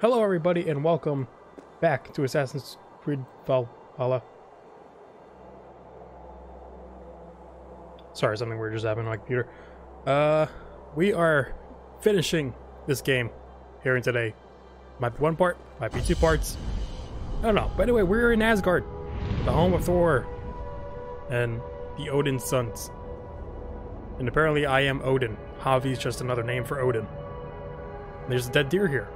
Hello, everybody, and welcome back to Assassin's Creed Valhalla. Sorry, something weird just happened on my computer. Uh, we are finishing this game here and today. Might be one part, might be two parts. I don't know. But anyway, we're in Asgard, the home of Thor and the Odin sons. And apparently, I am Odin. Havi's just another name for Odin. There's a dead deer here.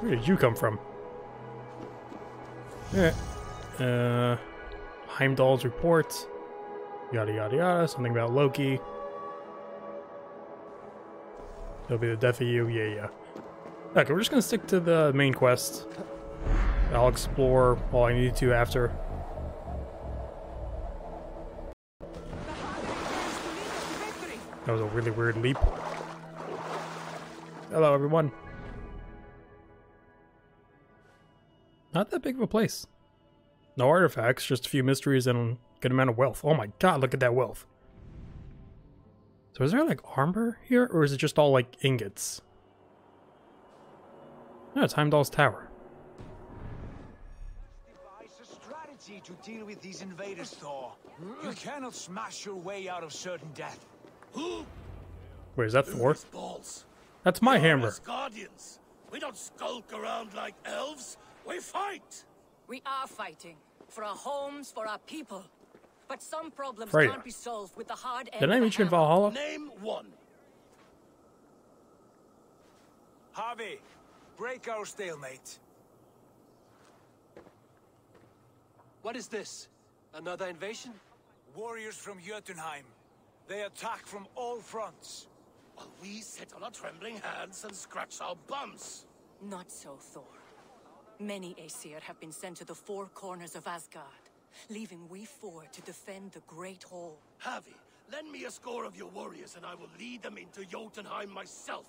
Where did you come from? Yeah. Uh, Heimdall's report. Yada yada yada. Something about Loki. It'll be the death of you. Yeah, yeah. Okay, we're just gonna stick to the main quest. I'll explore all I need to after. That was a really weird leap. Hello, everyone. Not that big of a place. No artifacts, just a few mysteries and a good amount of wealth. Oh my god, look at that wealth. So is there like armor here, or is it just all like ingots? No, it's Heimdall's tower. devise a strategy to deal with these invaders, Thor. You cannot smash your way out of certain death. Wait, is that Thor? balls. That's my You're hammer. Asgardians. We don't skulk around like elves. We fight. We are fighting for our homes, for our people. But some problems Freya. can't be solved with the hard end Did I of meet you in hammer. Valhalla? Name one. Havi, break our stalemate. What is this? Another invasion? Warriors from Jotunheim. They attack from all fronts. While we sit on our trembling hands and scratch our bums. Not so, Thor. Many Aesir have been sent to the four corners of Asgard, leaving we four to defend the Great Hall. Havi, lend me a score of your warriors and I will lead them into Jotunheim myself.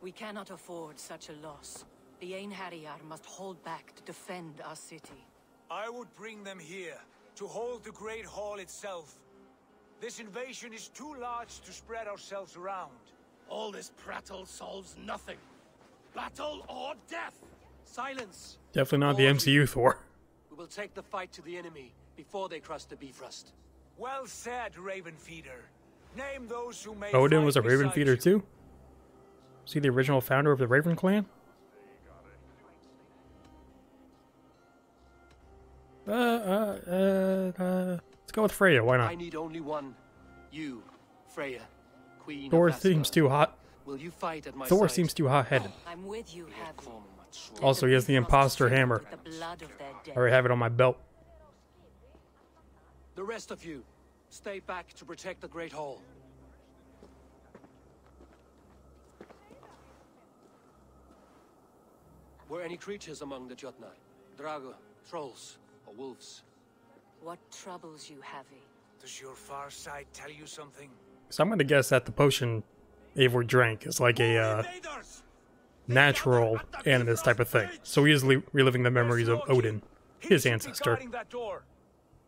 We cannot afford such a loss. The Einherjar must hold back to defend our city. I would bring them here to hold the Great Hall itself. This invasion is too large to spread ourselves around. All this prattle solves nothing. Battle or death. Silence! Definitely not the MCU Thor. We will take the fight to the enemy before they cross the Bifrost. Well said, Ravenfeeder. Name those who may Odin fight was a Raven feeder you. too? Was he the original founder of the Raven clan? Uh, uh, uh, uh, let's go with Freya, why not? I not? need only one. You, Freya, Queen Thor of seems too hot. Will you fight at my Thor side? seems too hot-headed. Oh, I'm with you, Havi. Also, he has the imposter hammer. With the blood of their dead. I already have it on my belt. The rest of you, stay back to protect the Great Hall. Were any creatures among the Jotnar? Drago, trolls, or wolves? What troubles you, Havi? Does your far side tell you something? So I'm gonna guess that the potion Eivor drank is like a uh, natural animus type of thing. So he is li- reliving the memories of Odin, his ancestor. guarding that door.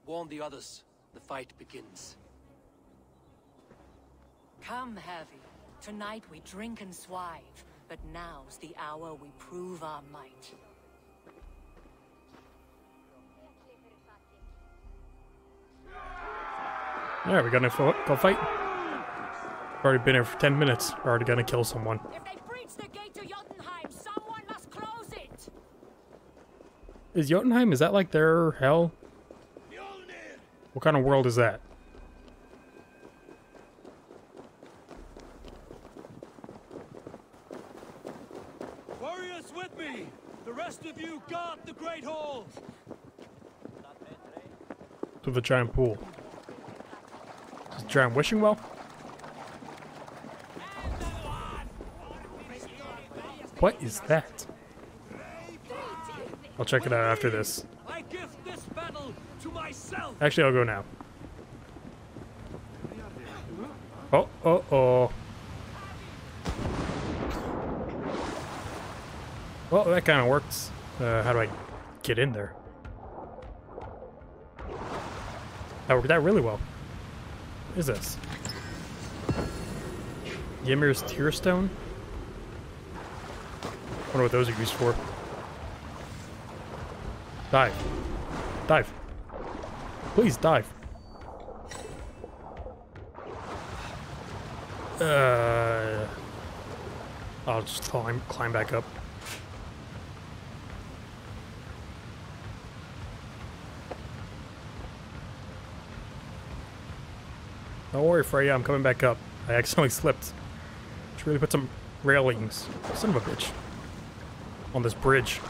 Warn the others. The fight begins. Come, Havi. Tonight we drink and swive, but now's the hour we prove our might. Yeah, we're gonna fo- go fight. Already been here for 10 minutes. We're already gonna kill someone. If they breach the gate to Jotunheim, someone must close it! Is Jotunheim, is that like their hell? What kind of world is that? Warriors with me! The rest of you guard the Great Hall! To the giant pool. Giant wishing well? What is that? I'll check it out after this. I give this battle to myself! Actually, I'll go now. Oh, oh, oh. Well, that kind of works. Uh, how do I get in there? That worked out really well. What is this? Ymir's Tear Stone? wonder what those are used for. Dive. Dive. Please dive. Uh, I'll just climb climb back up. Don't worry, Freya, I'm coming back up. I accidentally slipped. Should really put some railings. Son of a bitch. On this bridge.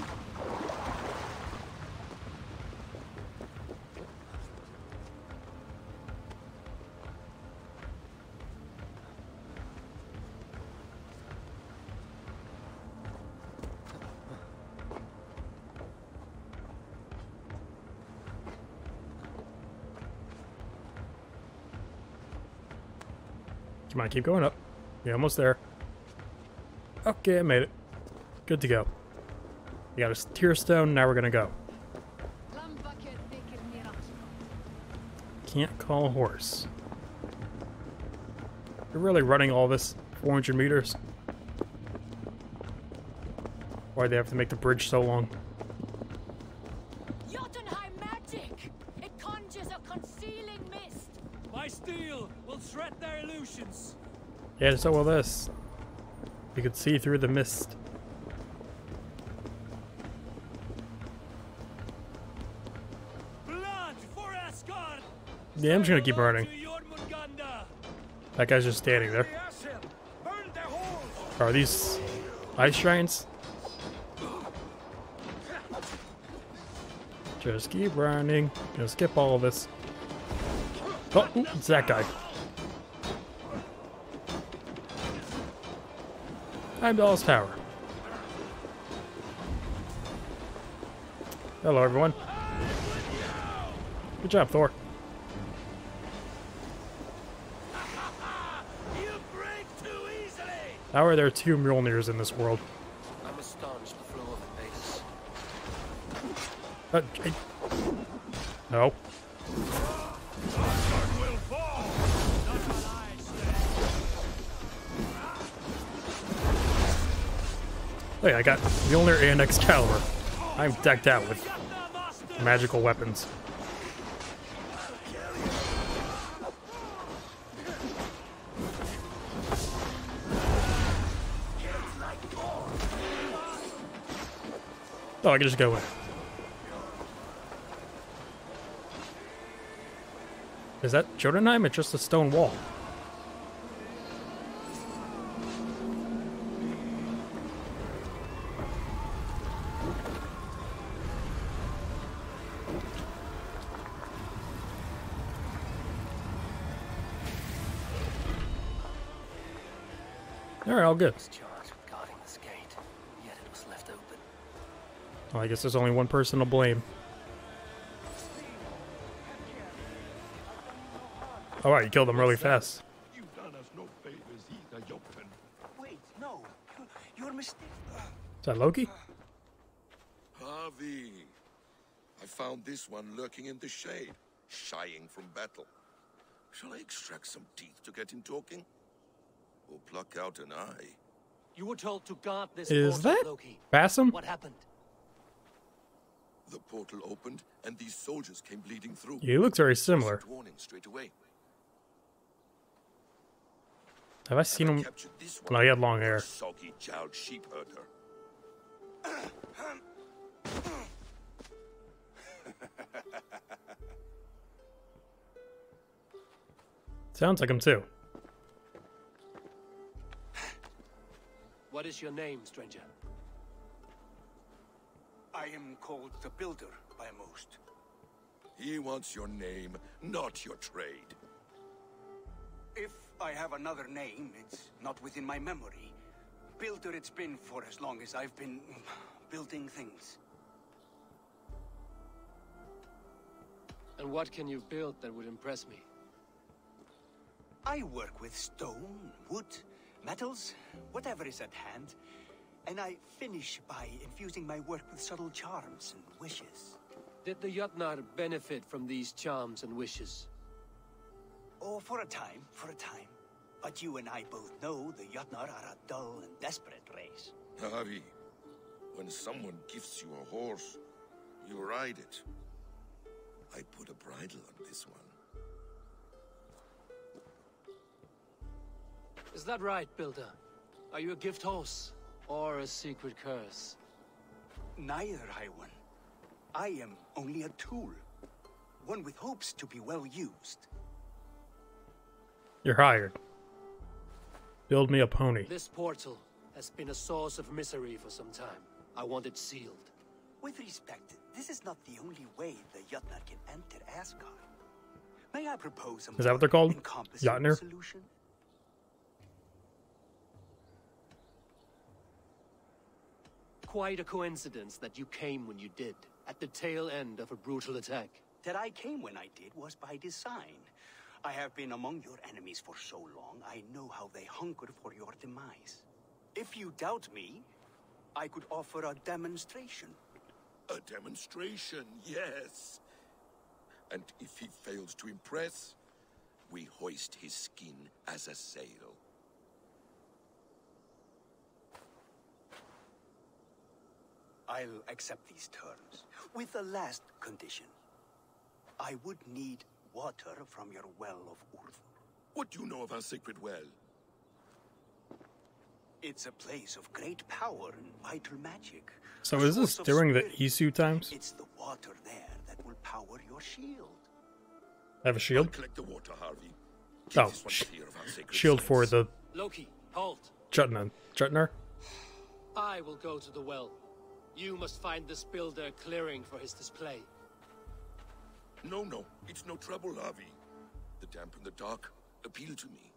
On, keep going up. You're almost there. Okay, I made it. Good to go. We got a tear stone, now we're gonna go. Can't call a horse. You're really running all this 400 meters? Why'd they have to make the bridge so long? Yeah, so will this. You could see through the mist. Blood for Asgard! Yeah, I'm just gonna keep running. That guy's just standing there. Burn their holes! Are these ice giants? Just keep running. Gonna skip all of this. Oh, ooh, it's that guy. Dallas Tower. Hello, everyone. Good job, Thor. You break too easily! How are there two Mjolnirs in this world? I'm astonished the flow of invaders. Uh, I- no. Oh, hey, I got Mjolnir and Excalibur. I'm decked out with magical weapons. Oh, I can just go in. Is that Jotunheim? It's just a stone wall. Good. was charged with guarding this gate, yet it was left open. Well, I guess there's only one person to blame. Oh, wow, you killed him really fast. You've done us no favors either, Jotun. Wait, no. You're mistaken. Is that Loki? Havi, I found this one lurking in the shade, shying from battle. Shall I extract some teeth to get him talking? Or pluck out an eye? You were told to guard this Is portal, that Loki. Bassam? What happened? The portal opened, and these soldiers came bleeding through. He looks very similar. Warning straight away. Have I seen I him? captured this No, he had long hair. Soggy jowled sheep herder. Sounds like him too. What is your name, stranger? I am called the Builder by most. He wants your name, not your trade. If I have another name, it's not within my memory. Builder it's been for as long as I've been building things. And what can you build that would impress me? I work with stone, wood, metals, whatever is at hand. And I finish by infusing my work with subtle charms and wishes. Did the Jotnar benefit from these charms and wishes? Oh, for a time, for a time. But you and I both know the Jotnar are a dull and desperate race. Harry, when someone gifts you a horse, you ride it. I put a bridle on this one. Is that right, Builder? Are you a gift horse? Or a secret curse? Neither, Highwan. I am only a tool. One with hopes to be well used. You're hired. Build me a pony. This portal has been a source of misery for some time. I want it sealed. With respect, this is not the only way the Jotnar can enter Asgard. May I propose a Is that what they're called? encompassing Jotnar? solution? Quite a coincidence that you came when you did, at the tail end of a brutal attack. That I came when I did was by design. I have been among your enemies for so long, I know how they hunger for your demise. If you doubt me, I could offer a demonstration. A demonstration, yes. And if he fails to impress, we hoist his skin as a sail. I'll accept these terms, with a last condition. I would need water from your well of Urthur. What do you know of our sacred well? It's a place of great power and vital magic. So is this source of during the spirit. Isu times? It's the water there that will power your shield. I have a I'll shield? collect the water, Havi. Oh, sh- clear of our sacred Shield for the Loki, halt! Jotnar. Jotnar? I will go to the well. You must find this builder clearing for his display. No, no, it's no trouble, Havi. The damp and the dark appeal to me.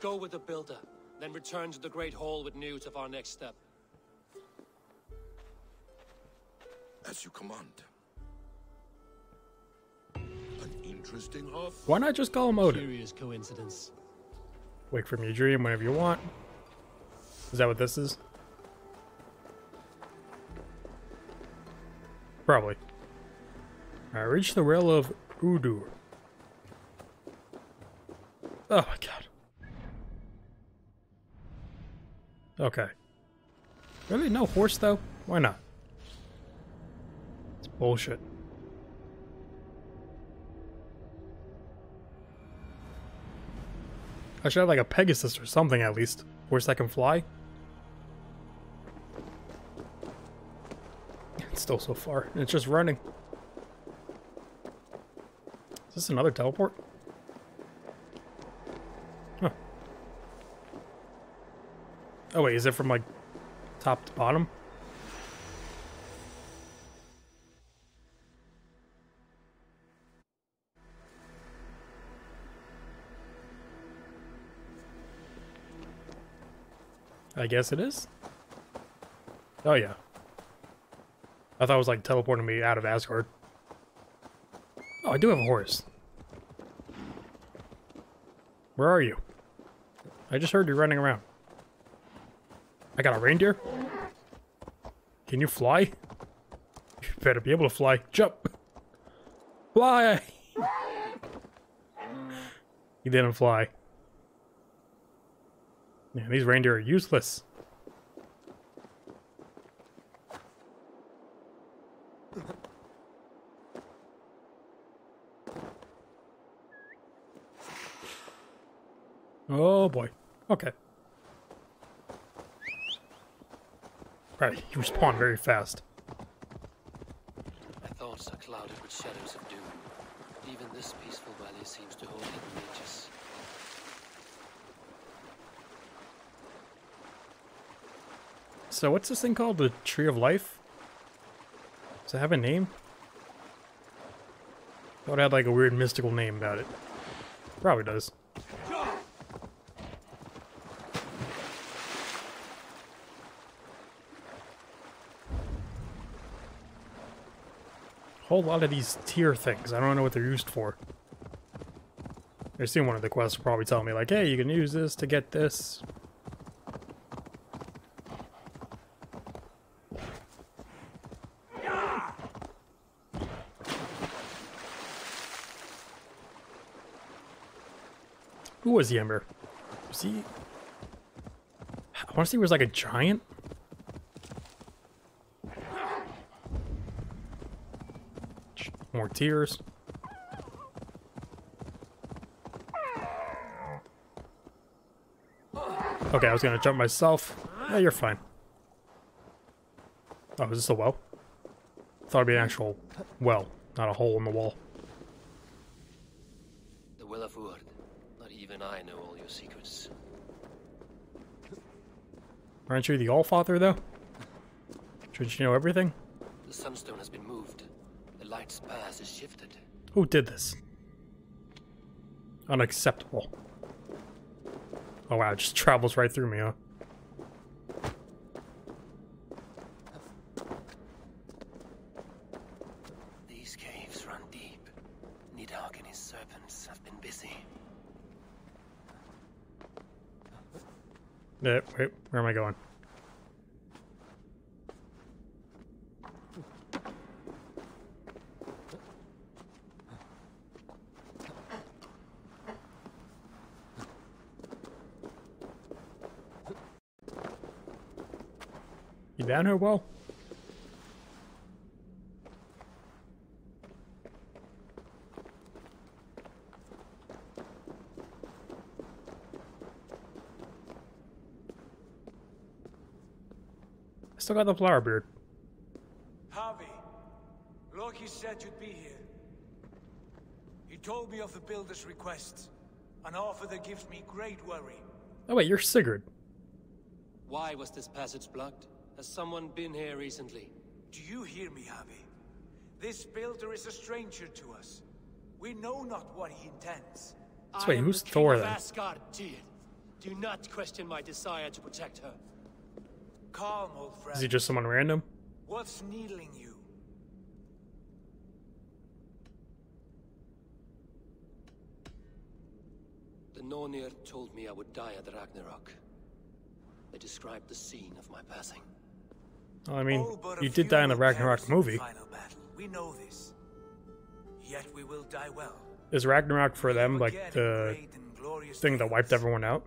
Go with the builder, then return to the Great Hall with news of our next step. As you command. An interesting off. Why not just call him Odin? Curious coincidence. Wake from your dream whenever you want. Is that what this is? Probably. I reached the rail of Udur. Oh my god. Okay. Really? No horse though? Why not? It's bullshit. I should have like a Pegasus or something at least. Horse that can fly. It's still so far. It's just running. Is this another teleport? Huh. Oh wait, is it from like top to bottom? I guess it is. Oh yeah. I thought it was like teleporting me out of Asgard. Oh, I do have a horse. Where are you? I just heard you running around. I got a reindeer? Can you fly? You better be able to fly. Jump! Fly! he didn't fly. Man, these reindeer are useless. Oh boy. Okay. Right, you respawn very fast. My thoughts are clouded with shadows of doom. Even this peaceful valley seems to hold hidden So what's this thing called? The Tree of Life? Does it have a name? Thought it had like a weird mystical name about it. Probably does. Whole lot of these tier things. I don't know what they're used for. I assume one of the quests will probably tell me like, hey, you can use this to get this. Was Ymir? Was he? I want to say he was like a giant. More tears. Okay, I was gonna jump myself. Yeah, you're fine. Oh, is this a well? Thought it'd be an actual well, not a hole in the wall. The Well of Urd. Not even I know all your secrets. Aren't you the Allfather, though? Shouldn't you know everything? The Sunstone has been moved. The Light's path is shifted. Who did this? Unacceptable. Oh wow, it just travels right through me, huh? These caves run deep. Nidhogg and his serpents have been busy. Eh, wait, where am I going? Down here, well? I still got the flower beard. Havi, Loki said you'd be here. He told me of the Builder's requests, an offer that gives me great worry. Oh wait, you're Sigurd. Why was this passage blocked? Has someone been here recently? Do you hear me, Havi? This Builder is a stranger to us. We know not what he intends. So I wait, am who's Thor then? Asgard, Tyr. Do not question my desire to protect her. Calm, old friend. Is he just someone random? What's needling you? The Nornir told me I would die at Ragnarok. They described the scene of my passing. Well, I mean, All but a you did die in the Ragnarok perish in the movie. We know this. Yet we will die well. Is Ragnarok for them like the great and thing that wiped everyone out?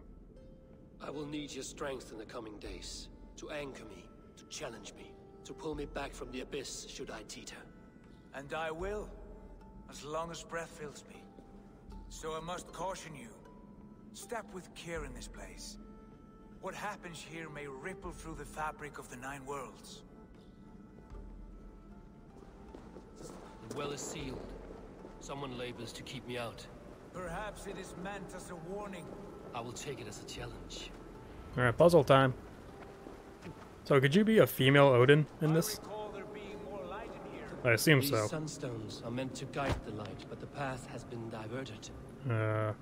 I will need your strength in the coming days. To anchor me, to challenge me, to pull me back from the abyss should I teeter. And I will, as long as breath fills me. So I must caution you. Step with care in this place. What happens here may ripple through the fabric of the Nine Worlds. The well is sealed. Someone labors to keep me out. Perhaps it is meant as a warning. I will take it as a challenge. Alright, puzzle time. So could you be a female Odin in this? recall there being more light in here. I assume These so. sunstones are meant to guide the light, but the path has been diverted. Uh,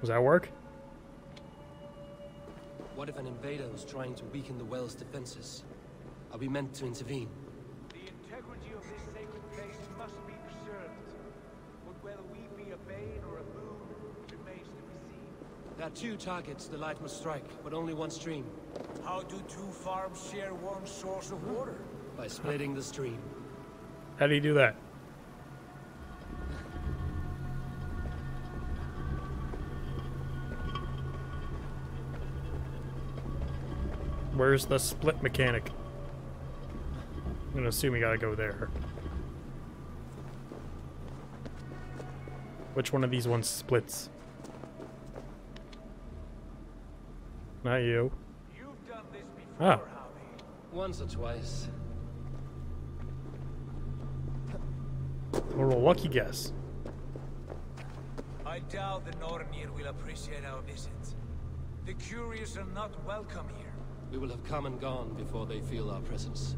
does that work? What if an invader was trying to weaken the well's defenses? Are we meant to intervene? The integrity of this sacred place must be preserved. But whether we be a bane or a boon remains to be seen. There are two targets the light must strike, but only one stream. How do two farms share one source of hmm. water? By splitting the stream. How do you do that? Where's the split mechanic? I'm gonna assume we gotta go there. Which one of these ones splits? Not you. You've done this before, Ah. Havi. Once or twice. Total lucky guess. I doubt the Nornir will appreciate our visit. The curious are not welcome here. We will have come and gone before they feel our presence.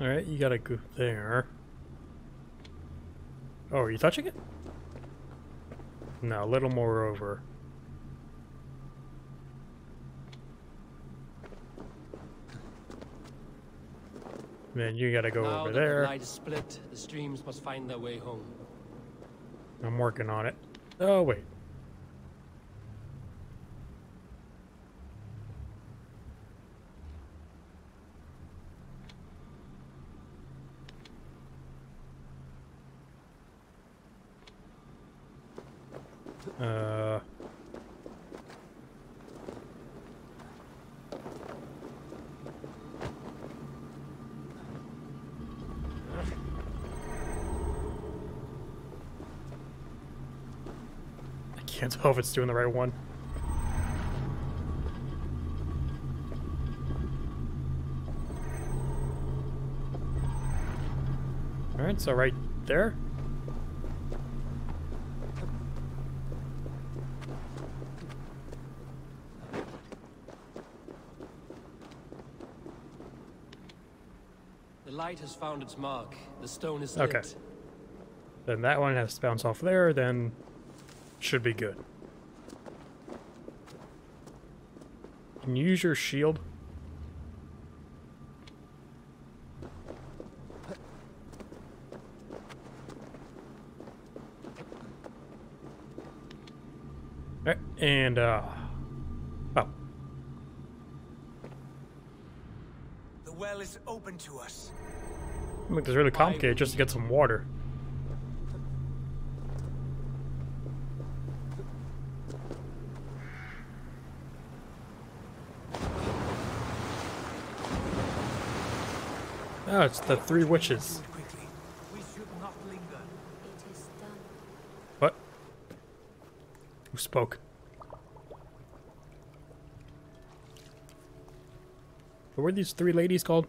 Alright, you gotta go there. Oh, are you touching it? No, a little more over. Then you gotta go now over that the there. light is split, the streams must find their way home. I'm working on it. Oh, wait. Uh. I tell if it's doing the right one. Alright, so right there. The light has found its mark. The stone is lit. Okay. Then that one has to bounce off there, then should be good. Can you use your shield? Alright, and uh oh, The well is open to us. make this really complicated just to get some water. It's the three witches. What? Who spoke? What were these three ladies called?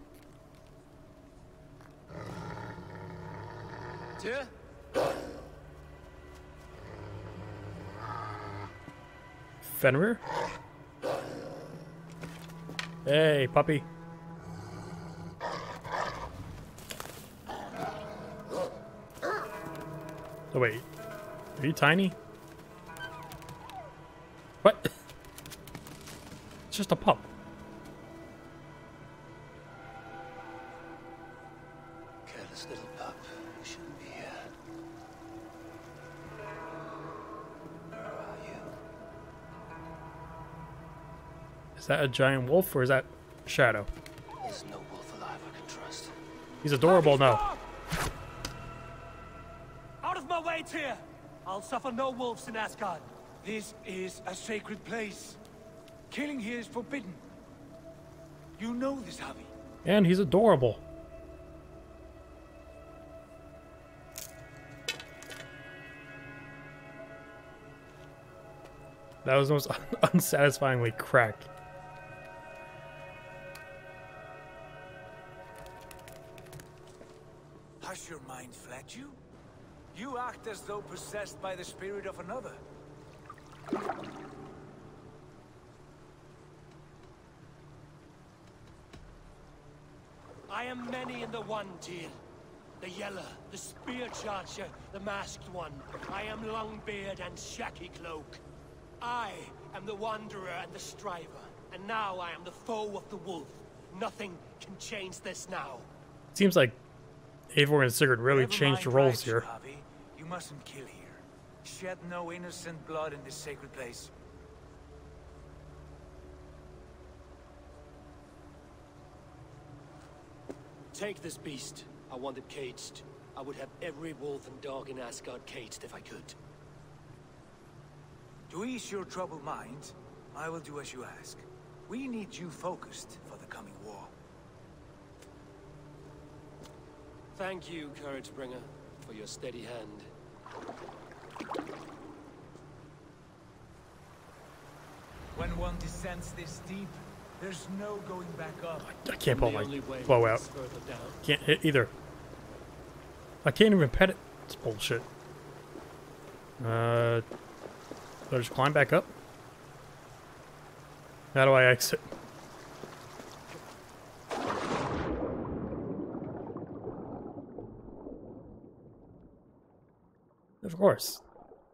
Fenrir? Hey, puppy. Oh, wait. Are you tiny? What? It's just a pup. Careless little pup. You shouldn't be here. Where are you? Is that a giant wolf or is that Shadow? There's no wolf alive I can trust. He's adorable now. Out of my way, Tyr! I'll suffer no wolves in Asgard. This is a sacred place. Killing here is forbidden. You know this, Havi. And he's adorable. That was the most unsatisfyingly cracked. Possessed by the spirit of another. I am many in the one, Tyr. The Yeller, the Spear Charger, the Masked One. I am Longbeard and Shaggy Cloak. I am the Wanderer and the Striver. And now I am the foe of the Wolf. Nothing can change this now. Seems like Eivor and Sigurd really Never changed roles here. Havi. You mustn't kill here. Shed no innocent blood in this sacred place. Take this beast. I want it caged. I would have every wolf and dog in Asgard caged if I could. To ease your troubled mind, I will do as you ask. We need you focused for the coming war. Thank you, Courage Bringer, for your steady hand. When one descends this deep, there's no going back up. I can't pull my bow out. further down. Can't hit either. I can't even pet it. It's bullshit. Uh, do I just climb back up? How do I exit? Course.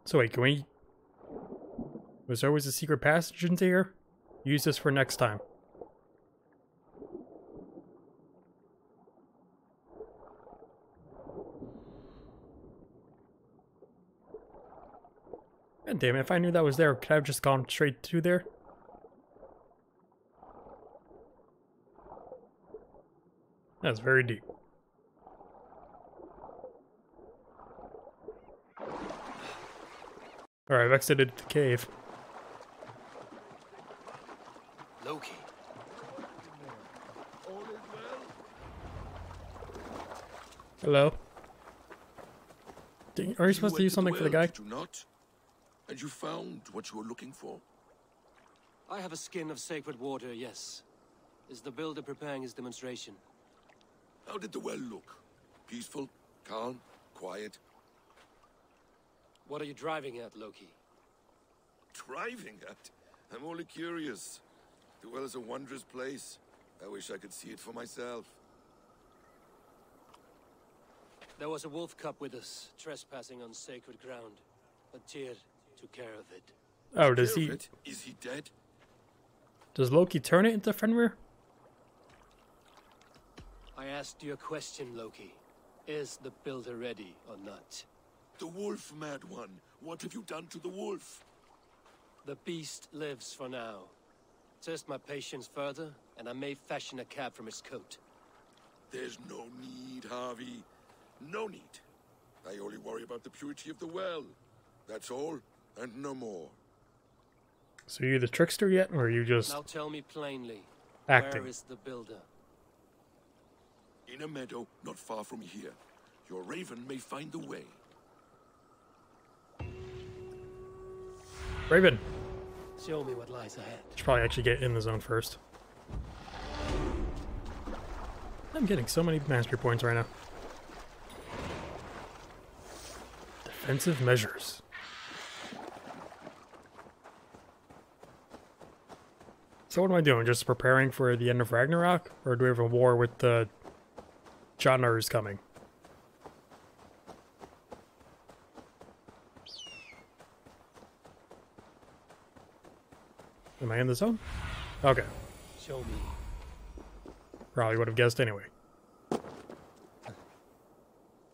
So wait, can we... Was there always a secret passage into here? Use this for next time. God damn it, if I knew that was there, could I have just gone straight to there? That's very deep. Alright, I've exited the cave. Loki. Hello. Aren't you supposed to do went something for the guy? Did you not? And you found what you were looking for? I have a skin of sacred water, yes. Is the builder preparing his demonstration? How did the well look? Peaceful? Calm? Quiet? What are you driving at, Loki? Driving at? I'm only curious. The well is a wondrous place. I wish I could see it for myself. There was a wolf cub with us, trespassing on sacred ground. But Tyr took care of it. Oh, does he? of it? Is he dead? Does Loki turn it into Fenrir? I asked you a question, Loki. Is the builder ready or not? The wolf, mad one. What have you done to the wolf? The beast lives for now. Test my patience further, and I may fashion a cap from its coat. There's no need, Havi. No need. I only worry about the purity of the well. That's all, and no more. So you the trickster yet, or are you just Now tell me plainly, acting? where is the builder? In a meadow not far from here. Your raven may find the way. Raven? Show me what lies ahead. Should probably actually get in the zone first. I'm getting so many mastery points right now. Defensive measures. So what am I doing? Just preparing for the end of Ragnarok? Or do we have a war with the Johnars coming? Am I in the zone? Okay. Show me. Probably would have guessed anyway.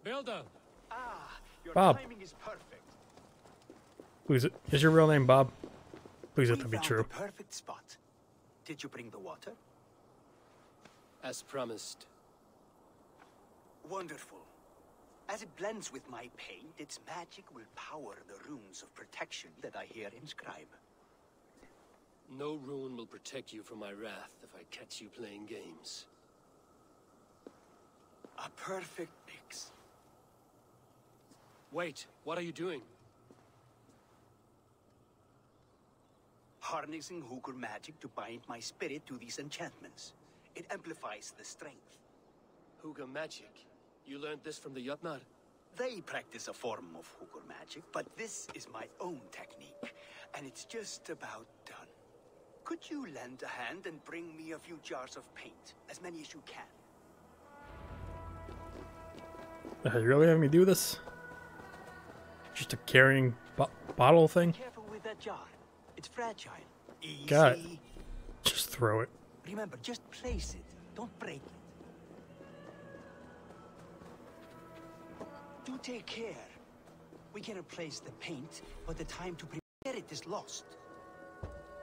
Builder! Ah, your Bob. timing is perfect. Please, is your real name Bob? Please let that be true. perfect spot. Did you bring the water? As promised. Wonderful. As it blends with my paint, its magic will power the runes of protection that I here inscribe. No rune will protect you from my wrath if I catch you playing games. A perfect mix. Wait, what are you doing? Harnessing Hugr magic to bind my spirit to these enchantments. It amplifies the strength. Hugr magic. You learned this from the Jotnar? They practice a form of Hugr magic, but this is my own technique, and it's just about done. Could you lend a hand and bring me a few jars of paint? As many as you can. Uh, you really have me do this? Just a carrying bo- bottle thing? Careful with that jar. It's fragile. Easy. Got it. Just throw it. Remember, just place it. Don't break it. Do take care. We can replace the paint, but the time to prepare it is lost.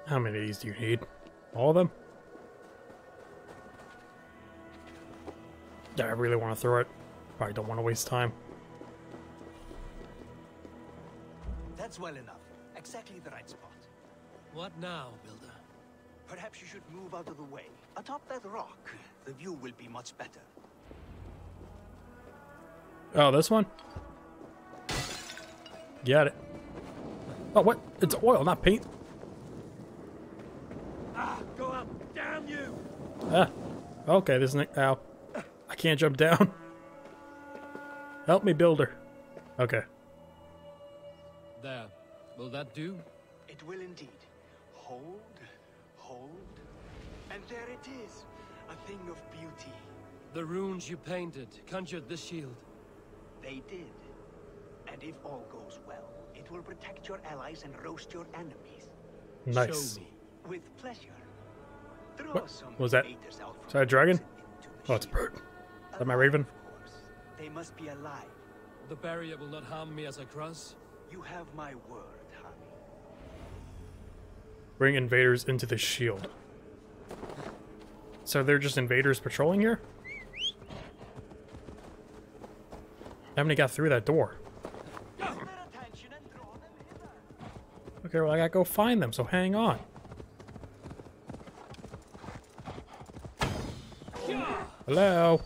How many of these do you need? All of them? Yeah, I really want to throw it. Probably don't want to waste time. That's well enough. Exactly the right spot. What now, Builder? Perhaps you should move out of the way. Atop that rock, the view will be much better. Oh, this one? Got it. Oh, what? It's oil, not paint. Ah, go up! Damn you! Ah. Okay, this is an- ow. I can't jump down. Help me, builder. Okay. There. Will that do? It will indeed. Hold, hold, and there it is. A thing of beauty. The runes you painted conjured this shield. They did. And if all goes well, it will protect your allies and roast your enemies. Nice. Show me. With pleasure. Throw What some was that? invaders out Is from that a dragon? Oh, it's a shield. bird. Is that my raven? They must be alive. The barrier will not harm me as I cross? You have my word, honey. Bring invaders into the shield. So they're just invaders patrolling here? How many got through that door? Get their attention and draw them hither. Okay, well I gotta go find them, so hang on. Hello?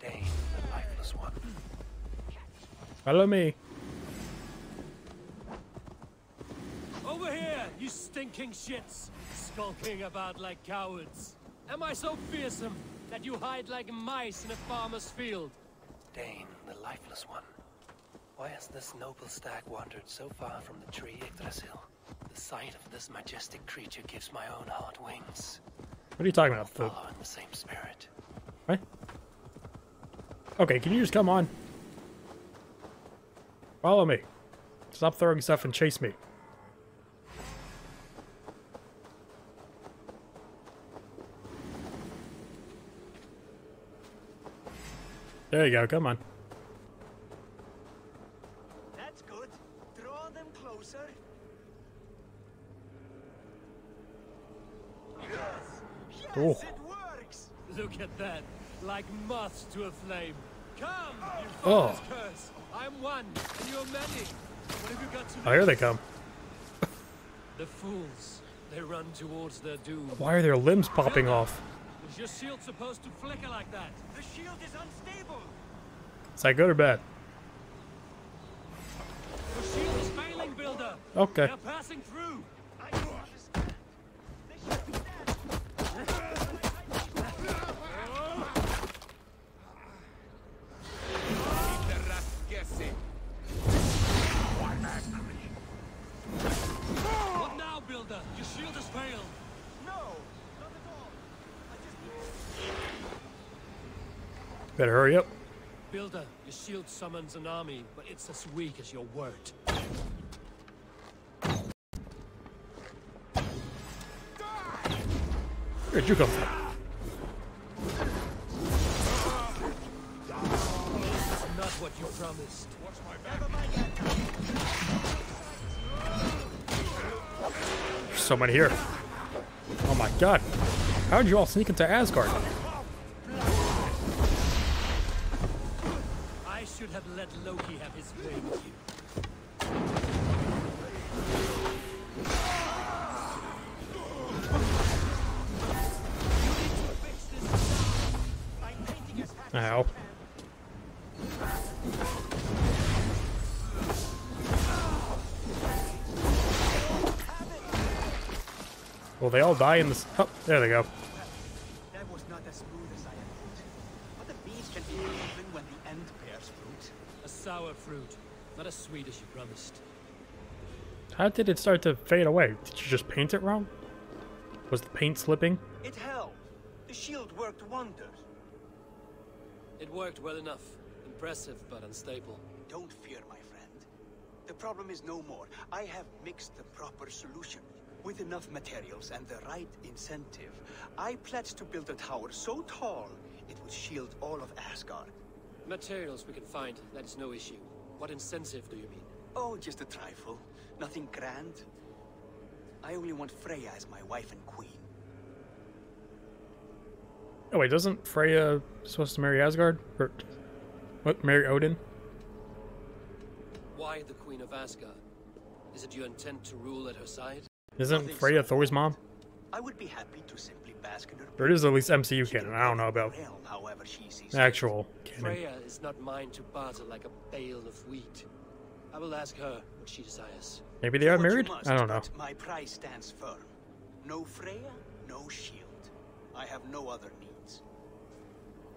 Dane, the lifeless one. Follow me. Over here, you stinking shits! Skulking about like cowards. Am I so fearsome that you hide like mice in a farmer's field? Dane, the lifeless one. Why has this noble stag wandered so far from the tree Yggdrasil? The sight of this majestic creature gives my own heart wings. What are you talking about? The, Follow in the same spirit. What? Okay, can you just come on? Follow me. Stop throwing stuff and chase me. There you go, come on. That's good. Draw them closer. Yes! Oh. Yes, it works! Look at that, like moths to a flame. Come, you Oh. curse. I'm one, and you're many. What have you got to Oh, here they come. The fools. They run towards their doom. Why are their limbs popping off? Is your shield supposed to flicker like that? The shield is unstable! Is that good or bad? Your shield is failing, Builder. Okay. They're passing through. Better hurry up. Builder, your shield summons an army, but it's as weak as your word. Where'd you come from? Not what you promised. There's so many here. Oh my god. How did you all sneak into Asgard? Have let Loki have his way with you. Ow. Will they all die in this? Oh, there they go. That was not as smooth as I had hoped. But the bees can be even when the end bears fruit. A sour fruit, not as sweet as you promised. How did it start to fade away? Did you just paint it wrong? Was the paint slipping? It held. The shield worked wonders. It worked well enough. Impressive, but unstable. Don't fear, my friend. The problem is no more. I have mixed the proper solution. With enough materials and the right incentive, I pledge to build a tower so tall it would shield all of Asgard. Materials we can find, that is no issue. What incentive do you mean? Oh, just a trifle. Nothing grand. I only want Freya as my wife and queen. Oh wait, doesn't Freya supposed to marry Asgard? Or what? Marry Odin? Why the Queen of Asgard? Is it your intent to rule at her side? Isn't Freya so Thor's mom? I would be happy to simply bask in her Or it is at least MCU can canon. I don't know about realm however she sees fit. actual canon. Freya is not mine to barter like a bale of wheat. I will ask her what she desires. Maybe they are married? must, I don't know. My price stands firm. No Freya, no shield. I have no other needs.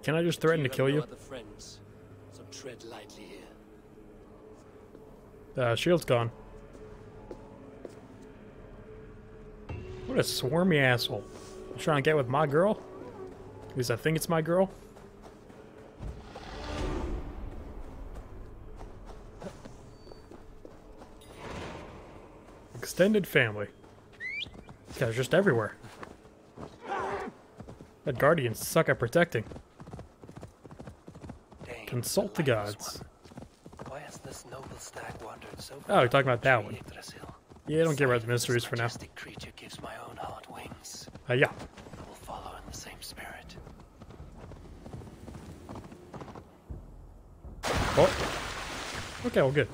Can I just threaten to kill no you? Other friends, so tread lightly here. Uh, shield's gone. What a swarmy asshole. Trying to get with my girl? At least I think it's my girl. Extended family. These guys are just everywhere. That guardians suck at protecting. Dane, Consult the gods. Why has this noble stag wandered so Oh, you're talking about that one. Yeah, don't get the of the mysteries for now. creature gives my own heart wings. Uh, yeah. We'll follow in the same spirit. Oh. Okay, Well, good.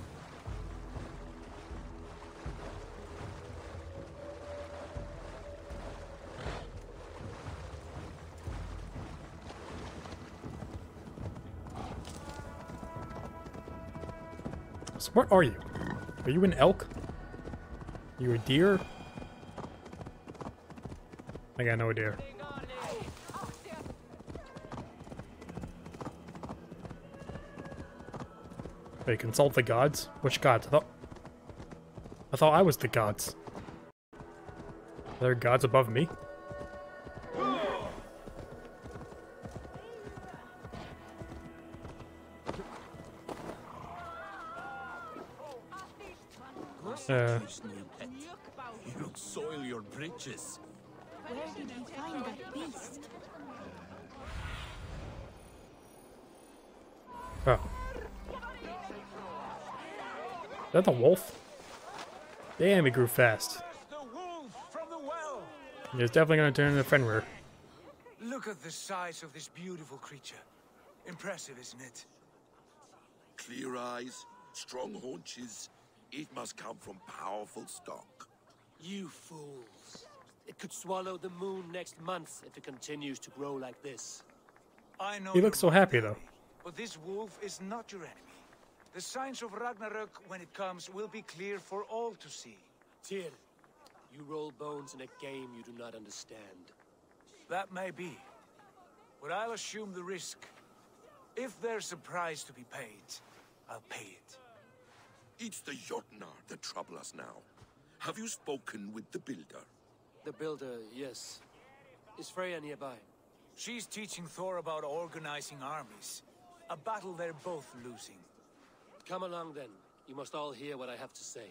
So what are you? Are you an elk? Are you a deer? I got no idea. They consult the gods? Which gods? I thought I thought I was the gods. Are there gods above me? Uh, You soil your britches. Where did he find that beast? oh. Is that the wolf? Damn, he grew fast. The wolf from the well! He's definitely gonna turn into Fenrir. Look at the size of this beautiful creature. Impressive, isn't it? Clear eyes, strong haunches. It must come from powerful stock. You fools. It could swallow the moon next month if it continues to grow like this. I know He looks so happy, though. But this wolf is not your enemy. The signs of Ragnarok, when it comes, will be clear for all to see. Tyr, you roll bones in a game you do not understand. That may be. But I'll assume the risk. If there's a price to be paid, I'll pay it. It's the Jotnar that trouble us now. Have you spoken with the builder? The builder, yes. Is Freya nearby? She's teaching Thor about organizing armies. A battle they're both losing. Come along then. You must all hear what I have to say.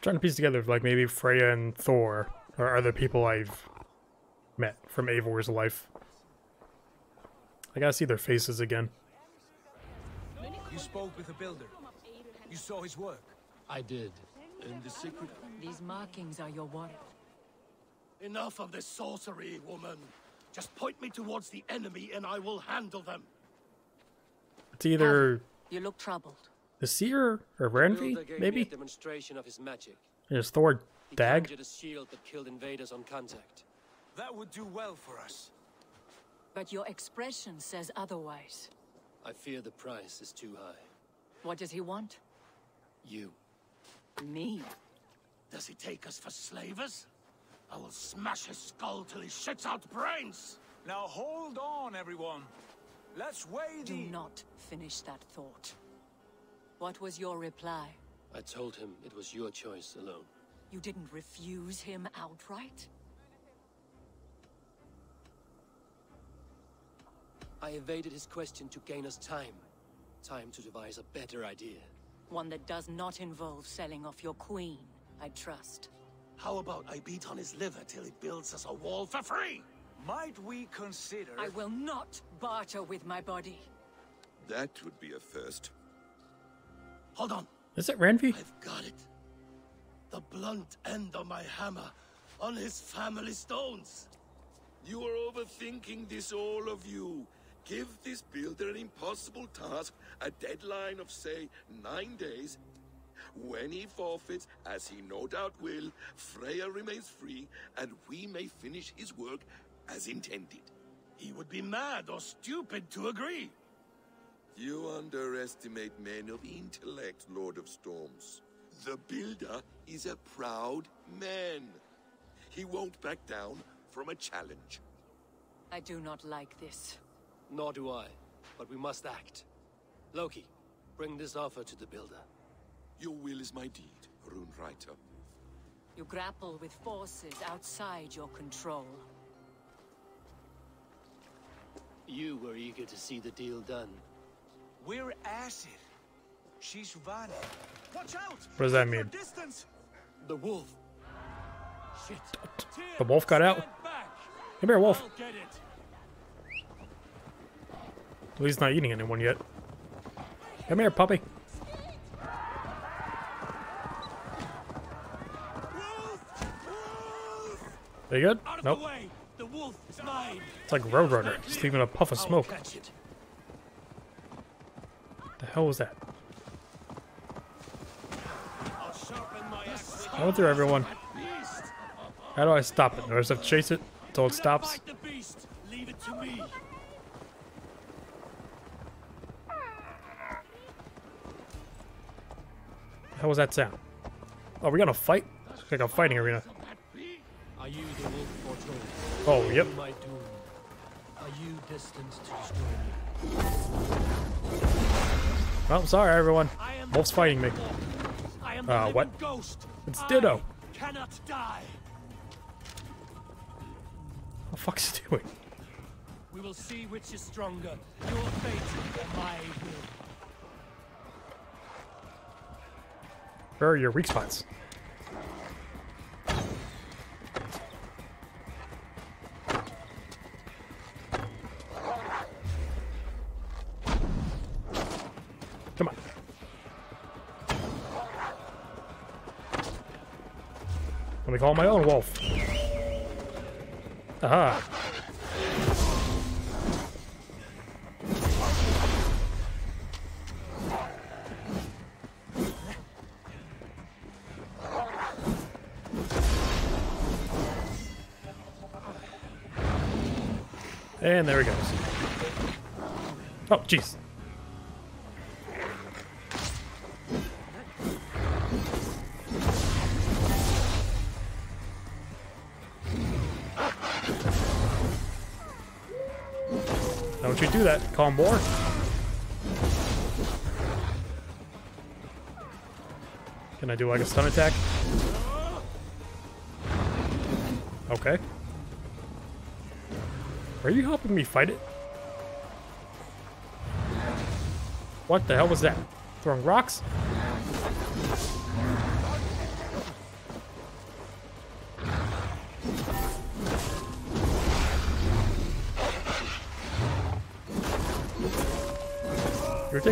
trying to piece together like maybe Freya and Thor are other people I've met from Eivor's life. I gotta see their faces again. You spoke with the builder. You saw his work. I did. And the secret... These markings are your work. Enough of this sorcery, woman. Just point me towards the enemy and I will handle them. It's either You look troubled. the Seer or Builder Renvi, gave a maybe? demonstration of his magic. Is Thor He Dag? conjured a shield that killed invaders on contact. That would do well for us. But your expression says otherwise. I fear the price is too high. What does he want? You. Me. Does he take us for slavers? I will smash his skull till he shits out brains! Now hold on, everyone. Let's weigh Do the... not finish that thought. What was your reply? I told him it was your choice alone. You didn't refuse him outright? I evaded his question to gain us time. Time to devise a better idea. One that does not involve selling off your queen, I trust. How about I beat on his liver till he builds us a wall for free? Might we consider... I will not barter with my body. That would be a first. Hold on, Is it Renvi? I've got it. The blunt end of my hammer on his family stones. You are overthinking this, all of you. Give this builder an impossible task, a deadline of, say, nine days. When he forfeits, as he no doubt will, Freya remains free, and we may finish his work as intended. He would be mad or stupid to agree. You underestimate men of intellect, Lord of Storms. The Builder is a proud man. He won't back down from a challenge. I do not like this. Nor do I, but we must act. Loki, bring this offer to the builder. Your will is my deed, Rune Writer. You grapple with forces outside your control. You were eager to see the deal done. We're acid. She's Vana. Watch out! What does that mean? Distance! The wolf. Shit. The wolf got out? Stand. Come here, wolf. I'll get it. At least not eating anyone yet. Come here, puppy. Are you good? Nope. the wolf is mine. It's like Roadrunner, just leaving a puff of smoke. the hell was that? I'll sharpen my axe. Go through everyone. How do I stop it? Do I just have to chase it until it stops? fight the beast. Leave it to me. How was that sound? Oh, we gonna fight? It's like a fighting arena. Are you the wolf foretold? Oh, yep. My doom. Are you destined to destroy me? Well, sorry everyone. Wolf's fighting me. I am Uh, what? ghost. It's I Ditto. Cannot die. What the fuck's he doing? We will see which is stronger, your fate or my will. Where are your weak spots? Call my own wolf. Aha. And there he goes. Oh, jeez. That, Combor. Can I do like a stun attack? Okay. Are you helping me fight it? What the hell was that? Throwing rocks?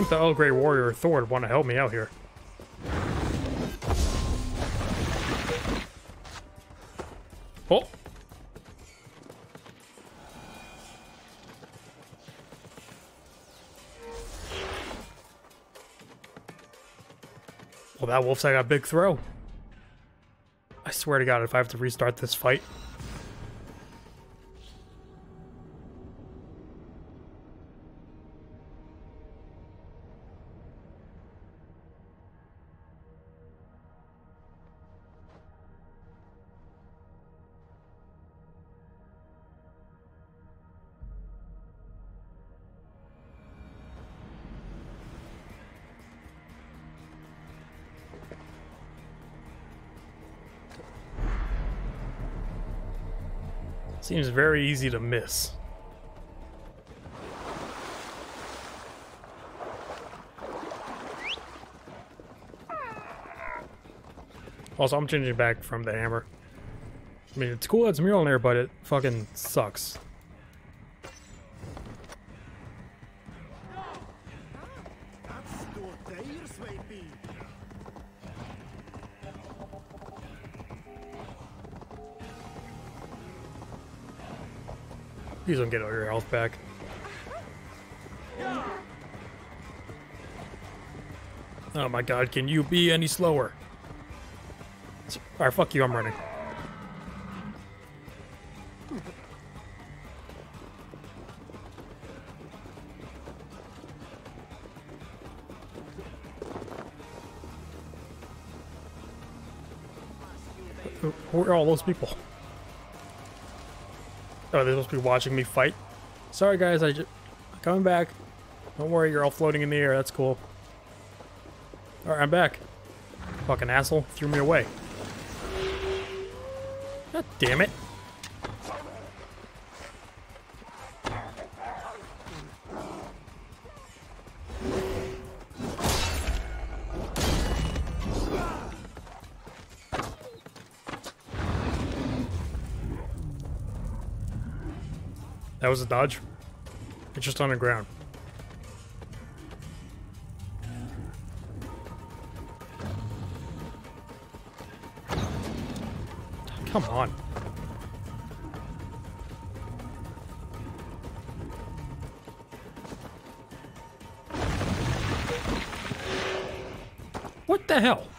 Think the Earl Grey Warrior Thor would want to help me out here. Oh! Well, that wolf's got a big throw. I swear to God, if I have to restart this fight. Seems very easy to miss. Also, I'm changing back from the hammer. I mean, it's cool it's there, but it fucking sucks. Please don't get all your health back. Oh my god, can you be any slower? Alright, fuck you, I'm running. Who are all those people? Oh, they're supposed to be watching me fight? Sorry guys, I just... Coming back. Don't worry, you're all floating in the air, that's cool. Alright, I'm back. Fucking asshole, threw me away. God damn it. Was a dodge. It's just on the ground. Come on. What the hell?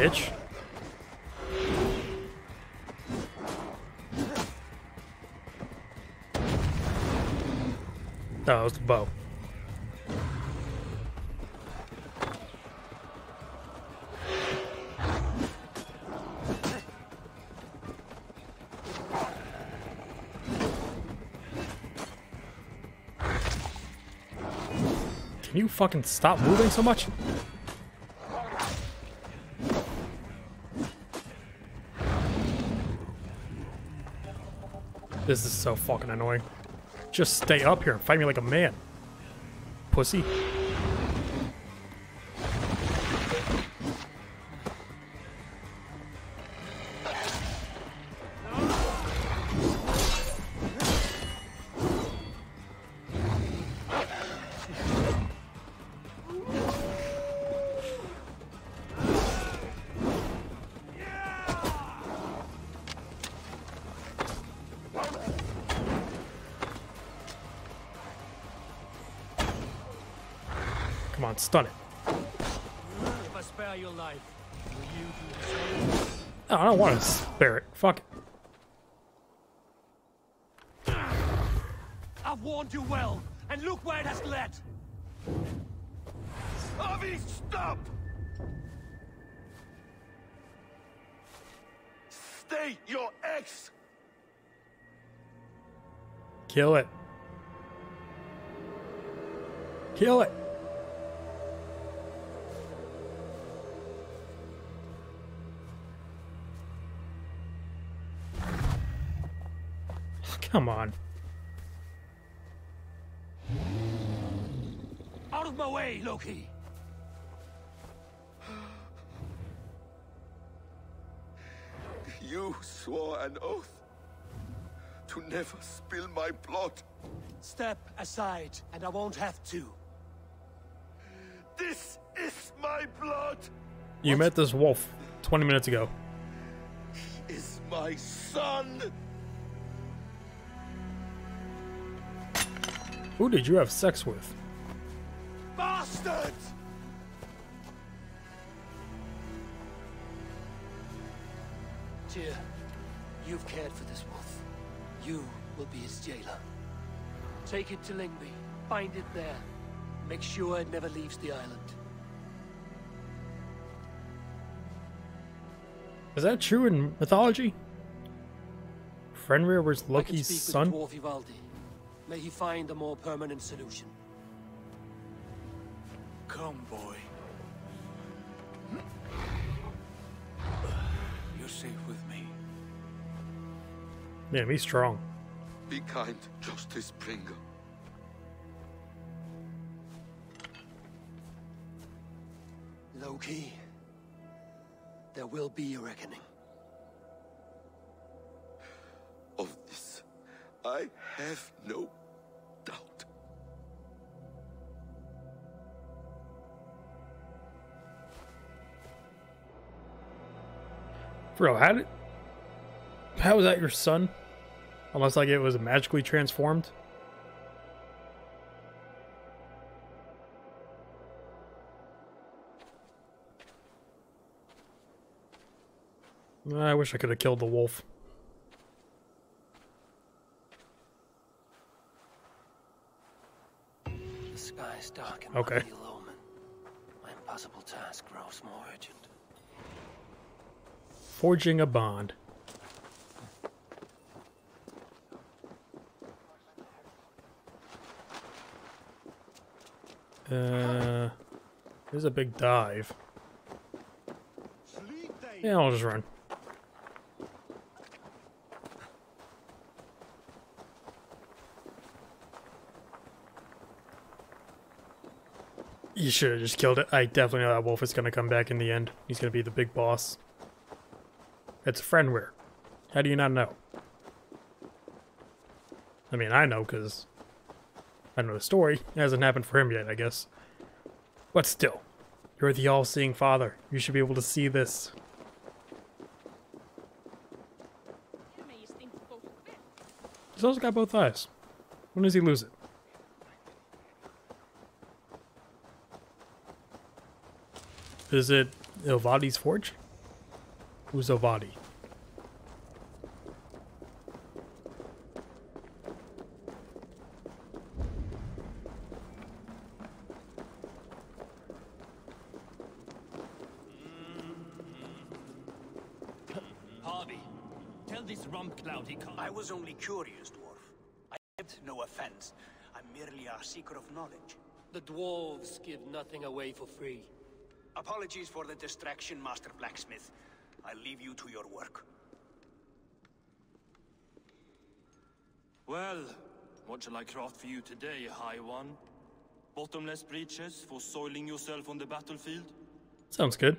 Bitch. Oh, it was the bow. Can you fucking stop moving so much? This is so fucking annoying. Just stay up here and fight me like a man. Pussy. I don't want to spare it. Fuck it. I've warned you well, and look where it has led. Havi, stop! Stay your ex! Kill it. Kill it. Come on. Out of my way, Loki! You swore an oath to never spill my blood. Step aside, and I won't have to. This is my blood. You met this wolf 20 minutes ago. He Is my son. Who did you have sex with? Bastard! Tyr, you've cared for this wolf. You will be his jailer. Take it to Lyngvi. Find it there. Make sure it never leaves the island. Is that true in mythology? Fenrir was Loki's son? With Dwarf Ivaldi. May he find a more permanent solution. Come, boy. You're safe with me. Man, he's strong. Be kind, Justice Pringle. Loki, there will be a reckoning. Of this, I have no Bro, how did. How was that your son? Almost like it was magically transformed? I wish I could have killed the wolf. The sky's dark and Okay. my omen. My impossible task grows more urgent. Forging a bond. Uh, there's a big dive. Yeah, I'll just run. You should have just killed it. I definitely know that wolf is going to come back in the end. He's going to be the big boss. It's friendware. How do you not know? I mean, I know because I know the story. It hasn't happened for him yet, I guess. But still, you're the all-seeing father. You should be able to see this. He's also got both eyes. When does he lose it? Is it Ivaldi's forge? Uzovati. I was only curious, dwarf. I meant no offense. I'm merely a seeker of knowledge. The dwarves give nothing away for free. Apologies for the distraction, Master Blacksmith. I'll leave you to your work. Well, what shall I craft for you today, High One? Bottomless breeches for soiling yourself on the battlefield? Sounds good.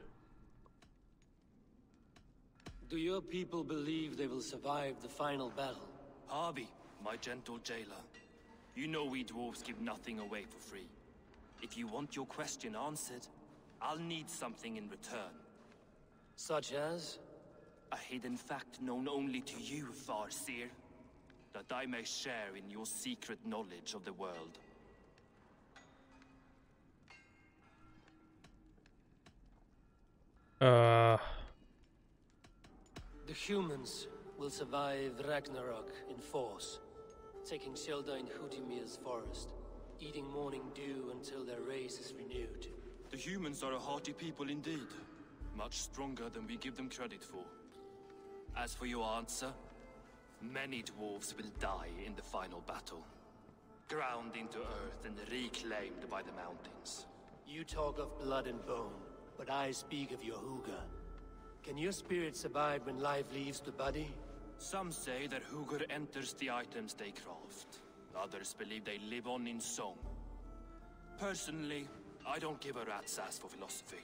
Do your people believe they will survive the final battle? Havi, my gentle jailer. You know we dwarves give nothing away for free. If you want your question answered, I'll need something in return. Such as? A hidden fact known only to you, Farseer. That I may share in your secret knowledge of the world. Uh, The humans will survive Ragnarok in force, taking shelter in Hoddmimir's forest, eating morning dew until their race is renewed. The humans are a hearty people indeed. Much stronger than we give them credit for. As for your answer, many dwarves will die in the final battle. Ground into earth and reclaimed by the mountains. You talk of blood and bone, but I speak of your Hugr. Can your spirit survive when life leaves the body? Some say that Hugr enters the items they craft. Others believe they live on in song. Personally, I don't give a rat's ass for philosophy.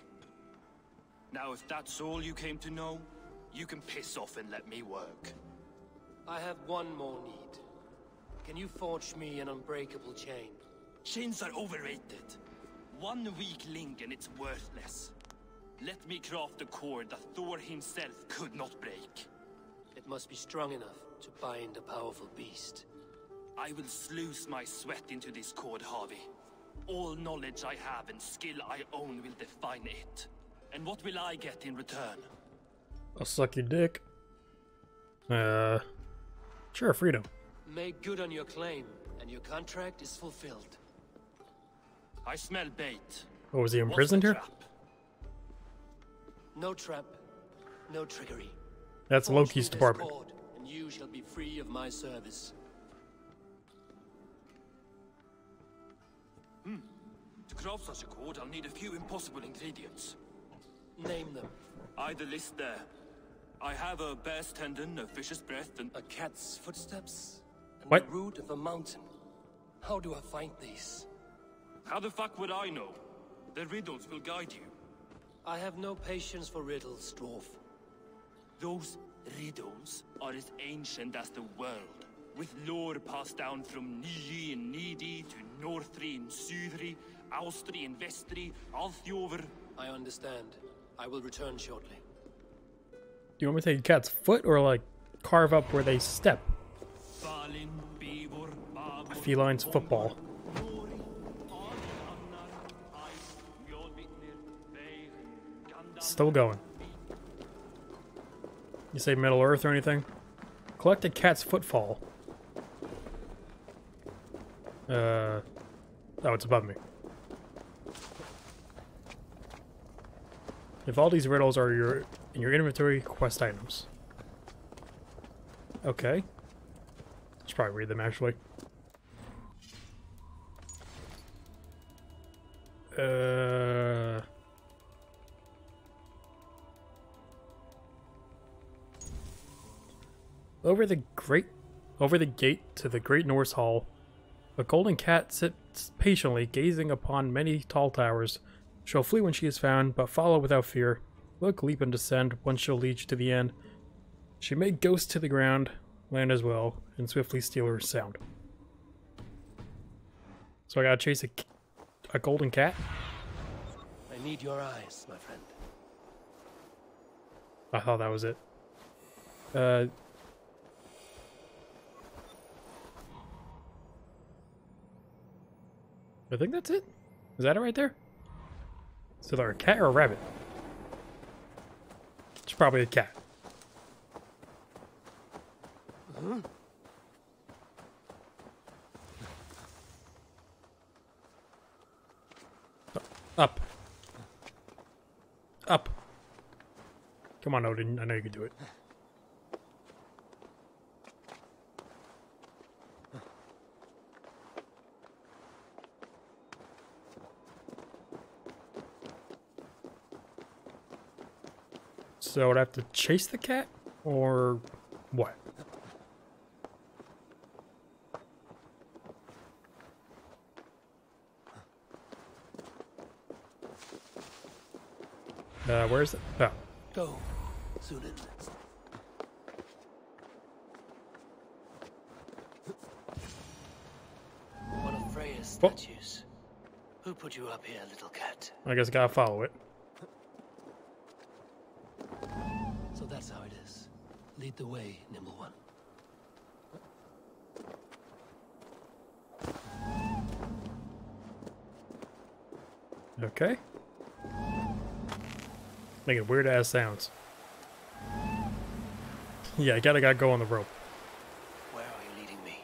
Now, if that's all you came to know, you can piss off and let me work. I have one more need. Can you forge me an unbreakable chain? Chains are overrated. One weak link and it's worthless. Let me craft a cord that Thor himself could not break. It must be strong enough to bind a powerful beast. I will sluice my sweat into this cord, Havi. All knowledge I have and skill I own will define it. And what will I get in return? I'll suck your dick. Uh, sure, freedom. Make good on your claim, and your contract is fulfilled. I smell bait. Oh, was he imprisoned here? trap? No trap, no trickery. That's Forge Loki's department. cord, and you shall be free of my service. Hmm. To craft such a cord, I'll need a few impossible ingredients. Name them. Either list there. I have a bear's tendon, a fish's breath, and A cat's footsteps, and What? the root of a mountain. How do I find these? how the fuck would I know? The riddles will guide you. I have no patience for riddles, dwarf. Those riddles are as ancient as the world, with lore passed down from Nyi and Nidi to Nordri and Sudri, Austri and Vestri, Althjover. I understand. I will return shortly. Do you want me to take a cat's foot or like carve up where they step? Feline's football. Still going. You say Middle Earth or anything? Collect a cat's footfall. Uh, oh, it's above me. If all these riddles are your in your inventory, quest items. Okay. Should probably read them actually. Uh. Over the great, over the gate to the great Norse Hall, a golden cat sits patiently gazing upon many tall towers. She'll flee when she is found, but follow without fear. Look, leap, and descend. One she'll lead you to the end. She may ghost to the ground, land as well, and swiftly steal her sound. So I gotta chase a, a golden cat. I need your eyes, my friend. I thought that was it. Uh. I think that's it. Is that it right there? Is it a cat or a rabbit? It's probably a cat. Uh-huh. Up. Up. Come on, Odin. I know you can do it. So I'd have to chase the cat? Or what? Uh, where's it? Oh, Go, Sunan. One of Freya's statues. Who put you up here, little cat? I guess I gotta follow it. That's how it is. Lead the way, Nimble One. Okay. Making weird ass sounds. Yeah, I gotta gotta go on the rope. Where are you leading me?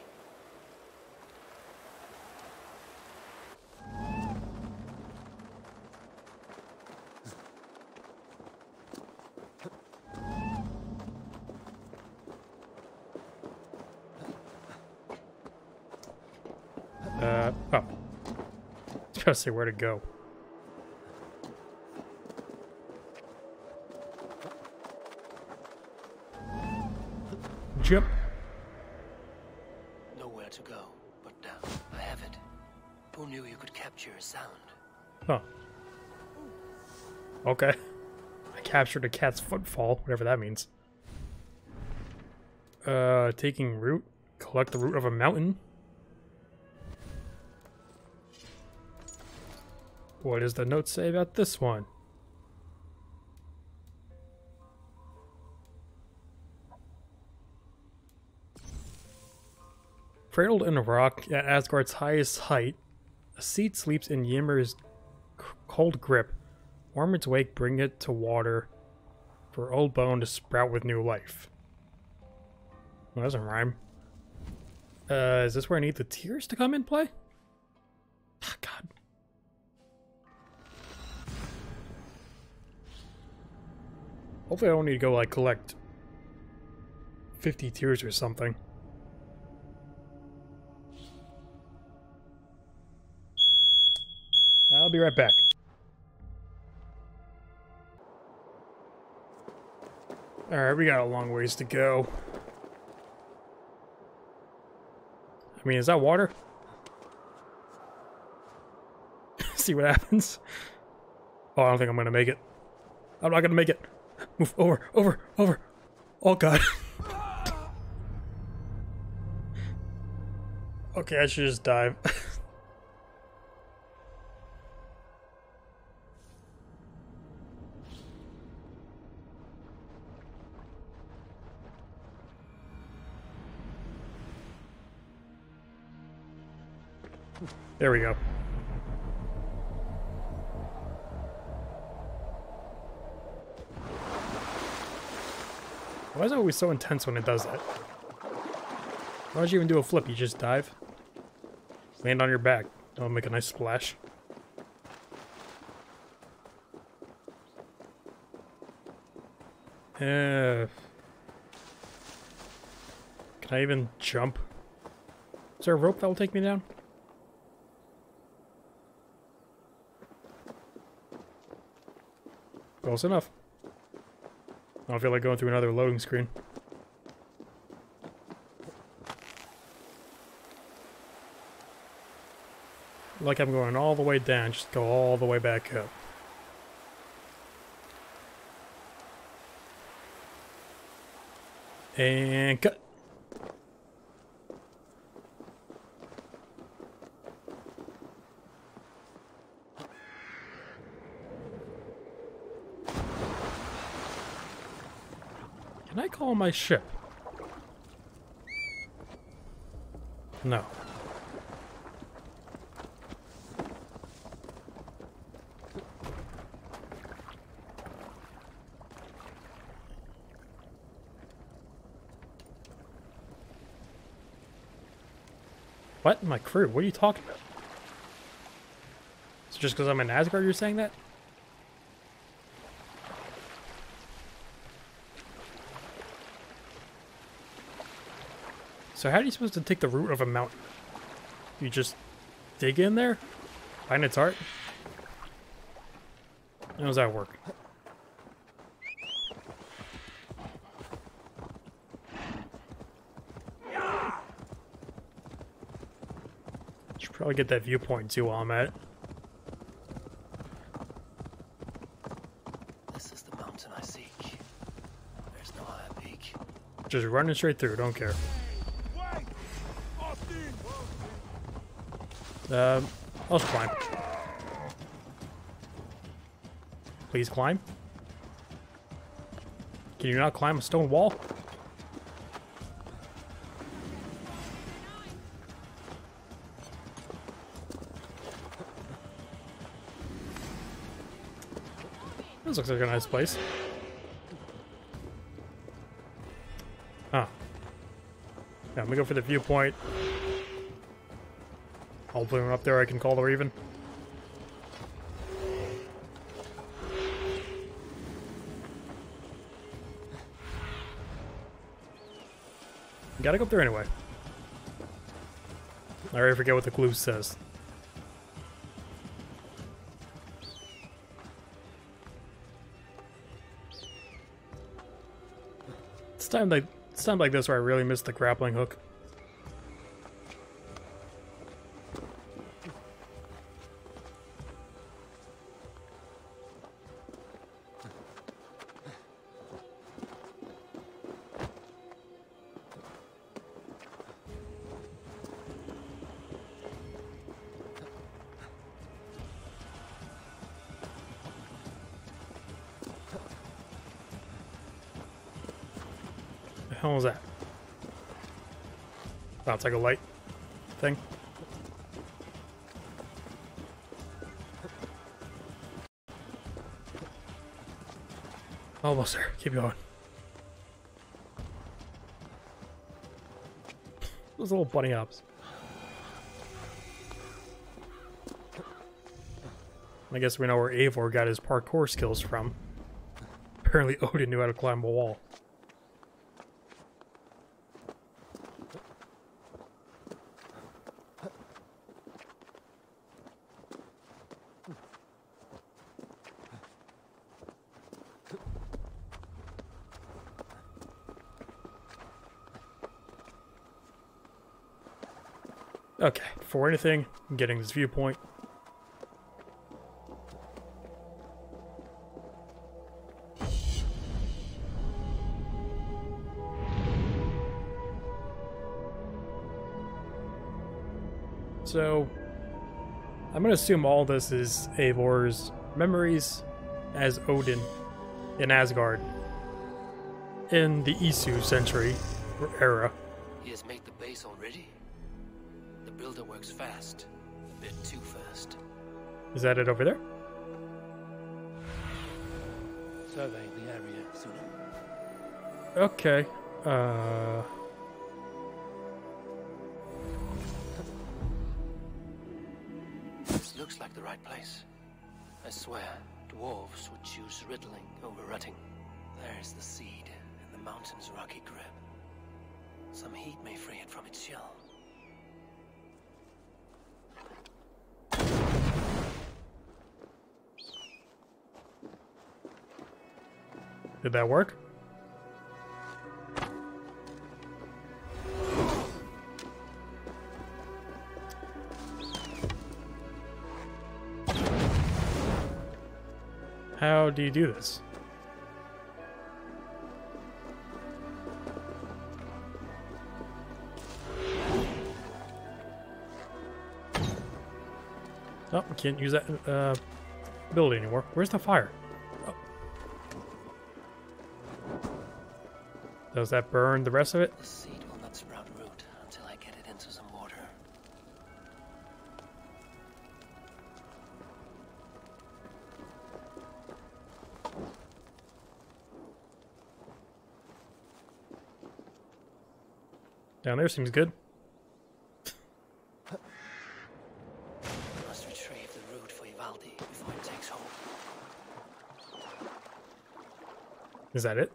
Uh, oh. I was trying to say where to go. Jump. Nowhere to go but down. I have it. Who knew you could capture a sound? Oh. Okay. I captured a cat's footfall, whatever that means. Uh, taking root. Collect the root of a mountain. What does the note say about this one? Cradled in a rock at Asgard's highest height, a seed sleeps in Ymir's cold grip. Warm its wake, bring it to water for old bone to sprout with new life. Well, that doesn't rhyme. Uh, is this where I need the tears to come in play? Hopefully I don't need to go, like, collect 50 tears or something. I'll be right back. Alright, we got a long ways to go. I mean, is that water? See what happens. Oh, I don't think I'm gonna make it. I'm not gonna make it. Move over, over, over. Oh god. okay, I should just dive. There we go. Why is it always so intense when it does that? Why don't you even do a flip? You just dive. Land on your back. That'll make a nice splash. Uh, can I even jump? Is there a rope that will take me down? Close enough. Don't feel like going through another loading screen. Like I'm going all the way down, just go all the way back up. And cut. Can I call my ship? No. What? My crew? What are you talking about? It's just because I'm in Asgard you're saying that? So how are you supposed to take the root of a mountain? You just dig in there? Find its heart? How does that work? Should probably get that viewpoint too while I'm at it. This is the mountain I seek. There's no higher peak. Just running straight through, don't care. Um, I'll climb. Please climb. Can you not climb a stone wall? This looks like a nice place. Huh. Yeah, let me go for the viewpoint. Hopefully when I'm up there I can call the Raven. Gotta go up there anyway. I already forget what the clue says. It's time like it's time like this where I really miss the grappling hook. It's like a light thing. Almost there. Keep going. Those little bunny hops. I guess we know where Eivor got his parkour skills from. Apparently Odin knew how to climb a wall. Okay, before anything, I'm getting this viewpoint. So, I'm gonna assume all this is Eivor's memories as Odin in Asgard in the Isu century or era. Is that it over there? Survey the area sooner. Okay. Uh. That work? How do you do this? Oh, can't use that uh, ability anymore. Where's the fire? Does that burn the rest of it? The seed will not sprout root until I get it into some water. Down there seems good. Must retrieve the root for Ivaldi before it takes hold. Is that it?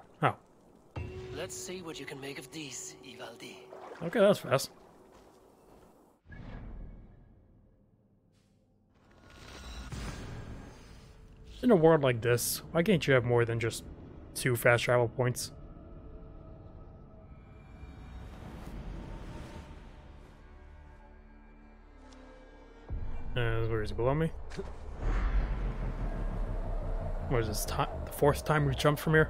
See what you can make of these, Ivaldi. okay, that's fast. In a world like this, why can't you have more than just two fast travel points? Uh, where is he below me? What is this time? The fourth time we jumped from here?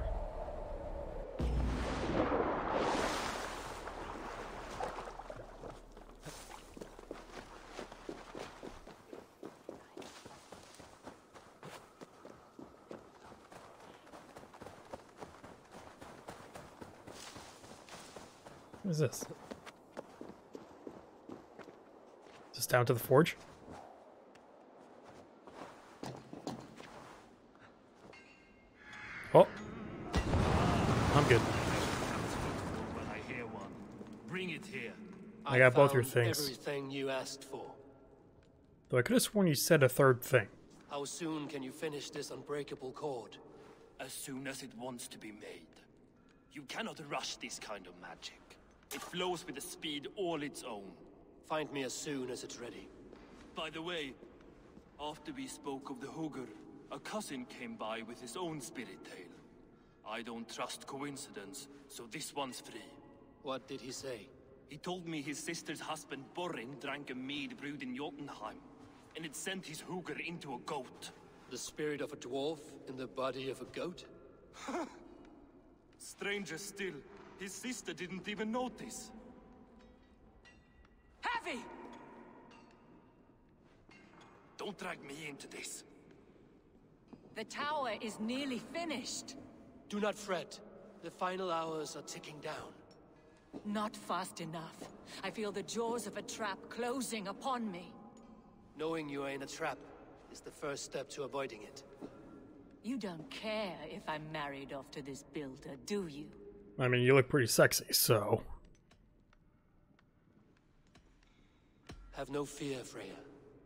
What is this? Just down to the forge? Oh. I'm good. I bring it here. I got both your things. Everything you asked for. Though I could have sworn you said a third thing. How soon can you finish this unbreakable cord? As soon as it wants to be made. You cannot rush this kind of magic. It flows with a speed all its own. Find me as soon as it's ready. By the way, after we spoke of the Hugr, a cousin came by with his own spirit tale. I don't trust coincidence, so this one's free. What did he say? He told me his sister's husband Borin drank a mead brewed in Jotunheim, and it sent his Hugr into a goat. The spirit of a dwarf in the body of a goat? Stranger still, his sister didn't even notice. Heavy! Don't drag me into this. The tower is nearly finished. Do not fret. The final hours are ticking down. Not fast enough. I feel the jaws of a trap closing upon me. Knowing you are in a trap is the first step to avoiding it. You don't care if I'm married off to this builder, do you? I mean, you look pretty sexy, so. Have no fear, Freya.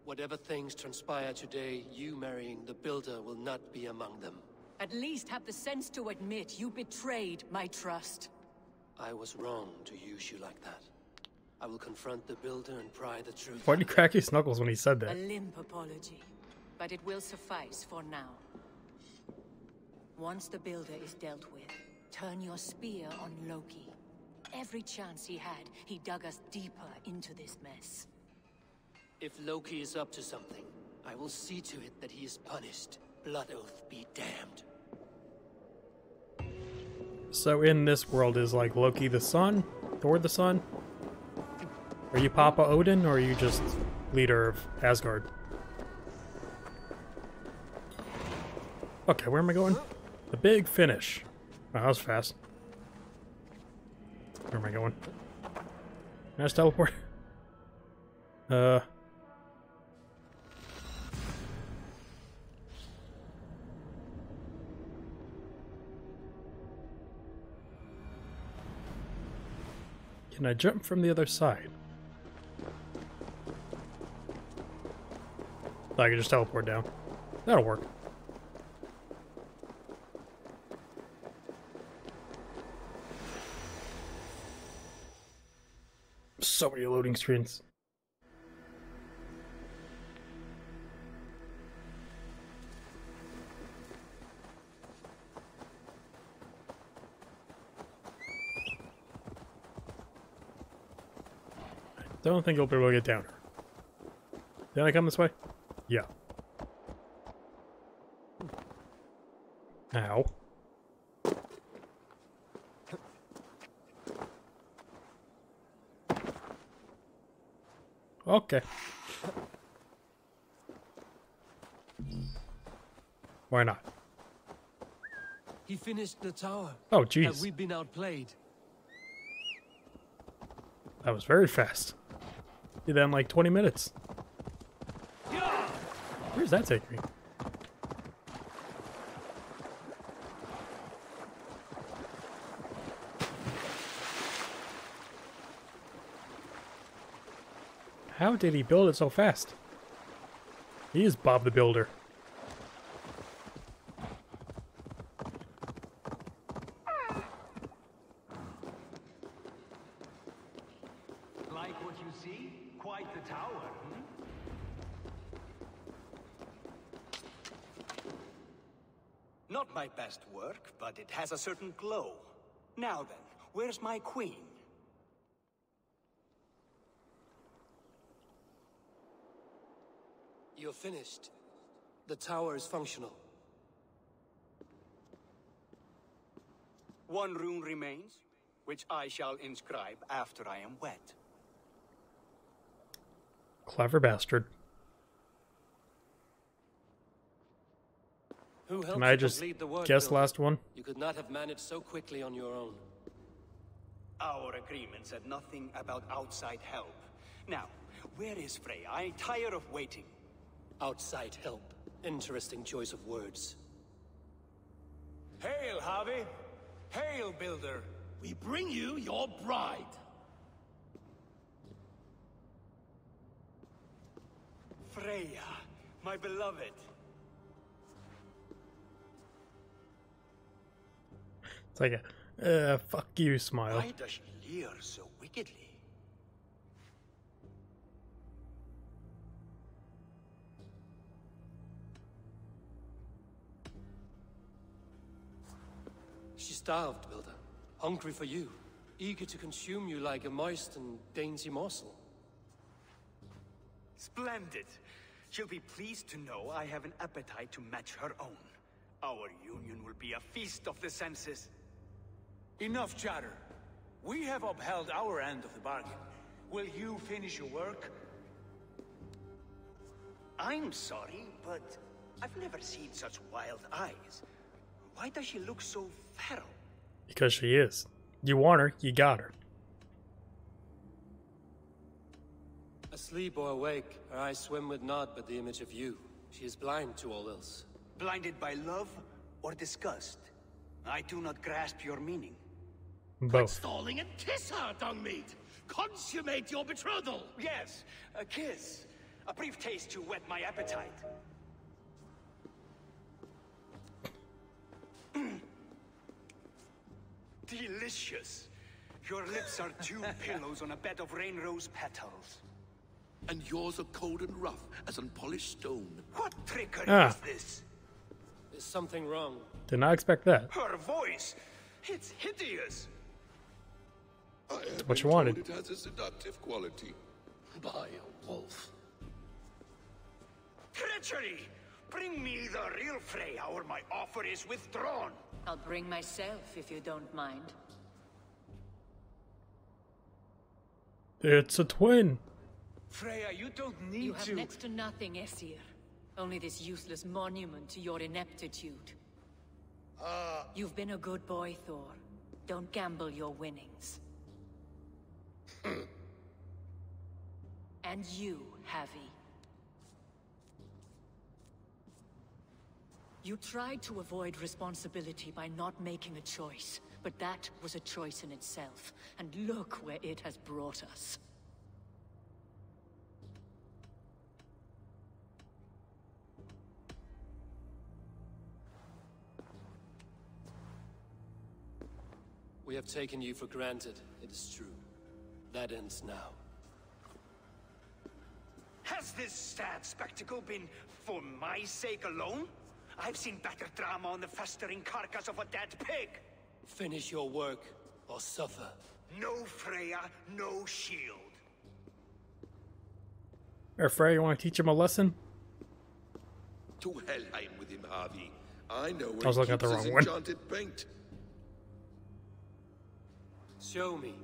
Whatever things transpire today, you marrying the Builder will not be among them. At least have the sense to admit you betrayed my trust. I was wrong to use you like that. I will confront the Builder and pry the truth. Why out did he crack his knuckles when he said that? A limp apology, but it will suffice for now. Once the Builder is dealt with, turn your spear on Loki. Every chance he had, he dug us deeper into this mess. If Loki is up to something, I will see to it that he is punished. Blood Oath be damned. So in this world is like Loki the sun, Thor the sun. Are you Papa Odin or are you just leader of Asgard? Okay, where am I going? The big finish. Wow, that was fast. Where am I going? Can I just teleport? Uh. Can I jump from the other side? I can just teleport down. That'll work. So many loading screens. Don't think you'll be able to get down here. Did I come this way? Yeah. Ow. Okay. Why not? He finished the tower. Oh, Have jeez. we been outplayed? That was very fast. Did that in like 20 minutes. Where's that take me? How did he build it so fast? He is Bob the Builder. Like what you see? Quite the tower, hmm? Not my best work, but it has a certain glow. Now then, where's my queen? You're finished. The tower is functional. One rune remains, which I shall inscribe after I am wet. Clever bastard. Who helped Can I you just complete the work, guess Bill? last one? You could not have managed so quickly on your own. Our agreement said nothing about outside help. Now, where is Freya? I tire of waiting. Outside help. Interesting choice of words. Hail, Havi! Hail, Builder! We bring you your bride. Freya, my beloved. It's like a uh, fuck you smile. Why does she leer so wickedly? She starved, Builder. Hungry for you. Eager to consume you like a moist and dainty morsel. Splendid. She'll be pleased to know I have an appetite to match her own. Our union will be a feast of the senses. Enough chatter. We have upheld our end of the bargain. Will you finish your work? I'm sorry, but I've never seen such wild eyes. Why does she look so feral? Because she is. You want her, you got her. Asleep or awake, her eyes swim with naught but the image of you. She is blind to all else. Blinded by love or disgust? I do not grasp your meaning. Both. Stalling and kiss her, dung meat. Consummate your betrothal. Yes, a kiss. A brief taste to whet my appetite. Delicious. Your lips are two pillows on a bed of rain rose petals. And yours are cold and rough as unpolished stone. What trickery Ah. is this? Is something wrong? Did not expect that. Her voice! It's hideous! I have what you wanted. told It has a seductive quality. By a wolf. Treachery! Bring me the real Freya or my offer is withdrawn! I'll bring myself if you don't mind. It's a twin. Freya, you don't need to. You have to. next to nothing, Aesir. Only this useless monument to your ineptitude. Ah. You've been a good boy, Thor. Don't gamble your winnings. And you, Havi. You tried to avoid responsibility by not making a choice, but that was a choice in itself. And look where it has brought us. We have taken you for granted, it is true. That ends now. Has this sad spectacle been for my sake alone? I've seen better drama on the festering carcass of a dead pig! Finish your work, or suffer. No Freya, no shield. Or Freya, you want to teach him a lesson? To Helheim with him, Havi. I know where I was looking at the wrong one. enchanted paint. Show me.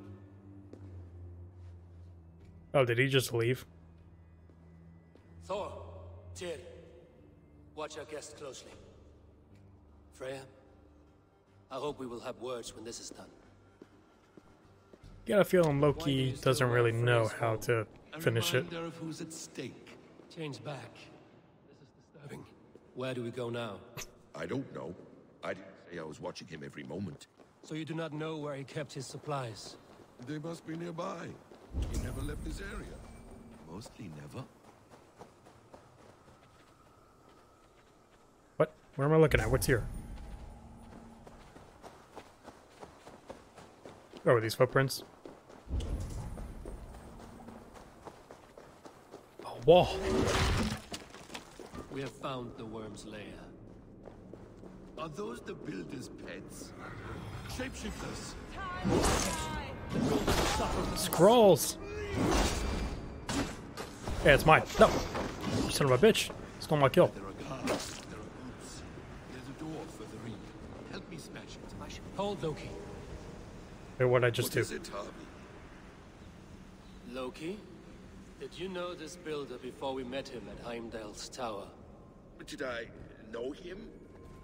Oh, did he just leave? Thor, Tyr, watch our guest closely. Freya, I hope we will have words when this is done. Got a feeling Loki doesn't really know Freya's how home? to A finish it. reminder of who's at stake. Change back. This is disturbing. Where do we go now? I don't know. I didn't say I was watching him every moment. So you do not know where he kept his supplies? They must be nearby. He never left this area. Mostly never. What? Where am I looking at? What's here? Oh, are these footprints? A wall. We have found the worm's lair. Are those the builder's pets? Shapeshifters. Scrolls. Yeah, it's mine. No. Son of a bitch. Stole my kill. There are guards. There are boots. There's a door further in. Help me smash it. Hold, Loki. Wait, what'd I just What do? is it, Havi? Loki, did you know this builder before we met him at Heimdall's tower? Did I know him?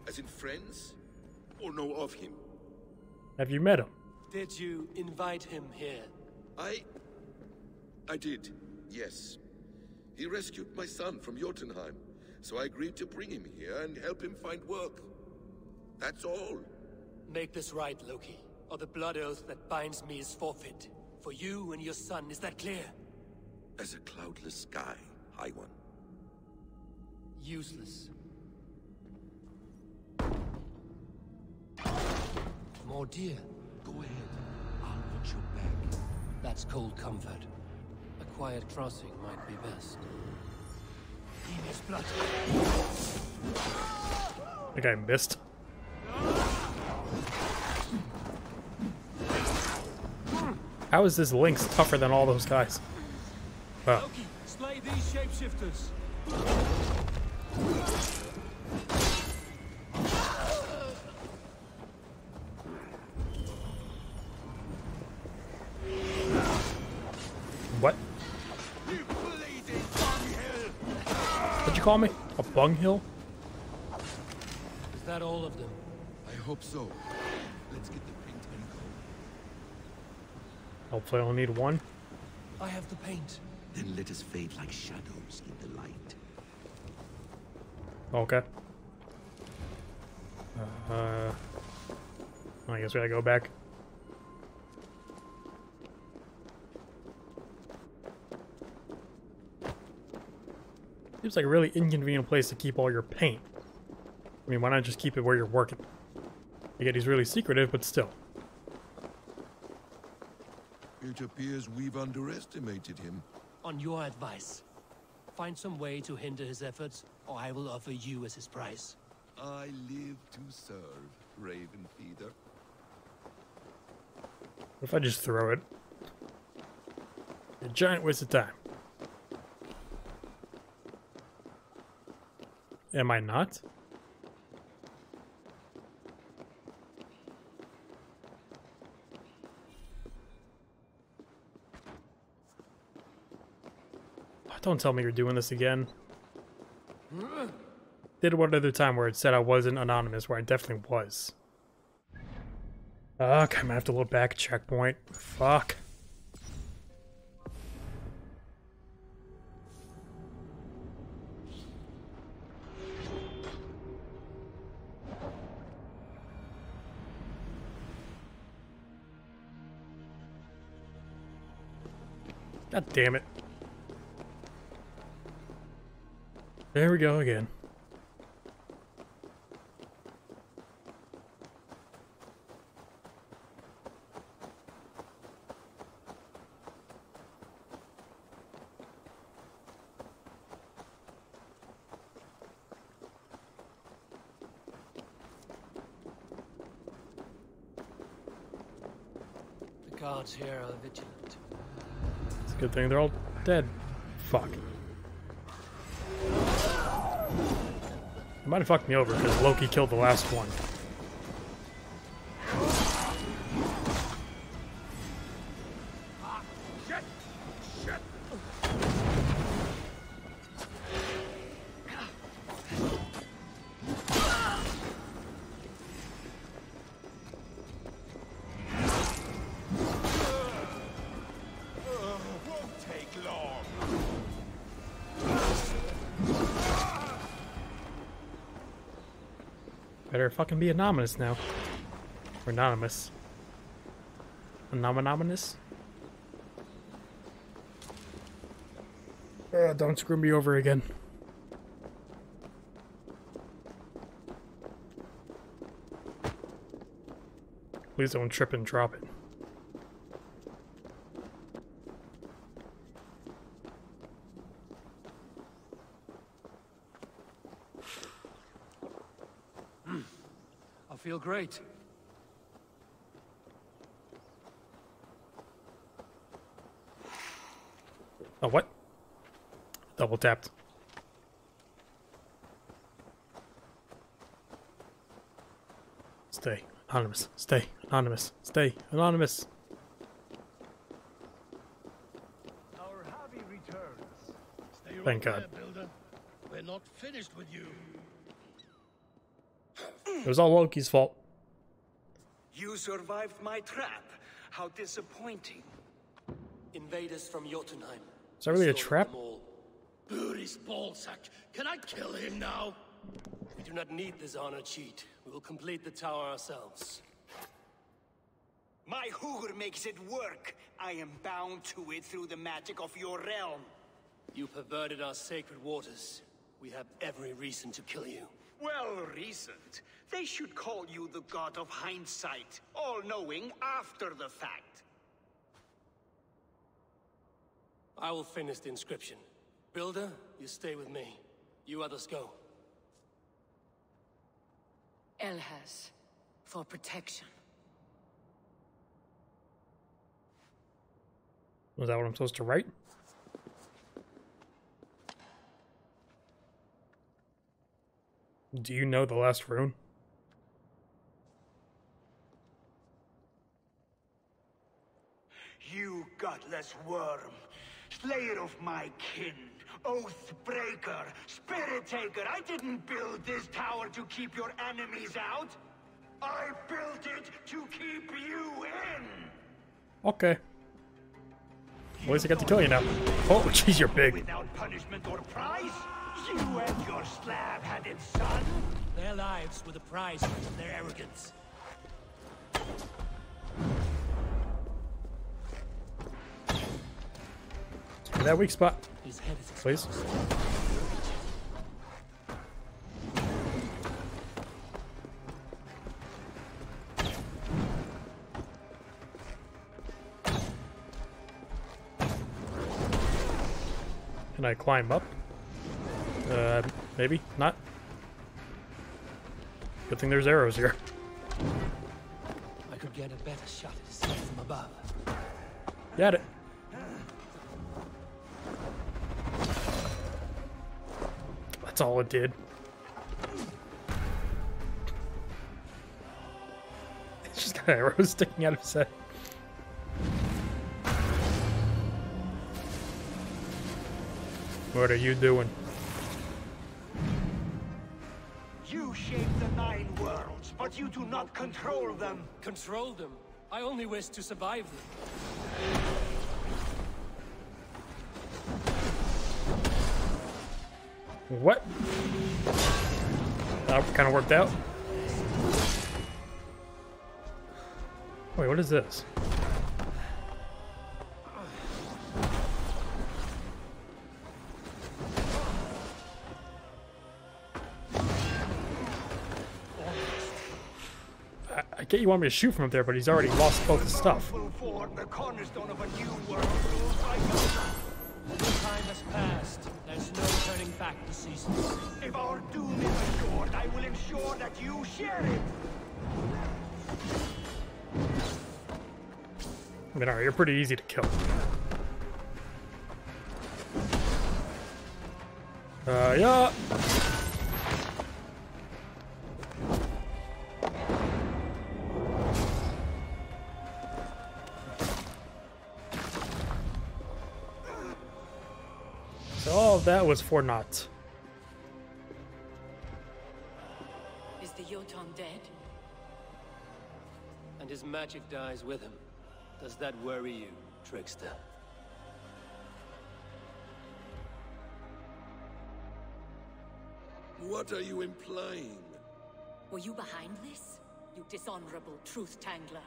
As in friends? Or know of him? Have you met him? Did you invite him here? I... I did, yes. He rescued my son from Jotunheim, so I agreed to bring him here and help him find work. That's all. Make this right, Loki, or the blood oath that binds me is forfeit. For you and your son, is that clear? As a cloudless sky, High One. Useless. More deer. Go ahead. I'll watch your back. That's cold comfort. A quiet crossing might be best. Enemy's blood. I think I missed. How is this Lynx tougher than all those guys? Well, Loki, slay these shapeshifters. Call me? A bunghill? Is that all of them? I hope so. Let's get the paint and go. Hopefully I only need one. I have the paint. Then let us fade like shadows in the light. Okay. Uh, I guess we gotta go back. Seems like a really inconvenient place to keep all your paint. I mean, why not just keep it where you're working? Again, he's really secretive, but still. It appears we've underestimated him. On your advice, find some way to hinder his efforts, or I will offer you as his price. I live to serve, Raven Feeder. What if I just throw it? A giant waste of time. Am I not? Don't tell me you're doing this again. Did one other time where it said I wasn't anonymous, where I definitely was. Fuck, I'm gonna have to look back checkpoint. Fuck. God damn it. There we go again. The guards here are vigilant. It's a good thing they're all dead. Fuck. It might have fucked me over because Loki killed the last one. Fucking be anonymous now. Or anonymous. Anonymous? Don't screw me over again. Please don't trip and drop it. great. Oh, what? Double tapped. Stay. Anonymous. Stay. Anonymous. Stay. Anonymous. Thank God. It was all Loki's fault. You survived my trap. How disappointing. Invaders from Jotunheim. Is that really a trap? them. Buris Ballsack. Can I kill him now? We do not need this honor cheat. We will complete the tower ourselves. My Hugr makes it work. I am bound to it through the magic of your realm. You perverted our sacred waters. We have every reason to kill you. Well reasoned. They should call you the god of hindsight, all-knowing after the fact. I will finish the inscription. Builder, you stay with me. You others go. Elhaz, for protection. Was that what I'm supposed to write? Do you know the last rune? You godless worm, slayer of my kin, oath breaker, spirit taker. I didn't build this tower to keep your enemies out. I built it to keep you in. Okay. At least I get to kill you now. Oh, jeez, you're big. Without punishment or prize, you and your slab-headed son. Their lives were the prize of their arrogance. That weak spot, His head is please. Can I climb up? Uh, maybe not. Good thing there's arrows here. I could get a better shot at from above. Got it. That's all it did. It's just got arrows sticking out of his head. What are you doing? You shape the nine worlds, but you do not control them. Control them. I only wish to survive them. What? That kind of worked out. Wait, what is this? Get you want me to shoot from up there, but he's already lost both his stuff. Will form the cornerstone of a new world ruled by God. The time has passed. There's no turning back the seasons. If our doom is assured, I will ensure that you share it. I mean, alright, you're pretty easy to kill. Uh, yeah. That was for naught. Is the Jotun dead? And his magic dies with him. Does that worry you, trickster? What are you implying? Were you behind this? You dishonorable truth tangler.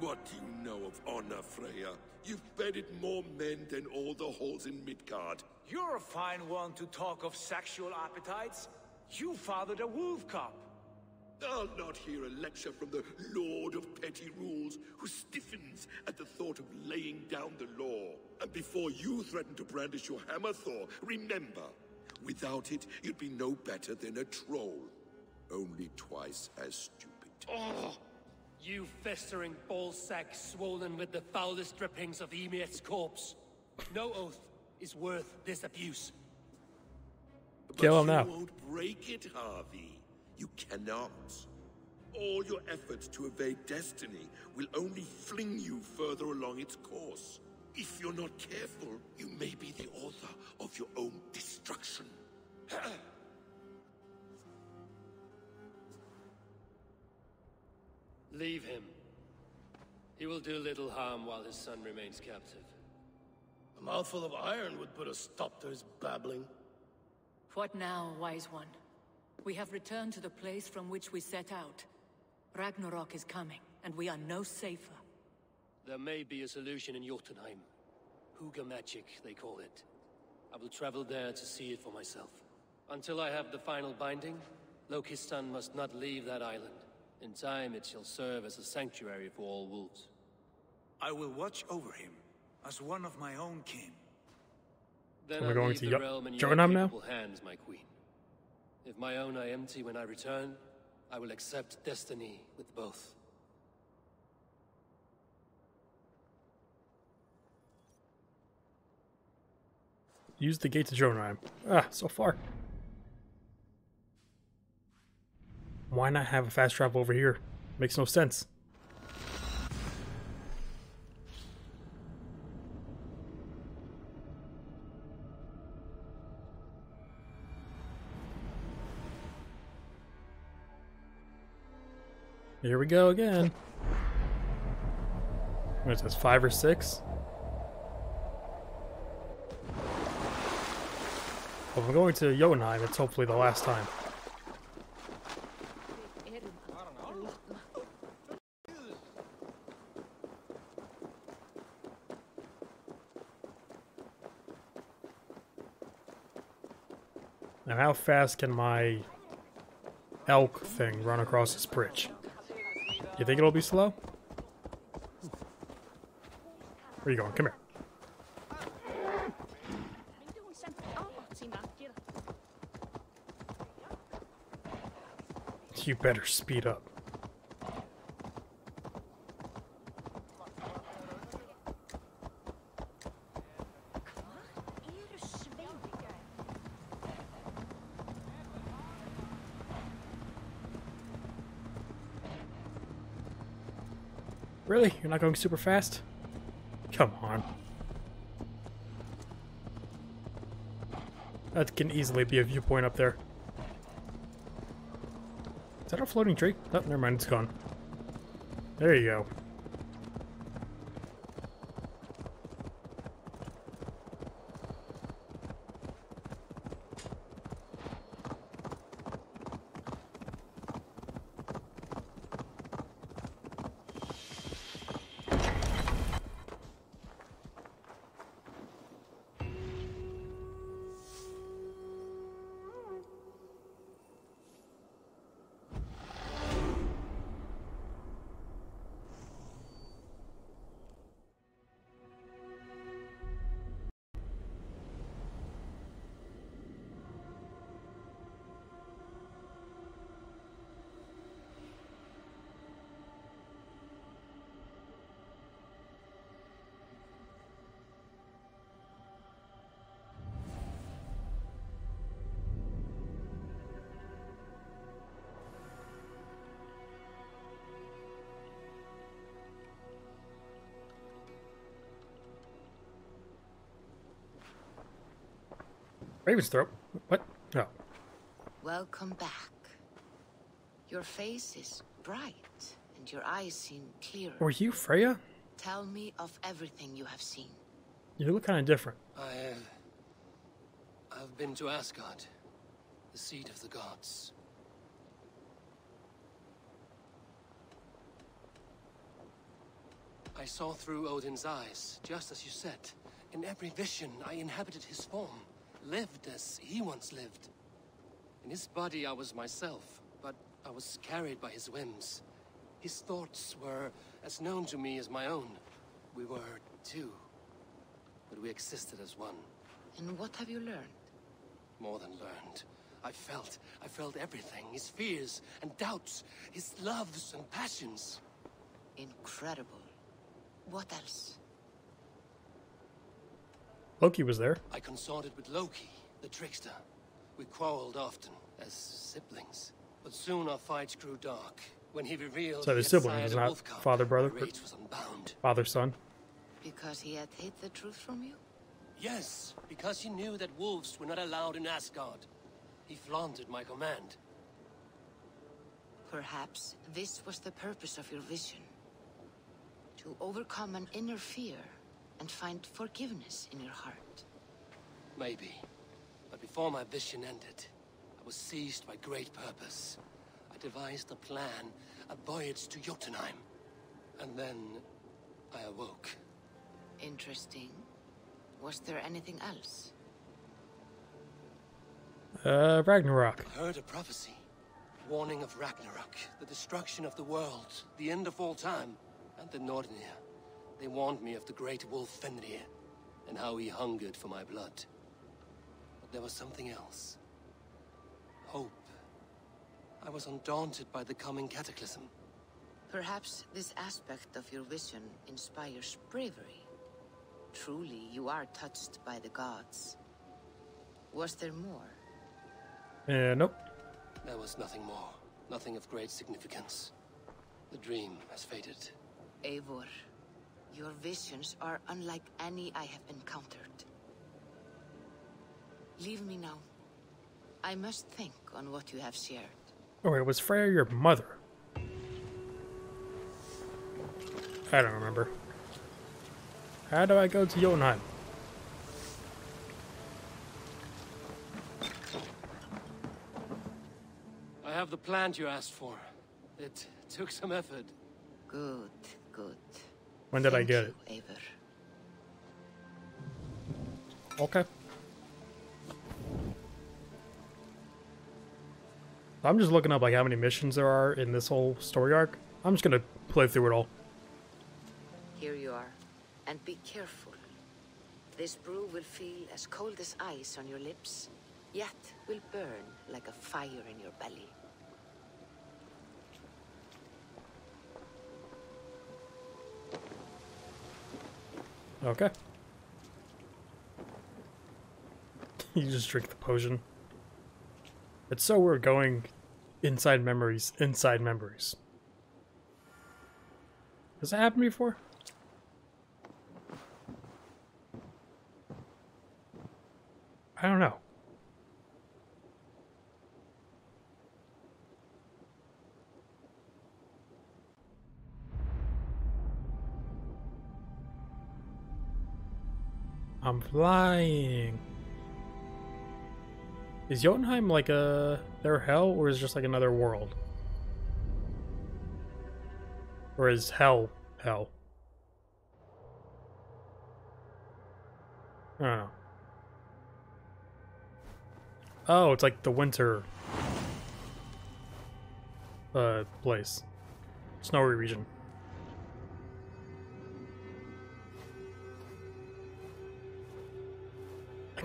What do you know of honor, Freya? You've bedded more men than all the halls in Midgard. You're a fine one to talk of sexual appetites. You fathered a wolf cub. I'll not hear a lecture from the Lord of Petty Rules, who stiffens at the thought of laying down the law. And before you threaten to brandish your hammer, Thor, remember, without it, you'd be no better than a troll. Only twice as stupid. Oh! You festering ballsack swollen with the foulest drippings of Ymir's corpse. No oath is worth this abuse. Kill but him you now. won't break it, Havi. You cannot. All your efforts to evade destiny will only fling you further along its course. If you're not careful, you may be the author of your own destruction. Leave him. He will do little harm while his son remains captive. A mouthful of iron would put a stop to his babbling. What now, wise one? We have returned to the place from which we set out. Ragnarok is coming, and we are no safer. There may be a solution in Jotunheim. Hugr magic, they call it. I will travel there to see it for myself. Until I have the final binding, Loki's son must not leave that island. In time, it shall serve as a sanctuary for all wolves. I will watch over him as one of my own kin. Then So we're I going to the Jo- realm in your Jotunheim now? hands, my queen. If my own are empty when I return, I will accept destiny with both. Use the gate to Jotunheim. Ah, so far. Why not have a fast travel over here? Makes no sense. Here we go again. What is this, five or six? If I'm going to Jotunheim, it's hopefully the last time. Now, how fast can my elk thing run across this bridge? You think it'll be slow? Where you going? Come here. You better speed up. Really? You're not going super fast? Come on. That can easily be a viewpoint up there. Is that a floating tree? Oh, never mind, it's gone. There you go. Raven's throat. What? No. Welcome back. Your face is bright, and your eyes seem clearer. Were you Freya? Tell me of everything you have seen. You look kind of different. I have. I've been to Asgard, the seat of the gods. I saw through Odin's eyes, just as you said. In every vision, I inhabited his form, lived as he once lived. In his body, I was myself, but I was carried by his whims. His thoughts were as known to me as my own. We were two, but we existed as one. And what have you learned? More than learned. I felt, I felt everything. His fears and doubts, his loves and passions. Incredible. What else? Loki was there. I consorted with Loki, the trickster. We quarreled often, as siblings. But soon our fights grew dark. When he revealed So he they're siblings, sired it's a not wolf father, brother, my was unbound. Father, son. Because he had hid the truth from you? Yes, because he knew that wolves were not allowed in Asgard. He flaunted my command. Perhaps this was the purpose of your vision. To overcome an inner fear and find forgiveness in your heart. Maybe. But before my vision ended, I was seized by great purpose. I devised a plan, a voyage to Jotunheim. And then I awoke. Interesting. Was there anything else? Uh, Ragnarok. I heard a prophecy. Warning of Ragnarok, the destruction of the world, the end of all time, and the Nornir. They warned me of the great wolf Fenrir, and how he hungered for my blood. But there was something else. Hope. I was undaunted by the coming cataclysm. Perhaps this aspect of your vision inspires bravery. Truly, you are touched by the gods. Was there more? Uh, nope. There was nothing more. Nothing of great significance. The dream has faded. Eivor, your visions are unlike any I have encountered. Leave me now. I must think on what you have shared. Oh wait, was Freya your mother? I don't remember. How do I go to Jotunheim? I have the plant you asked for. It took some effort. Good, good. When did I get you, it? Eivor. Okay. I'm just looking up like how many missions there are in this whole story arc. I'm just gonna play through it all. Here you are. And be careful. This brew will feel as cold as ice on your lips, yet will burn like a fire in your belly. Okay. you just drink the potion. It's so we're going inside memories, inside memories. Has that happened before? I don't know. I'm flying. Is Jotunheim like a their hell, or is just like another world? Or is hell hell? I don't know. Oh, it's like the winter uh place. Snowy region.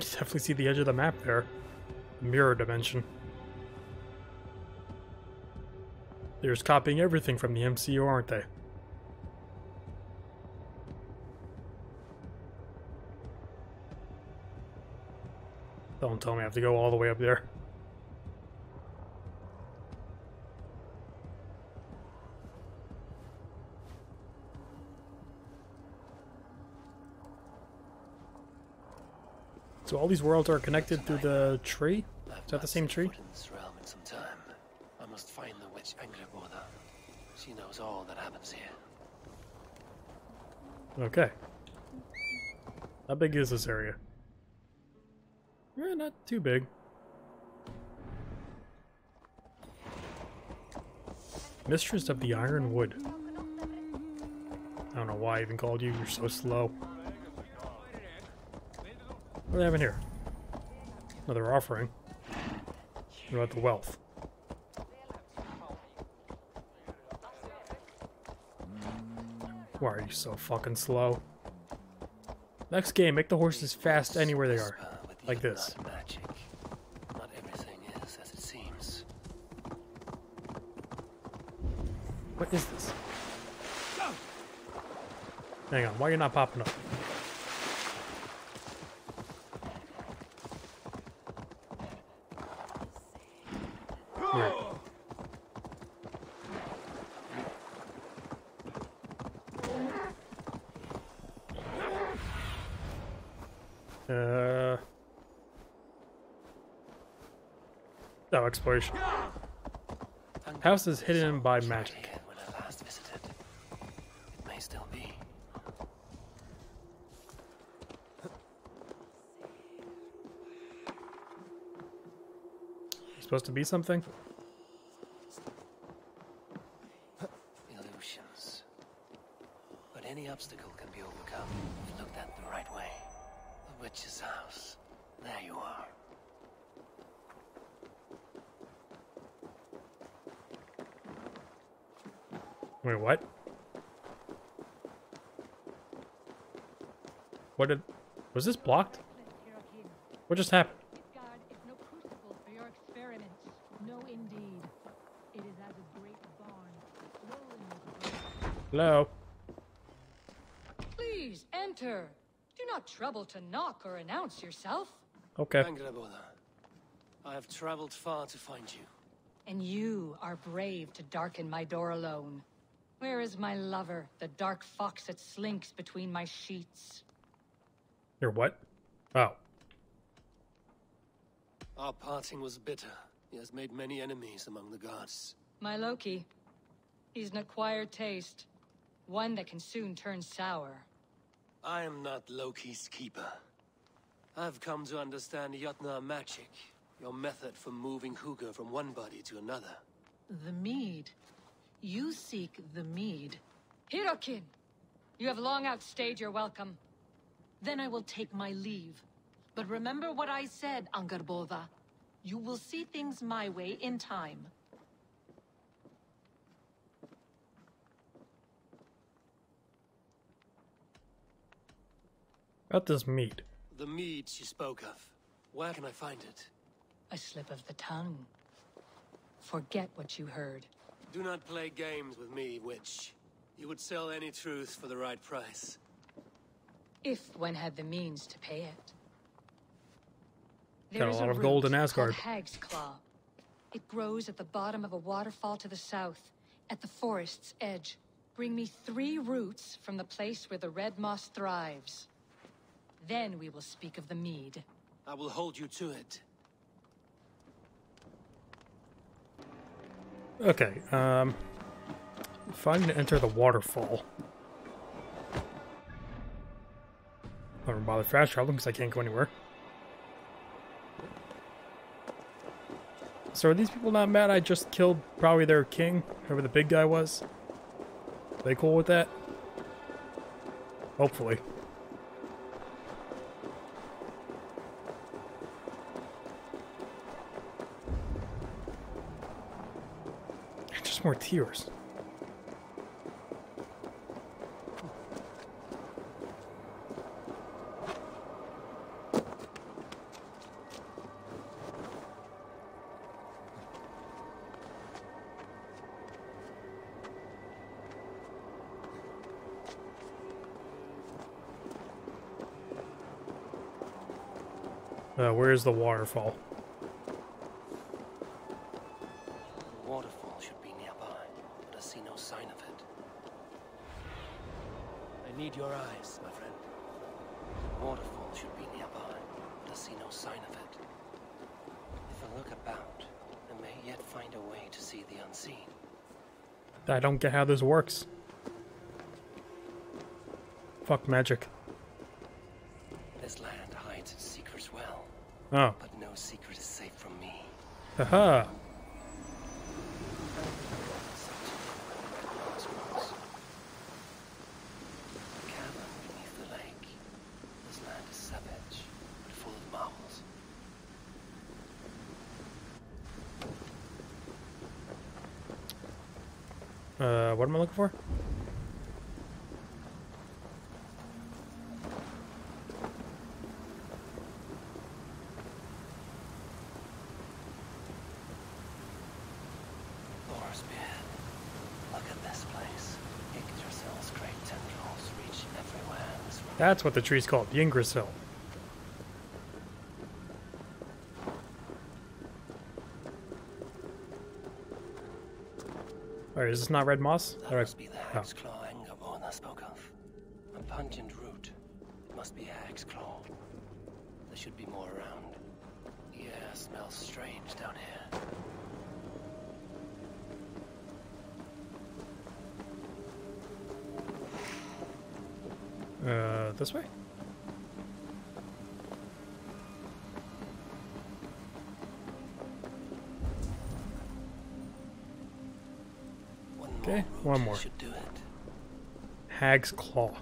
Can definitely see the edge of the map there. Mirror dimension. They're just copying everything from the MCU, aren't they? Don't tell me I have to go all the way up there. So all these worlds are connected through the tree? Is that the same tree? In this realm in some time. I must find the witch. She knows all that happens here. Okay. How big is this area? Eh, not too big. Mistress of the Iron Wood. I don't know why I even called you. You're so slow. What do they have in here? Another offering. What about the wealth? Why are you so fucking slow? Next game, make the horses fast anywhere they are. Like this. What is this? Hang on, why are you not popping up? Exploration. House is hidden by magic. When I last visited, it may still be. Supposed to be something? Illusions. But any obstacle can be overcome if looked at the right way. The witch's house. There you are. Wait, what? What did... Was this blocked? What just happened? No crucible for your experiments. No, indeed. It is as a great barn, swollen with grain. Hello? Please enter. Do not trouble to knock or announce yourself. Okay. Angrboda, I have traveled far to find you. And you are brave to darken my door alone. Where is my lover, the dark fox that slinks between my sheets? Your what? Oh. Our parting was bitter. He has made many enemies among the gods. My Loki. He's an acquired taste. One that can soon turn sour. I am not Loki's keeper. I've come to understand Jotnar magic, your method for moving Hugr from one body to another. The mead. You seek the mead. Hyrrokkin! You have long outstayed your welcome. Then I will take my leave. But remember what I said, Angrboda. You will see things my way in time. About this meat. The mead she spoke of. Where can I find it? A slip of the tongue. Forget what you heard. Do not play games with me, witch. You would sell any truth for the right price. If one had the means to pay it. Got a is lot of root gold in called Asgard. Hag's Claw. It grows at the bottom of a waterfall to the south, at the forest's edge. Bring me three roots from the place where the red moss thrives. Then we will speak of the mead. I will hold you to it. Okay, um... Find and enter the waterfall. I don't bother fast traveling because I can't go anywhere. So are these people not mad I just killed probably their king, whoever the big guy was? they cool with that? Hopefully. Just more tears. Uh, where's the waterfall? The waterfall should be nearby, but I see no sign of it. I need your eyes, my friend. The waterfall should be nearby, but I see no sign of it. If I look about, I may yet find a way to see the unseen. I don't get how this works. Fuck magic. This land hides its secrets well, Oh. but no secret is safe from me. Haha. Cavern beneath the lake. This land is savage, but full of marvels. Uh, what am I looking for? Borsbeard, look at this place. Yggdrasil's great tendrils reach everywhere in this world. That's what the tree's called, Yggdrasil. Alright, is this not red moss? That must be the Oh. hag's claw Angrboda spoke of. A pungent root. It must be hag's claw. should be more around. The air smells strange down here. This way? Okay, one more. Should do it. Hag's Claw.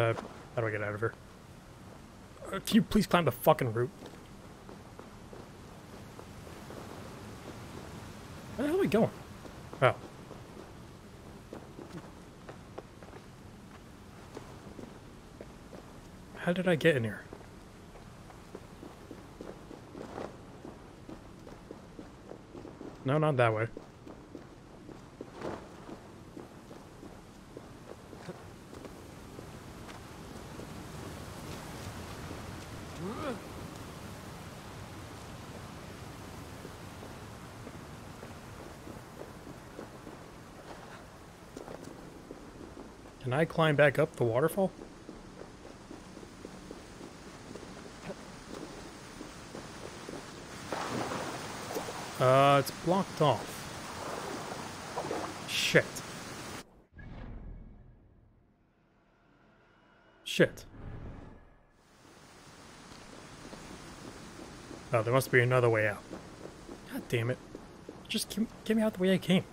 Uh, how do I get out of here? Uh, can you please climb the fucking root? Where the hell are we going? Oh. How did I get in here? No, not that way. Can I climb back up the waterfall? Uh, it's blocked off. Shit. Shit. Oh, there must be another way out. God damn it. Just get, me out the way I came.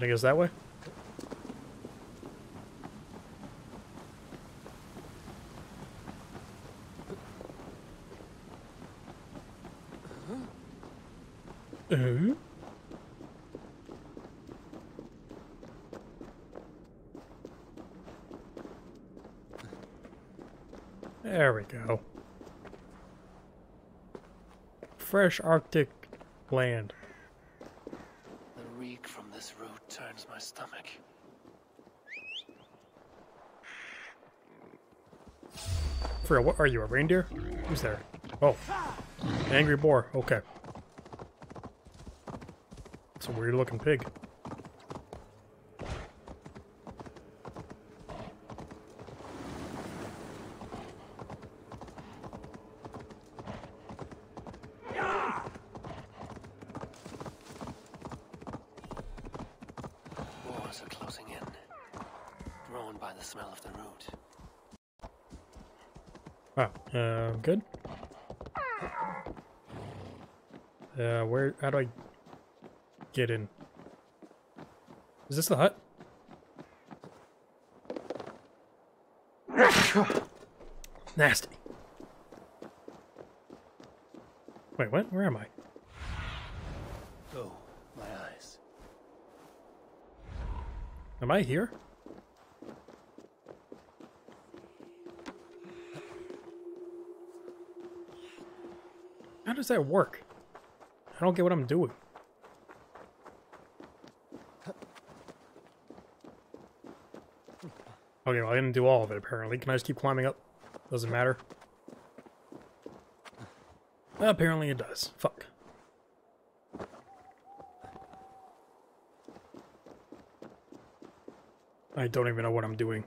I think that way. Uh? There we go. Fresh Arctic land. The reek from this root turns my stomach. For a, what are you, a reindeer? Who's there? Oh, angry boar. Okay. It's a weird looking pig. Boars are closing in, drawn by the smell of the root. Oh, uh, good. Uh, where? How do I get in? Is this the hut? Nasty. Wait, what? Where am I? Oh, my eyes. Am I here? How does that work? I don't get what I'm doing. Okay, well I didn't do all of it apparently. Can I just keep climbing up? Doesn't matter. Apparently it does. Fuck. I don't even know what I'm doing.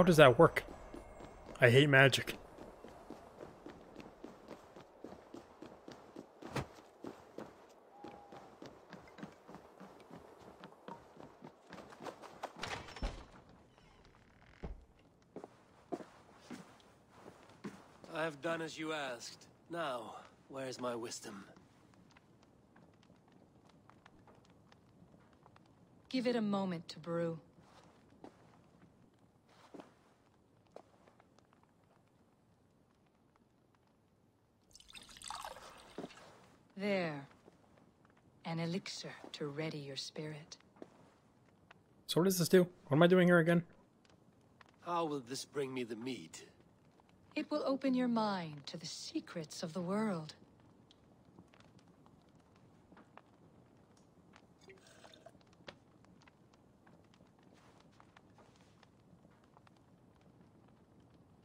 How does that work? I hate magic. I have done as you asked. Now, where's my wisdom? Give it a moment to brew. Elixir to ready your spirit. So what does this do? What am I doing here again? How will this bring me the mead? It will open your mind to the secrets of the world.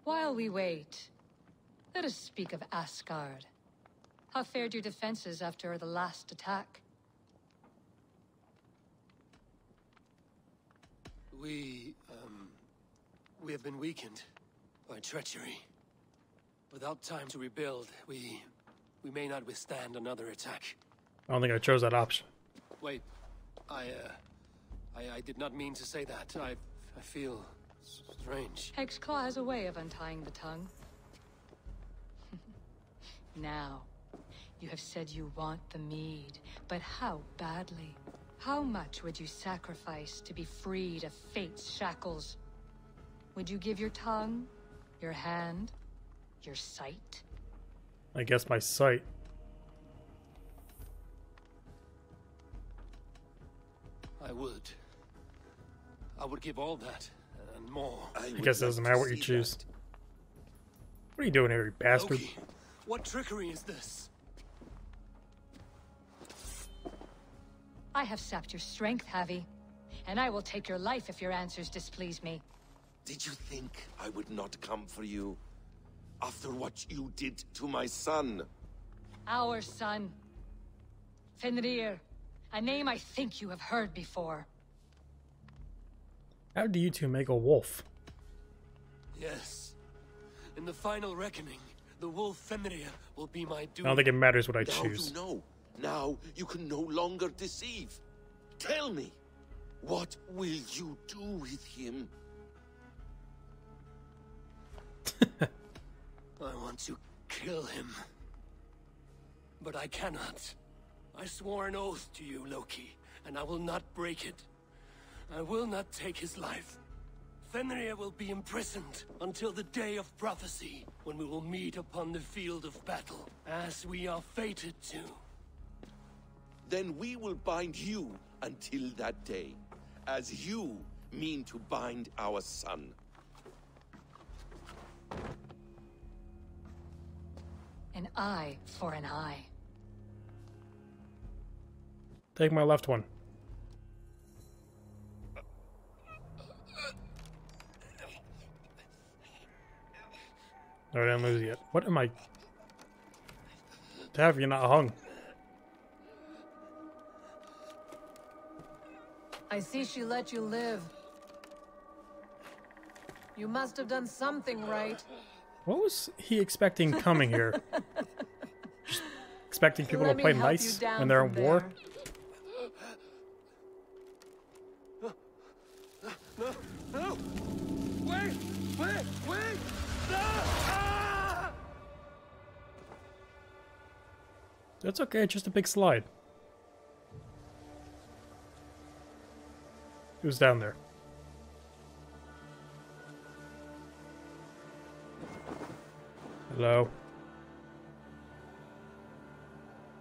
While we wait, let us speak of Asgard. How fared your defenses after the last attack? We, um, we have been weakened by treachery. Without time to rebuild, we, we may not withstand another attack. I don't think I chose that option. Wait, I, uh, I, I did not mean to say that. I, I feel strange. Hag's Claw has a way of untying the tongue. now, you have said you want the mead, but how badly? How much would you sacrifice to be freed of fate's shackles? Would you give your tongue, your hand, your sight? I guess my sight. I would. I would give all that and more. I, guess it doesn't matter what you choose. That. What are you doing here, you bastard? Loki, what trickery is this? I have sapped your strength, Havi. And I will take your life if your answers displease me. Did you think I would not come for you? After what you did to my son? Our son. Fenrir. A name I think you have heard before. How do you two make a wolf? Yes. In the final reckoning, the wolf Fenrir will be my doom. I don't think it matters what I now choose. You know. Now you can no longer deceive. Tell me, what will you do with him? I want to kill him. But I cannot. I swore an oath to you, Loki, and I will not break it. I will not take his life. Fenrir will be imprisoned until the day of prophecy, when we will meet upon the field of battle, as we are fated to. Then we will bind you until that day, as you mean to bind our son. An eye for an eye. Take my left one. No, I didn't lose yet. What am I? Have you're not hung? I see she let you live. You must have done something right. What was he expecting coming here? Just expecting people Let to play nice when they're in from war? No, no! Wait! Wait! Wait! No! Ah! That's okay, just a big slide. Who's down there? Hello?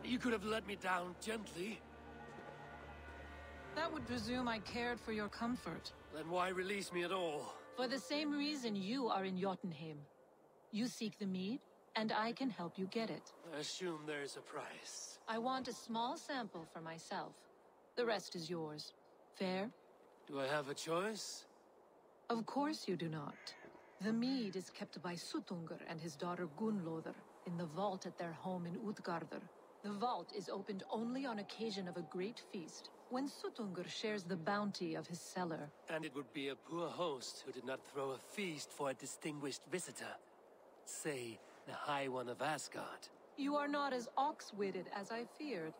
You could have let me down gently. That would presume I cared for your comfort. Then why release me at all? For the same reason you are in Jotunheim. You seek the mead, and I can help you get it. I assume there's a price. I want a small sample for myself. The rest is yours. Fair? Do I have a choice? Of course you do not. The mead is kept by Suttungr and his daughter Gunnlodr in the vault at their home in Utgardr. The vault is opened only on occasion of a great feast, when Suttungr shares the bounty of his cellar. And it would be a poor host who did not throw a feast for a distinguished visitor. Say, the High One of Asgard. You are not as ox-witted as I feared.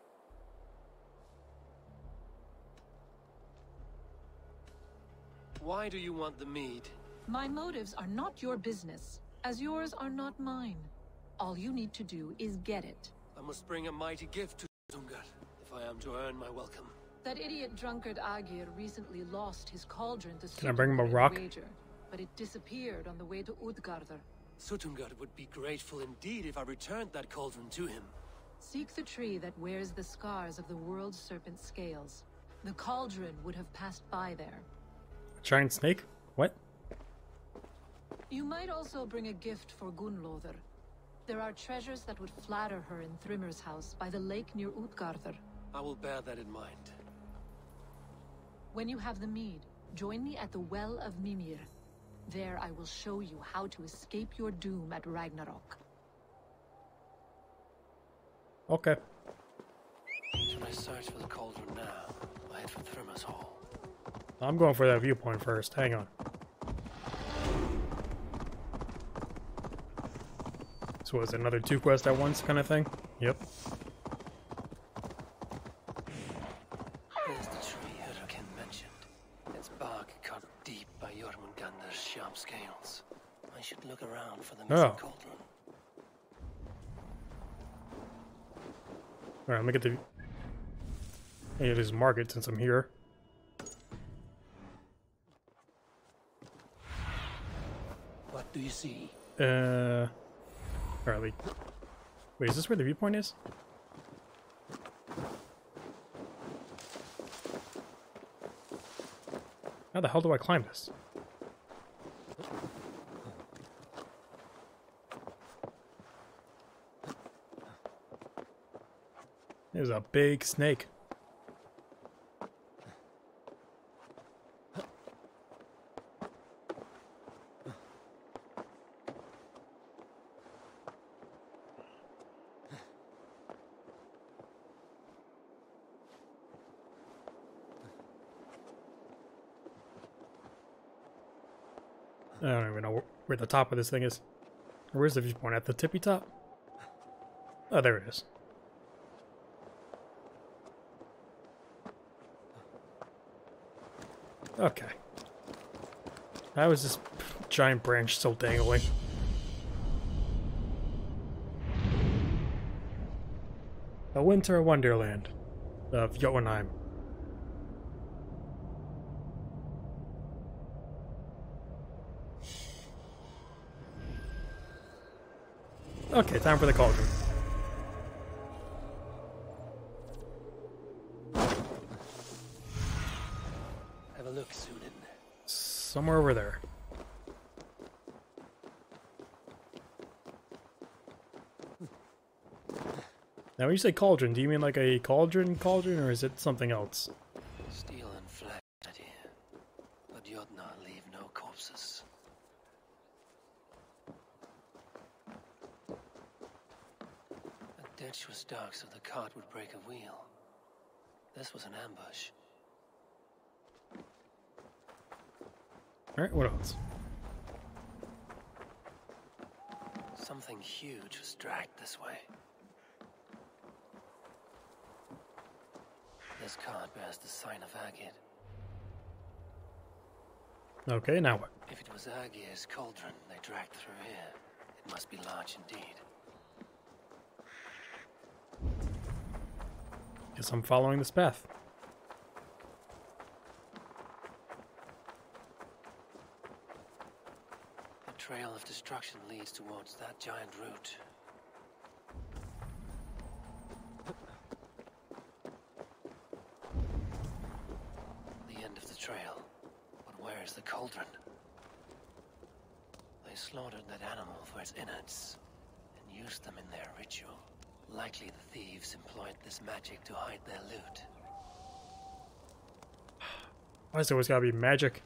Why do you want the mead? My motives are not your business, as yours are not mine. All you need to do is get it. I must bring a mighty gift to Dungar if I am to earn my welcome. That idiot drunkard Aegir recently lost his cauldron to Can I bring him a rock? wager, but it disappeared on the way to Utgardr. Suttungr would be grateful indeed if I returned that cauldron to him. Seek the tree that wears the scars of the world serpent scales. The cauldron would have passed by there. Giant snake? What? You might also bring a gift for Gunnlodr. There are treasures that would flatter her in Thrymr's house by the lake near Utgardr. I will bear that in mind. When you have the mead, join me at the Well of Mimir. There I will show you how to escape your doom at Ragnarok. Okay. Should I search for the cauldron now? I head for Thrymr's Hall. I'm going for that viewpoint first. Hang on. So was another two quests at once kind of thing? Yep. Here's the tree Hyrrokkin mentioned. Its bark cut deep by Jormungandr's sharp scales. I should look around for the missing Oh. cauldron. Alright, let me get the... Hey, it is market since I'm here. Do you see? Uh... Alright, wait. Wait, is this where the viewpoint is? How the hell do I climb this? There's a big snake. I don't even know wh- where the top of this thing is. Where's the viewpoint? At the tippy top? Oh, there it is. Okay. How is this giant branch still dangling? A winter wonderland of Jotunheim. Okay, time for the cauldron. Have a look, Sunan. Somewhere over there. Now, when you say cauldron, do you mean like a cauldron cauldron, or is it something else? Steel and flesh, idea. But Jotnar leave no corpses. The ditch was dark so the cart would break a wheel. This was an ambush. Alright, what else? Something huge was dragged this way. This card bears the sign of Aegir. Okay, now what? If it was Aegir's cauldron they dragged through here, it must be large indeed. Guess I'm following this path. Trail of destruction leads towards that giant root. The end of the trail. But where is the cauldron? They slaughtered that animal for its innards and used them in their ritual. Likely the thieves employed this magic to hide their loot. Why is it always gotta be magic?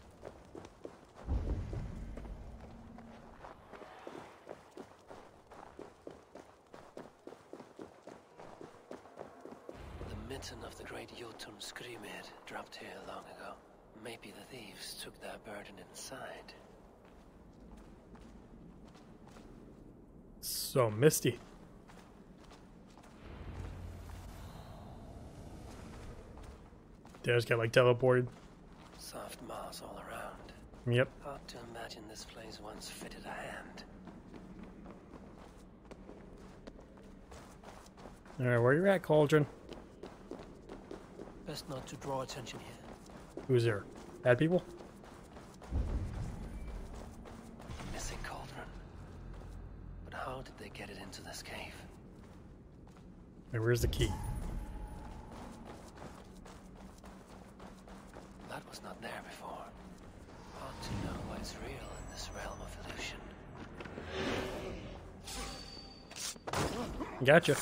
The mitten of the great Jotun Skrymir dropped here long ago. Maybe the thieves took their burden inside. So misty. I just like teleported? Soft moss all around. Yep. Hard to imagine this place once fitted a hand. Alright, where you at, Cauldron? Best not to draw attention here. Who's there? Bad people? This cave? And where's the key? That was not there before. Hard to know what's real in this realm of illusion. Gotcha.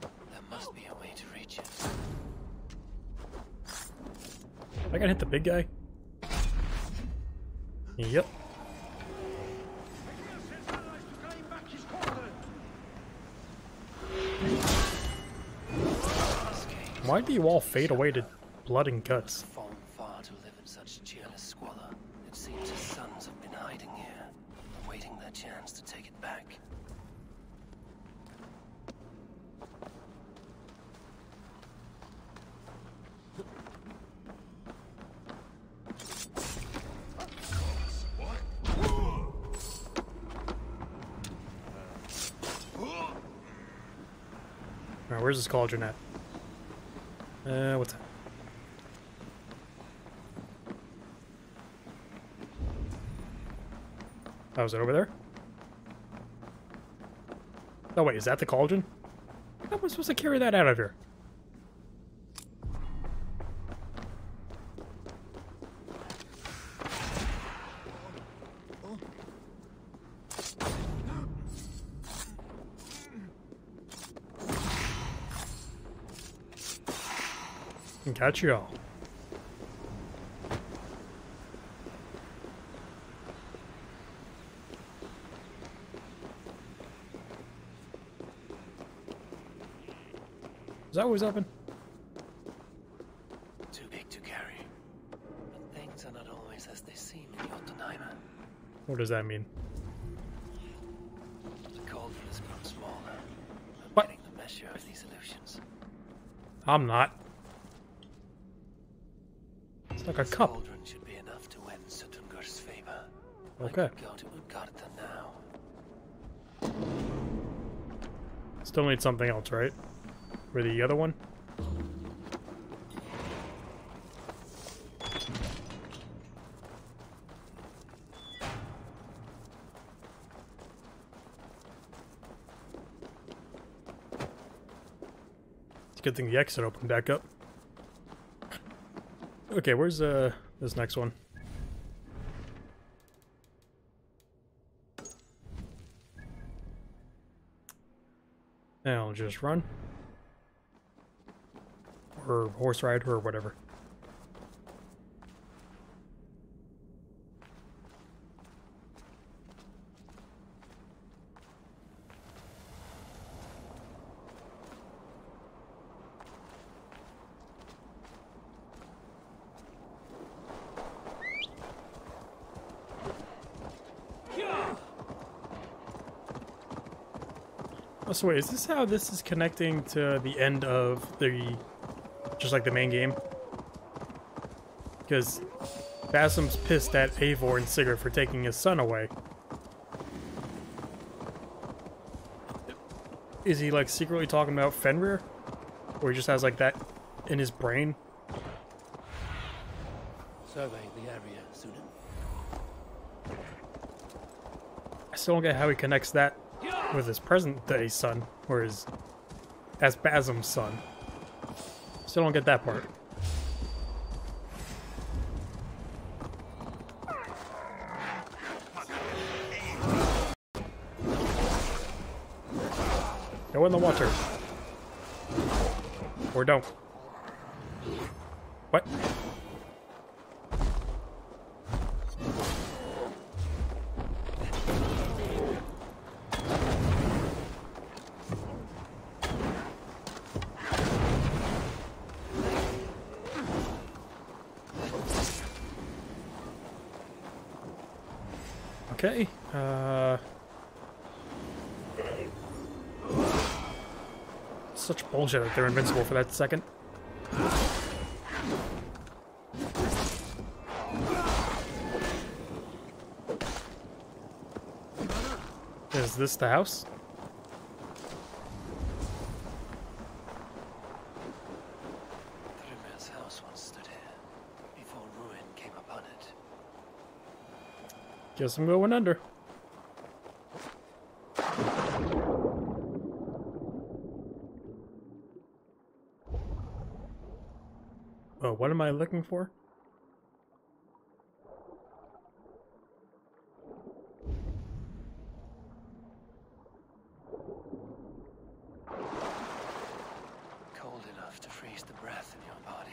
There must be a way to reach it. I gotta hit the big guy? Yep. Why do you all fade away to blood and guts? Where's this cauldron at? Uh, what's that? Oh, is it over there? Oh wait, is that the cauldron? How am I supposed to carry that out of here? Catch you all. Is that always open? Too big to carry. But things are not always as they seem in Jotunheimer. What does that mean? The cauldron has grown smaller. I'm What? getting the measure of these illusions. I'm not. It's like a cup. should be enough to win Suttungr's favor. Okay. Go to Utgarda now. Still need something else, right? For the other one? It's a good thing the exit opened back up. Okay, where's uh this next one? I'll just run. Or horse ride or whatever. So wait, is this how this is connecting to the end of the, just like the main game? Because Basim's pissed at Eivor and Sigurd for taking his son away. Is he like secretly talking about Fenrir? Or he just has like that in his brain? Survey the area, Sýnin. I still don't get how he connects that with his present day son, or his as son. Still don't get that part. Go in the water. Or don't. What? Okay. Uh, such bullshit that they're invincible for that second. Is this the house? House once stood here, before ruin came upon it. Guess I'm going under. Oh, what am I looking for? Cold enough to freeze the breath in your body.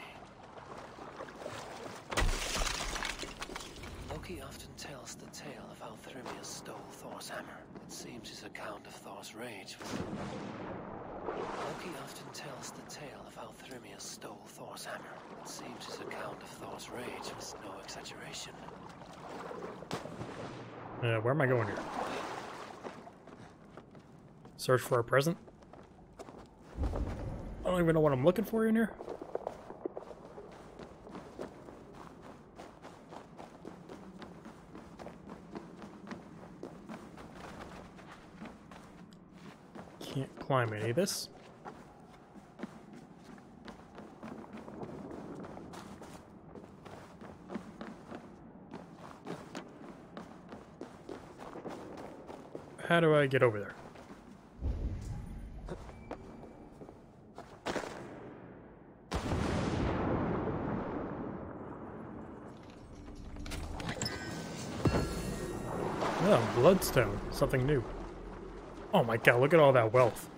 Loki often tells the tale of how Thrymr stole Thor's hammer. It seems his account of Thor's rage was... Loki often tells the tale of how Thrymr stole Thor's hammer. It seems his account of Thor's rage was no exaggeration. Uh, where am I going here? Search for a present? I don't even know what I'm looking for in here. Can't climb any of this. How do I get over there? Bloodstone. Something new. Oh my god, look at all that wealth.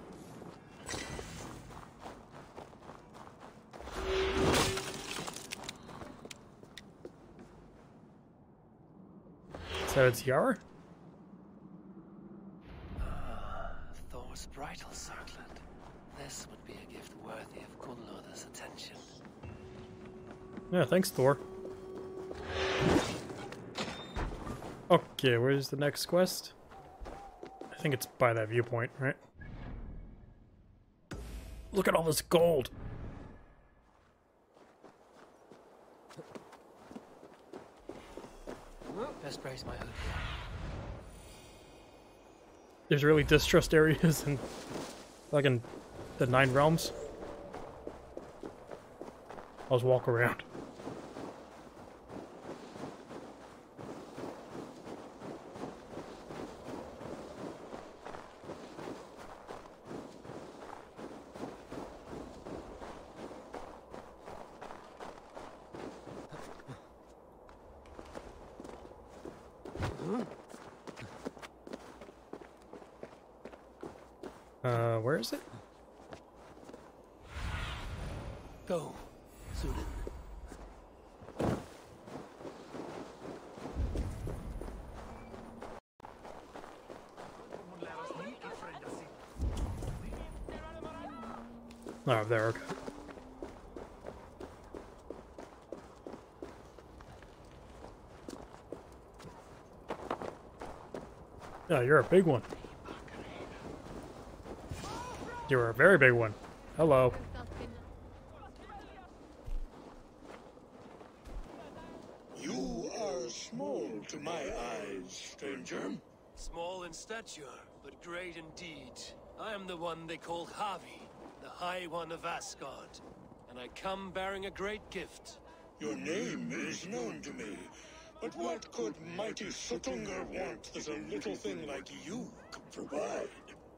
Is that a tiara? Ah, Thor's bridal circlet. This would be a gift worthy of Gunnlod's attention. Yeah, thanks, Thor. Okay, where's the next quest? I think it's by that viewpoint, right? Look at all this gold! Best brace my hood. There's really distrust areas in like in the Nine Realms. I'll just walk around. Uh, where is it? Go, Sudan. Oh, there, okay. Yeah, you're a big one. You're a very big one. Hello. You are small to my eyes, stranger. Small in stature, but great in deed. I am the one they call Havi, the High One of Asgard. And I come bearing a great gift. Your name is known to me, but what could mighty Suttungr want that a little thing like you could provide?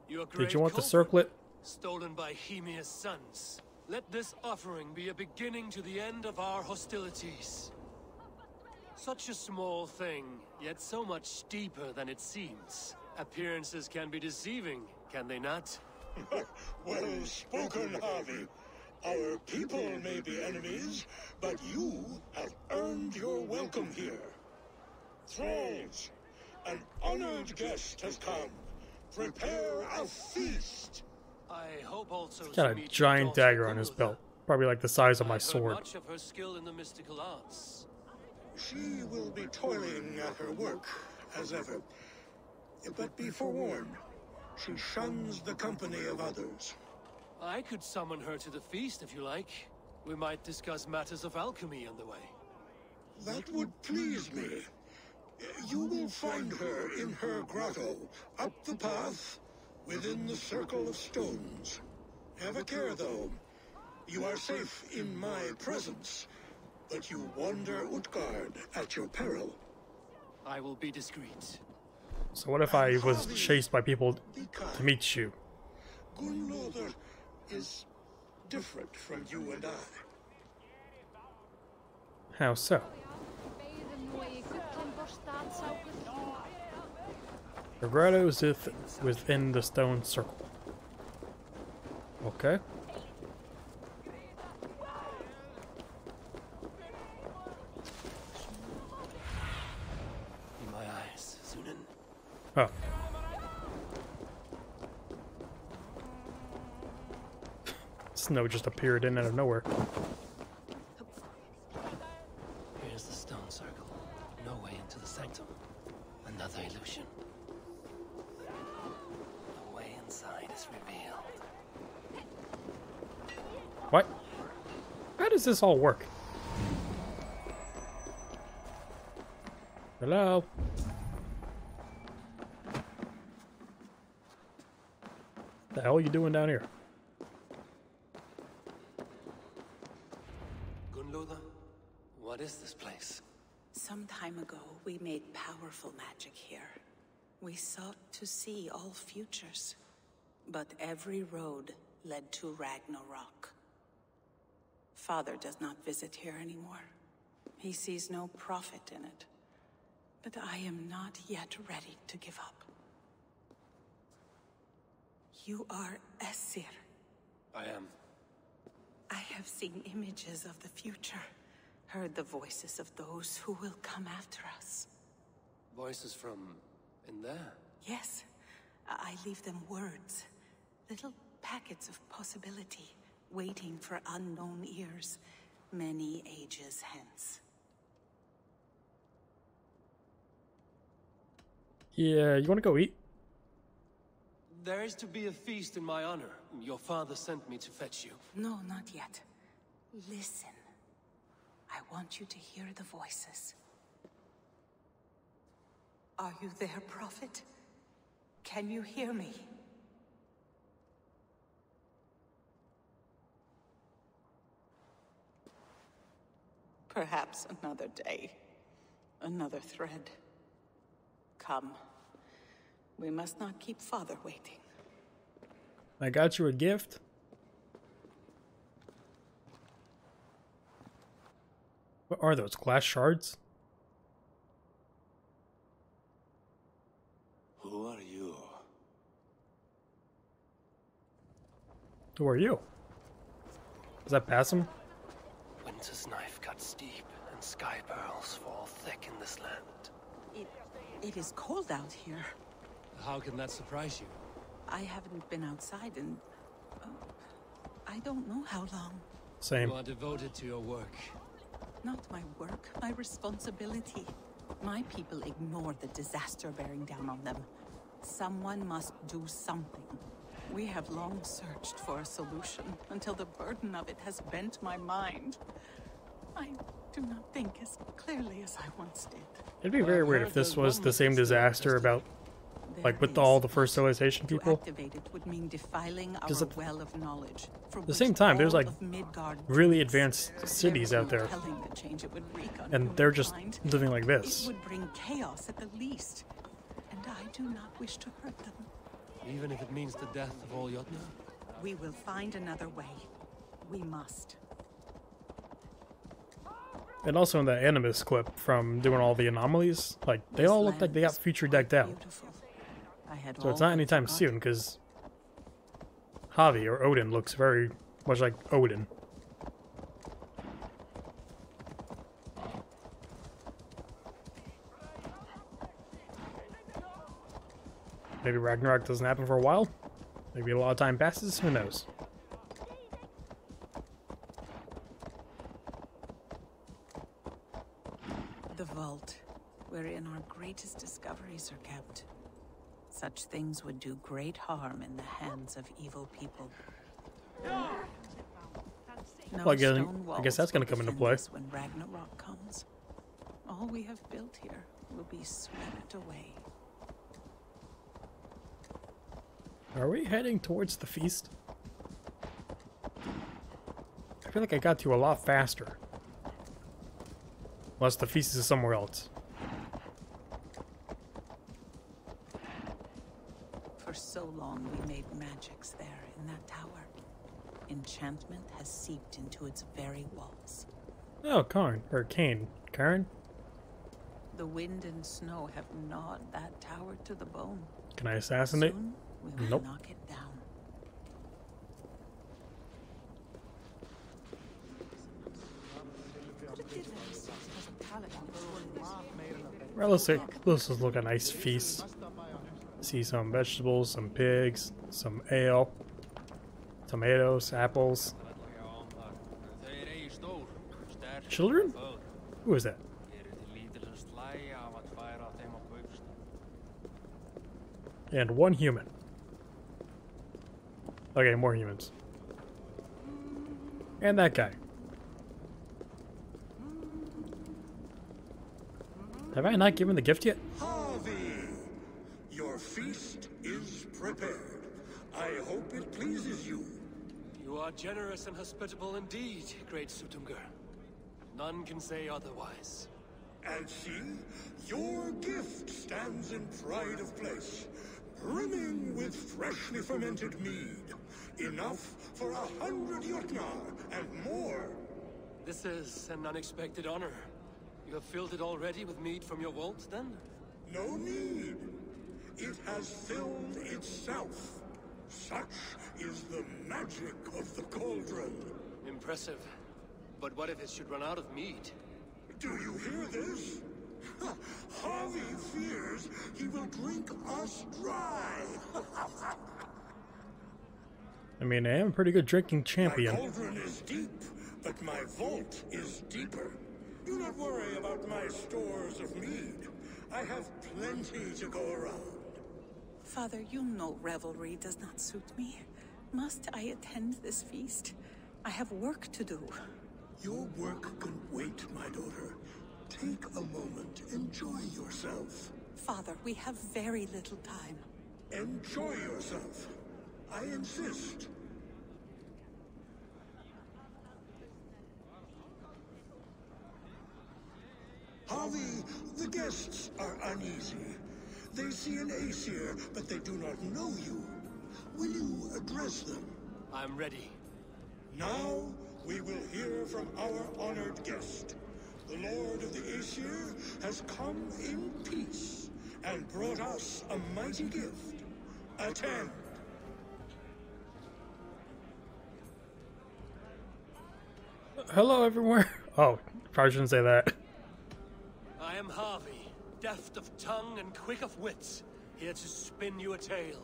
Your Did you want the circlet? Stolen by Hemia's sons. Let this offering be a beginning to the end of our hostilities. Such a small thing, yet so much deeper than it seems. Appearances can be deceiving, can they not? well spoken, Havi. Our people may be enemies, but you have earned your welcome here. Thralls, an honored guest has come. Prepare a feast. I hope also He's to got a giant dagger on his belt. Probably like the size of my sword. much of her skill in the mystical arts. She will be toiling at her work as ever. But be forewarned, she shuns the company of others. I could summon her to the feast if you like. We might discuss matters of alchemy on the way. That would please me. You will find her in her grotto, up the path, within the circle of stones. Have a care, though. You are safe in my presence, but you wander Utgard at your peril. I will be discreet. So what if I was chased by people to meet you? Gunnlodr is different from you and I. How so? The grotto is if- within the stone circle. Okay. In my eyes, Sýnin. Oh. Snow just appeared in out of nowhere. Here's the stone circle. No way into the sanctum. Another illusion. The way inside is revealed. What? How does this all work? Hello? The hell are you doing down here? Gunnlodr, what is this place? Some time ago, we made powerful magic here. We sought to see all futures. But every road led to Ragnarok. Father does not visit here anymore. He sees no profit in it. But I am not yet ready to give up. You are Aesir. I am. I have seen images of the future, heard the voices of those who will come after us. Voices from in there. Yes, I I leave them words, little packets of possibility, waiting for unknown ears, many ages hence. Yeah, you want to go eat? There is to be a feast in my honor. Your father sent me to fetch you. No, not yet. Listen. I want you to hear the voices. Are you there, Prophet? Can you hear me? Perhaps another day. Another thread. Come. We must not keep Father waiting. I got you a gift. What are those? Glass shards? Who are you? Who are you? Does that pass him? Winter's knife cuts deep, and sky pearls fall thick in this land. It, it is cold out here. How can that surprise you? I haven't been outside in... uh, I don't know how long. Same. You are devoted to your work. Not my work, my responsibility. My people ignore the disaster bearing down on them. Someone must do something. We have long searched for a solution until the burden of it has bent my mind. I do not think as clearly as I once did. It'd be very weird if this was the same disaster about, like, with all the first civilization people. activate it would mean defiling our 'Cause at well of knowledge. At the same time, there's like really advanced cities out there, the it would wreak on and they're just humankind. living like It this. would bring chaos at the least, and I do not wish to hurt them. Even if it means the death of all Jotnar? We will find another way. We must. And also in the Animus clip from doing all the anomalies, like they all look like they got future decked out. I had So it's not anytime forgotten. soon, because Havi or Odin looks very much like Odin. Maybe Ragnarok doesn't happen for a while. Maybe a lot of time passes. Who knows? The vault. wherein our greatest discoveries are kept. Such things would do great harm in the hands of evil people. No Well, again, uh, stone I guess that's gonna come into play. When Ragnarok comes, all we have built here will be swept away. Are we heading towards the feast? I feel like I got to a lot faster. Unless the feast is somewhere else. For so long we made magics there in that tower. Enchantment has seeped into its very walls. Oh, Karn. Or Kane. Karn? The wind and snow have gnawed that tower to the bone. Can I assassinate? Soon we will Nope. knock it down. See- let's just look a nice feast. See some vegetables, some pigs, some ale, tomatoes, apples. Children? Who is that? And one human. Okay, more humans. And that guy. Have I not given the gift yet? Havi, your feast is prepared. I hope it pleases you. You are generous and hospitable indeed, great Suttungr. None can say otherwise. And see, your gift stands in pride of place, brimming with freshly fermented mead. Enough for a hundred Jotnar and more. This is an unexpected honor. You have filled it already with mead from your vault, then? No need. It has filled itself. Such is the magic of the cauldron. Impressive. But what if it should run out of meat? Do you hear this? Havi fears he will drink us dry. I mean, I am a pretty good drinking My champion. cauldron is deep, but my vault is deeper. Do not worry about my stores of mead. I have plenty to go around. Father, you know revelry does not suit me. Must I attend this feast? I have work to do. Your work can wait, my daughter. Take a moment. Enjoy yourself. Father, we have very little time. Enjoy yourself. I insist. Havi, the guests are uneasy. They see an Aesir, but they do not know you. Will you address them? I'm ready. Now we will hear from our honored guest. The Lord of the Aesir has come in peace and brought us a mighty gift. Attend. Hello, everyone. Oh, probably shouldn't say that. I am Havi, deft of tongue and quick of wits, here to spin you a tale.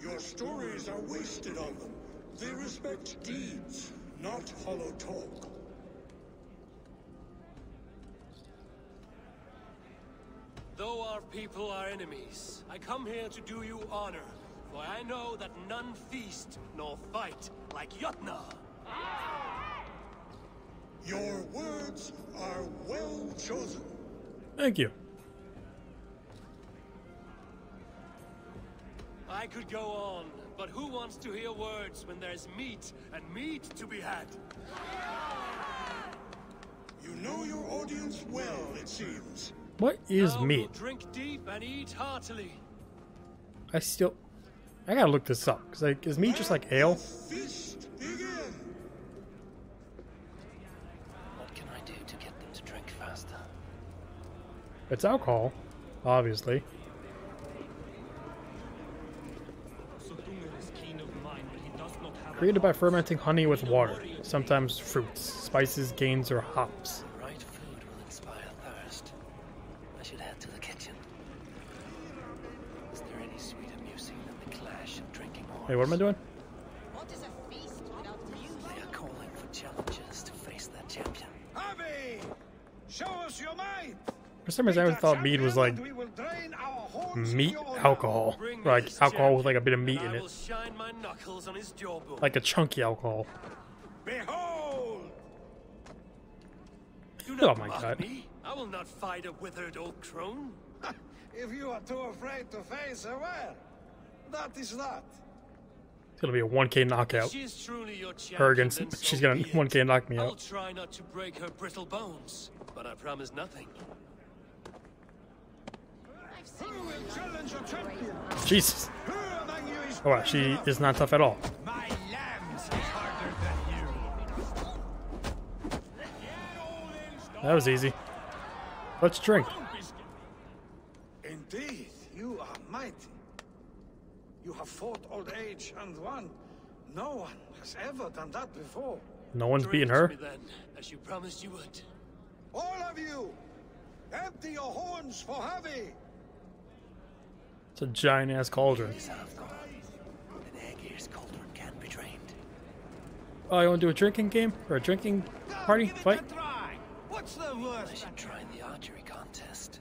Your stories are wasted on them. They respect deeds, not hollow talk. Though our people are enemies, I come here to do you honor, for I know that none feast nor fight like Jotnar. Your words are well chosen. Thank you. I could go on, but who wants to hear words when there's meat and meat to be had? You know your audience well, it seems. What is Now meat? we'll drink deep and eat heartily. I still. I gotta look this up. Cause like, is meat just like ale? Feast begin. What can I do to get them to drink faster? It's alcohol, obviously. Created by fermenting honey with water, sometimes fruits, spices, gains, or hops. Right food will inspire thirst. I should head to the kitchen. Is there any sweeter music than the clash of drinking horns? Hey, what am I doing? They are calling for challengers to face their champion. Show us your might. For some reason, I always thought mead was like We will drain our horns meat alcohol, like alcohol with like a bit of meat in it, will shine my knuckles on his jawbone. like a chunky alcohol. Behold! Oh my God. me. I will not fight a withered old crone. If you are too afraid to face her, well, that is that. It's gonna be a 1K knockout. She is truly your champion. Her against then she's gonna 1K knock me I will out. try not to break her brittle bones, but I promise nothing. Who will challenge your champion? Jesus. Who among you is Oh wow, she is not tough at all. My lambs is harder than you. That was easy. Let's drink. Indeed, you are mighty. You have fought old age and won. No one has ever done that before. No one's Drink beating her. me then, as you promised you would. All of you, empty your horns for Havi. It's a giant ass cauldron. An Aegir's cauldron can't be drained. Oh, you want to do a drinking game or a drinking party fight? What's the I should try in the archery contest.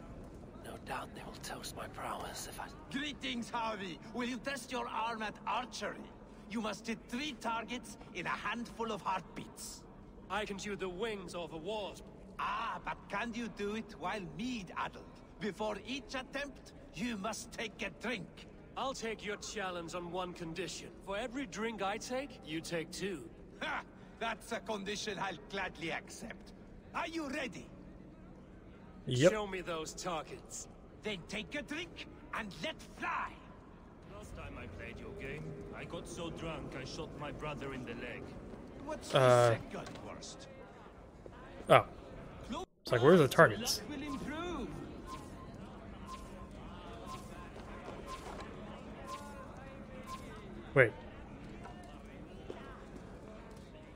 No doubt they will toast my prowess if I. Greetings, Havi. Will you test your arm at archery? You must hit three targets in a handful of heartbeats. I can shoot the wings of a wasp. Ah, but can you do it while mead-addled? Before each attempt, you must take a drink. I'll take your challenge on one condition. For every drink I take, you take two. Ha! That's a condition I'll gladly accept. Are you ready? Yep. Show me those targets. Then take a drink and let fly. Last time I played your game, I got so drunk I shot my brother in the leg. What's Uh, the second worst? Oh. It's like, where's the targets? Wait.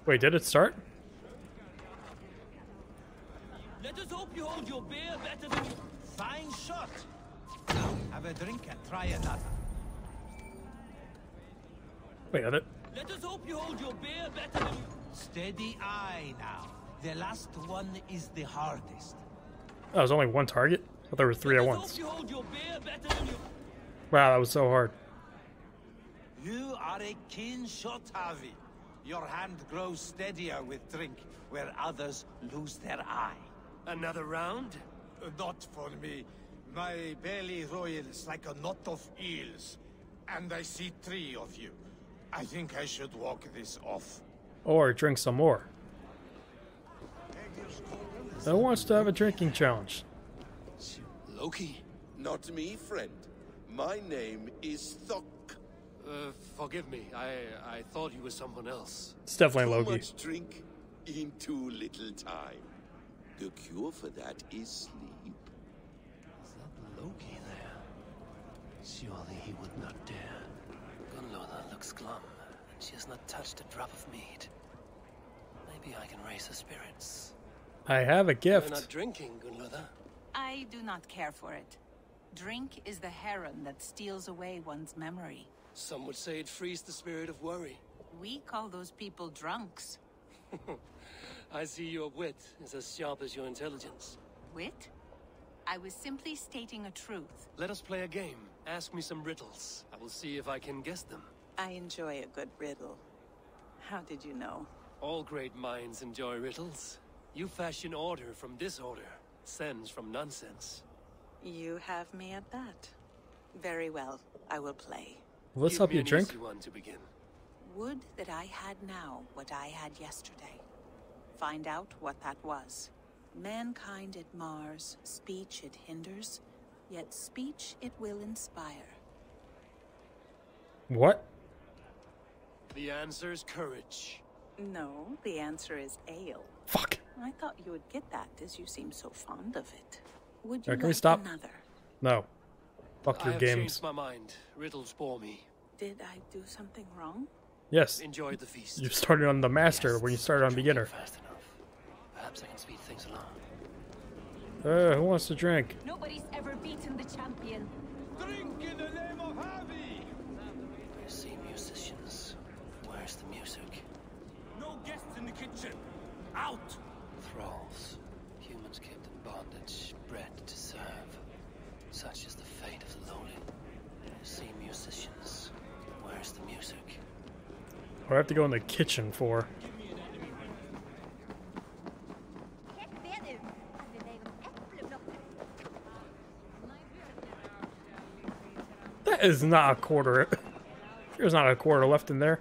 Wait, did it start? Let us hope you hold your beer better than you. Fine shot. Now, have a drink and try another. Wait, did it? Let us hope you hold your beer better than you. Steady eye now. The last one is the hardest. Oh, was only one target? I thought there were three at Let us once. hope you hold your beer better than you. Wow, that was so hard. You are a keen shot, Havi. Your hand grows steadier with drink, where others lose their eye. Another round? Uh, Not for me. My belly roils like a knot of eels. And I see three of you. I think I should walk this off. Or drink some more. Who wants to have a drinking challenge? Loki? Not me, friend. My name is Thok. Uh, forgive me. I I thought you were someone else. It's definitely Too Loki. much drink in too little time. The cure for that is sleep. Is that Loki there? Surely he would not dare. Gunnlodr looks glum, and she has not touched a drop of mead. Maybe I can raise her spirits. I have a gift. You're gift. not drinking, Gunnlodr. I do not care for it. Drink is the heron that steals away one's memory. Some would say it frees the spirit of worry. We call those people drunks. I see your wit is as sharp as your intelligence. Wit? I was simply stating a truth. Let us play a game. Ask me some riddles. I will see if I can guess them. I enjoy a good riddle. How did you know? All great minds enjoy riddles. You fashion order from disorder, sense from nonsense. You have me at that. Very well, I will play. Let's Give help you drink. to begin. Would that I had now what I had yesterday. Find out what that was. Mankind it mars, speech it hinders, yet speech it will inspire. What? The answer is courage. No, the answer is ale. Fuck. I thought you would get that, as you seem so fond of it. Would you Alright, can we like stop? another? No. Fuck I your have games. changed my mind. Riddles bore me. Did I do something wrong? Yes. Enjoy the feast. You started on the master when you started on beginner. Fast enough. Perhaps I can speed things along. Uh, who wants to drink? Nobody's ever beaten the champion. Drink in the name of Havi! I see musicians. Where's the music? No guests in the kitchen. Out! Thralls. Humans kept in bondage, bred to serve. Such is the fate of the lowly. See musicians. Where's the music? What I have to go in the kitchen for? That is not a quarter. There's not a quarter left in there.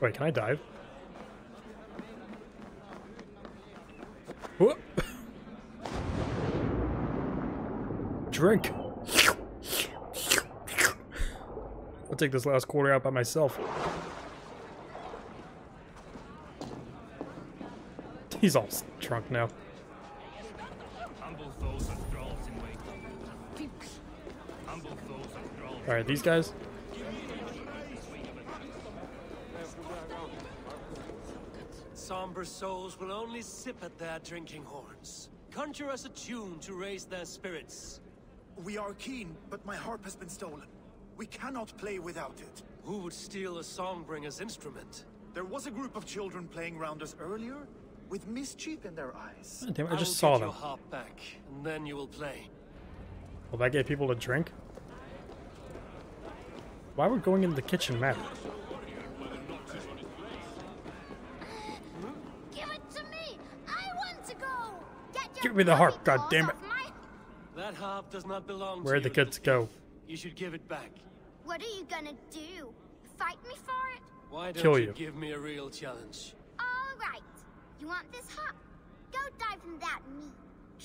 Wait, can I dive? Whoop. Drink. I'll take this last quarter out by myself. He's all drunk now. Alright, these guys. Somber souls will only sip at their drinking horns. Conjure us a tune to raise their spirits. We are keen, but my harp has been stolen. We cannot play without it. Who would steal a songbringer's instrument? There was a group of children playing around us earlier, with mischief in their eyes. God damn it, I just will saw get them. your harp back, and then you will play. Will that get people to drink? Why would going into the kitchen matter? Give it to me! I want to go! Get Give me the harp, puppy god paws damn it. off my- That harp does not belong Where to the you. kids go? You should give it back. What are you gonna do? Fight me for it? Why don't Kill you, you. give me a real challenge? All right. You want this harp? Go dive in that meat.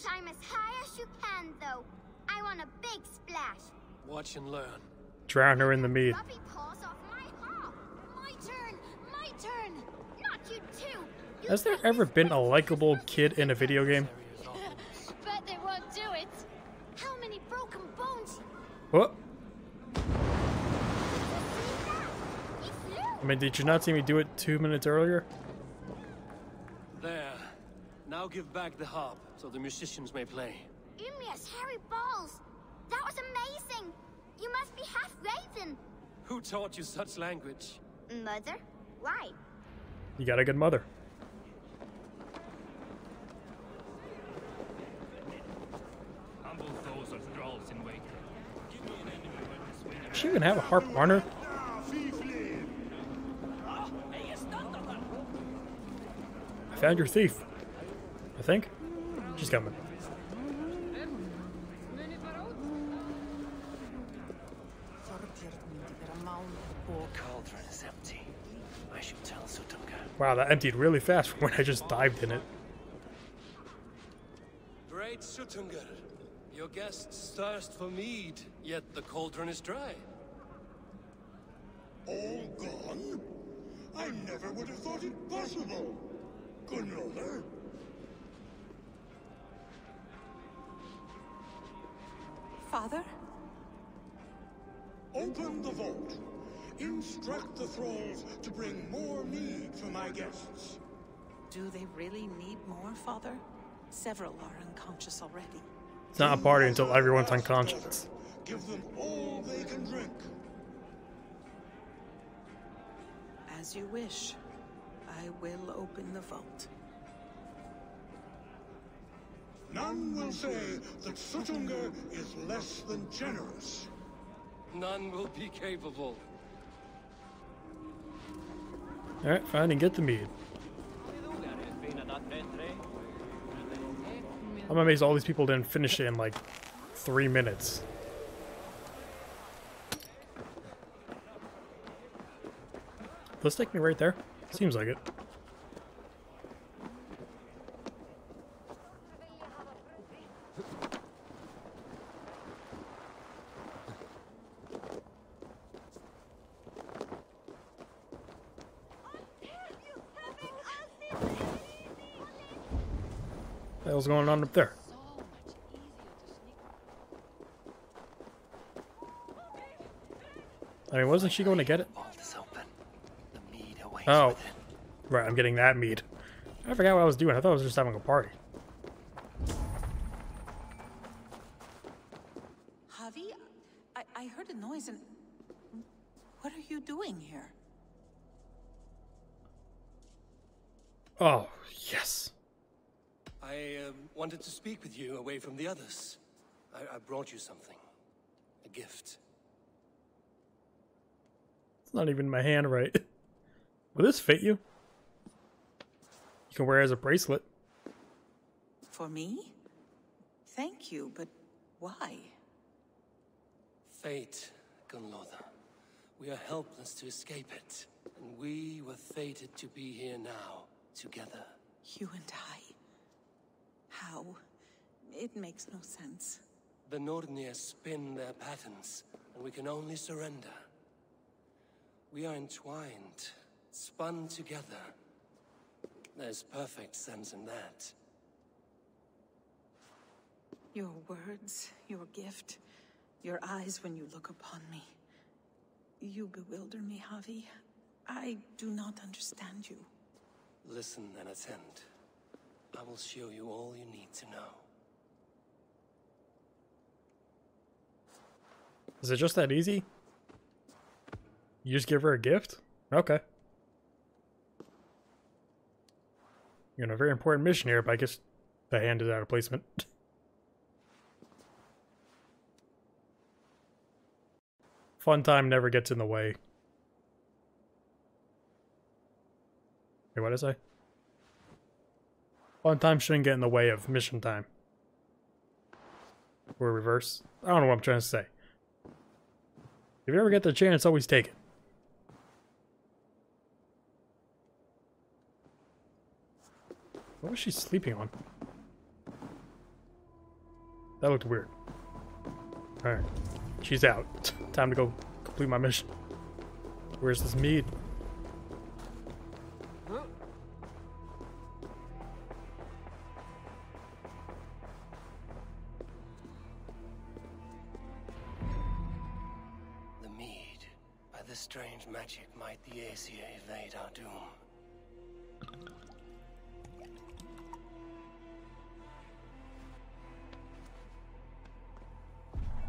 Climb as high as you can, though. I want a big splash. Watch and learn. Drown her in the mead. Puppy paws off my harp. My turn. My turn. Not you too. Has there ever been a likable kid in a video game? Bet they won't do it. How many broken bones? What? I mean, did you not see me do it two minutes earlier? There. Now give back the harp, so the musicians may play. Ymir hairy balls. That was amazing. You must be half raven. Who taught you such language? Mother? Why? You got a good mother. Humble foes and thralls in wait. Give me an enemy when the swing Does she even have a harp on her? I found your thief. I think. She's coming. Wow, that emptied really fast from when I just dived in it. Great Suttungr. Your guests thirst for mead, yet the cauldron is dry. All gone? I never would have thought it possible. Gunnlodr? Father? Open the vault. Instruct the thralls to bring more mead for my guests. Do they really need more, Father? Several are unconscious already. It's not a party until everyone's unconscious. Give them all they can drink. As you wish. I will open the vault. None will say that Suttungr is less than generous. None will be capable. Alright, fine, and get the mead. I'm amazed all these people didn't finish it in like three minutes. Let's take me right there. Seems like it. Hell's going on up there? I mean, wasn't she going to get it? Vault is open. The mead awaits Oh, right. I'm getting that mead. I forgot what I was doing. I thought I was just having a party. Havi, I, I heard a noise and. What are you doing here? Oh, yes. I um, wanted to speak with you away from the others. I, I brought you something. A gift. It's not even my hand right. Will this fit you? You can wear it as a bracelet. For me? Thank you, but why? Fate, Gunnlodr. We are helpless to escape it. And we were fated to be here now, together. You and I? How? It makes no sense. The Nordnir spin their patterns, and we can only surrender. We are entwined, spun together. There's perfect sense in that. Your words, your gift, your eyes when you look upon me. You bewilder me, Havi. I do not understand you. Listen and attend. I will show you all you need to know. Is it just that easy? You just give her a gift? Okay. You're on a very important mission here, but I guess the hand is out of placement. Fun time never gets in the way. Wait, what did I say? Fun time shouldn't get in the way of mission time. Or reverse. I don't know what I'm trying to say. If you ever get the chance, always take it. What was she sleeping on? That looked weird. Alright. She's out. Time to go complete my mission. Where's this mead?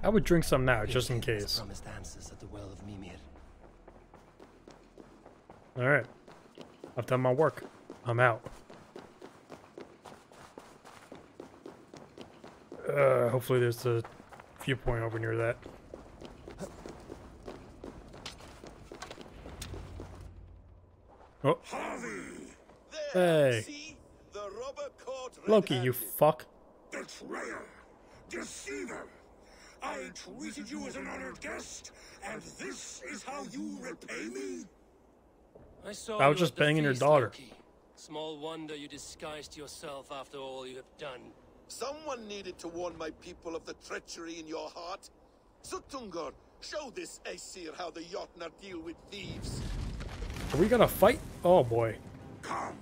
I would drink some now, just in Your king has case. Promised answers at the well. Alright. I've done my work. I'm out. Uh, hopefully there's a viewpoint over near that. Oh. Hey. Loki, you fuck. Betrayer! Deceiver! I treated you as an honored guest, and this is how you repay me? I saw I was you just at the banging your daughter. Loki. Small wonder you disguised yourself after all you have done. Someone needed to warn my people of the treachery in your heart. Suttungr, show this Aesir how the Jotnar deal with thieves. Are we gonna fight? Oh boy. Come,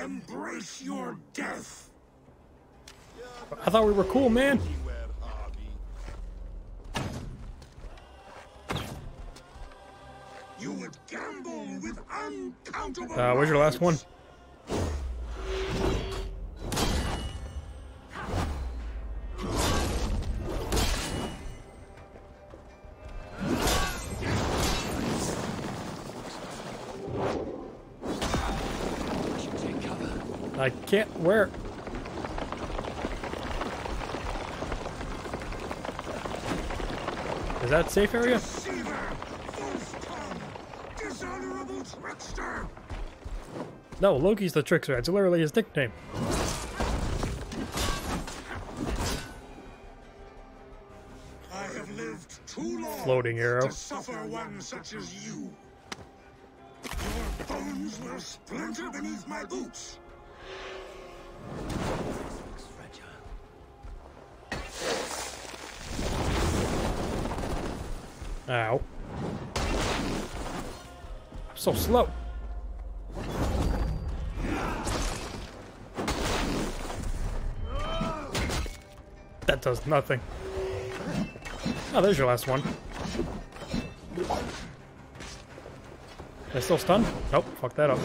embrace your death! I thought we were cool, man. You would gamble with uncountable Uh, where's your last one? I can't. wear. Where? Is that safe area? Deceiver! False tongue! Dishonorable trickster! No, Loki's the trickster. It's literally his nickname. I have lived too long Floating arrow. to suffer one such as you. Your bones will splinter beneath my boots. Ow. So slow. That does nothing. Oh, there's your last one. They still stunned? Nope, fuck that up.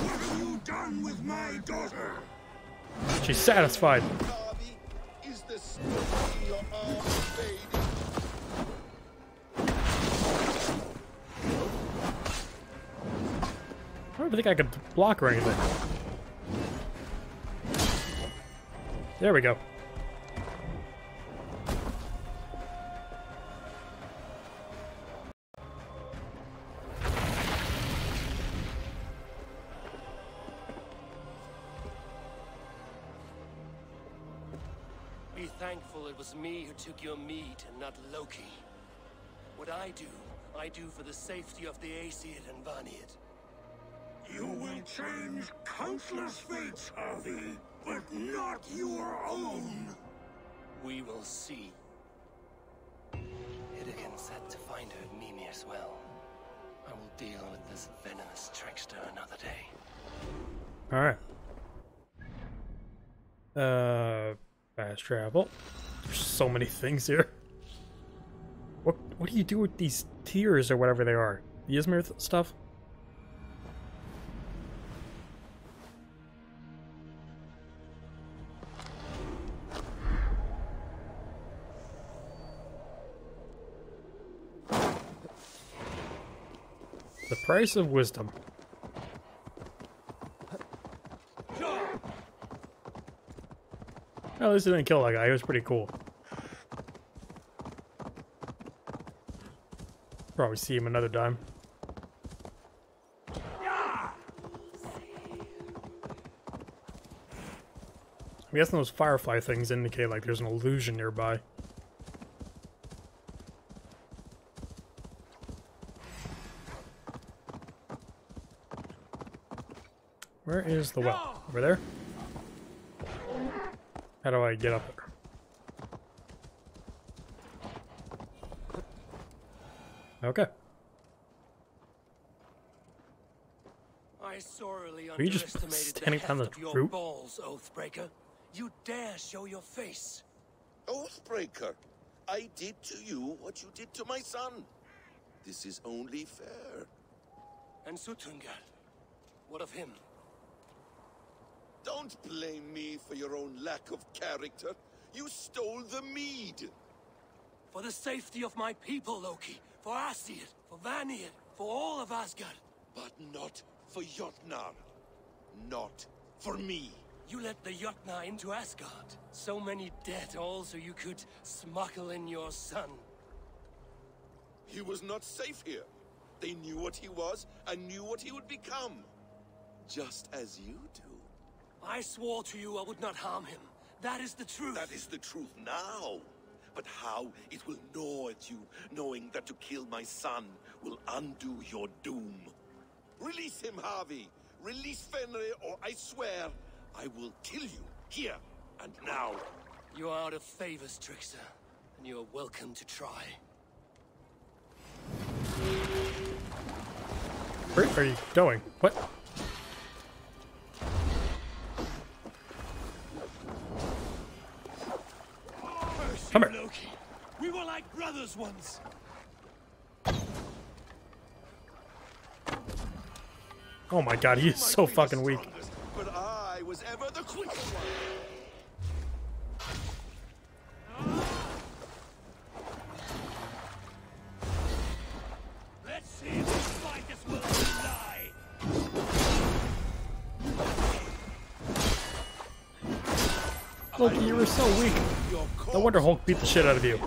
What have you done with my daughter? She's satisfied. Think I could block or anything. There we go. Be thankful it was me who took your meat and not Loki. What I do, I do for the safety of the Aesir and Vanir. You will change countless fates, Havi, but not your own. We will see. Hidekin said to find her at Mimir's well. I will deal with this venomous trickster another day. Alright. Uh, fast travel. There's so many things here. What what do you do with these tears or whatever they are? The Ismir th- stuff? Price of wisdom. At least it didn't kill that guy. He was pretty cool. Probably see him another time. I'm guessing those firefly things indicate like there's an illusion nearby. Where is the well? Over there? How do I get up there? Okay. I sorely Are you just underestimated the standing on the of your troop? balls, Oathbreaker. You dare show your face. Oathbreaker, I did to you what you did to my son. This is only fair. And Suttungr, what of him? Don't blame me for your own lack of character. You stole the mead. For the safety of my people, Loki. For Aesir, for Vanir, for all of Asgard. But not for Jotnar. Not for me. You let the Jotnar into Asgard. So many dead, all so you could smuggle in your son. He was not safe here. They knew what he was and knew what he would become. Just as you do. I swore to you I would not harm him. That is the truth. That is the truth now. But how it will gnaw at you, knowing that to kill my son will undo your doom. Release him, Havi. Release Fenrir, or I swear I will kill you here and now. You are out of favors, trickster, and you are welcome to try. Where are you going? What? Come here. Loki. We were like brothers once. Oh my god, he is so fucking weak. But I was ever the quicker one. Let's see if this fight is will die. Loki, you were so weak. No wonder Hulk beat the shit out of you.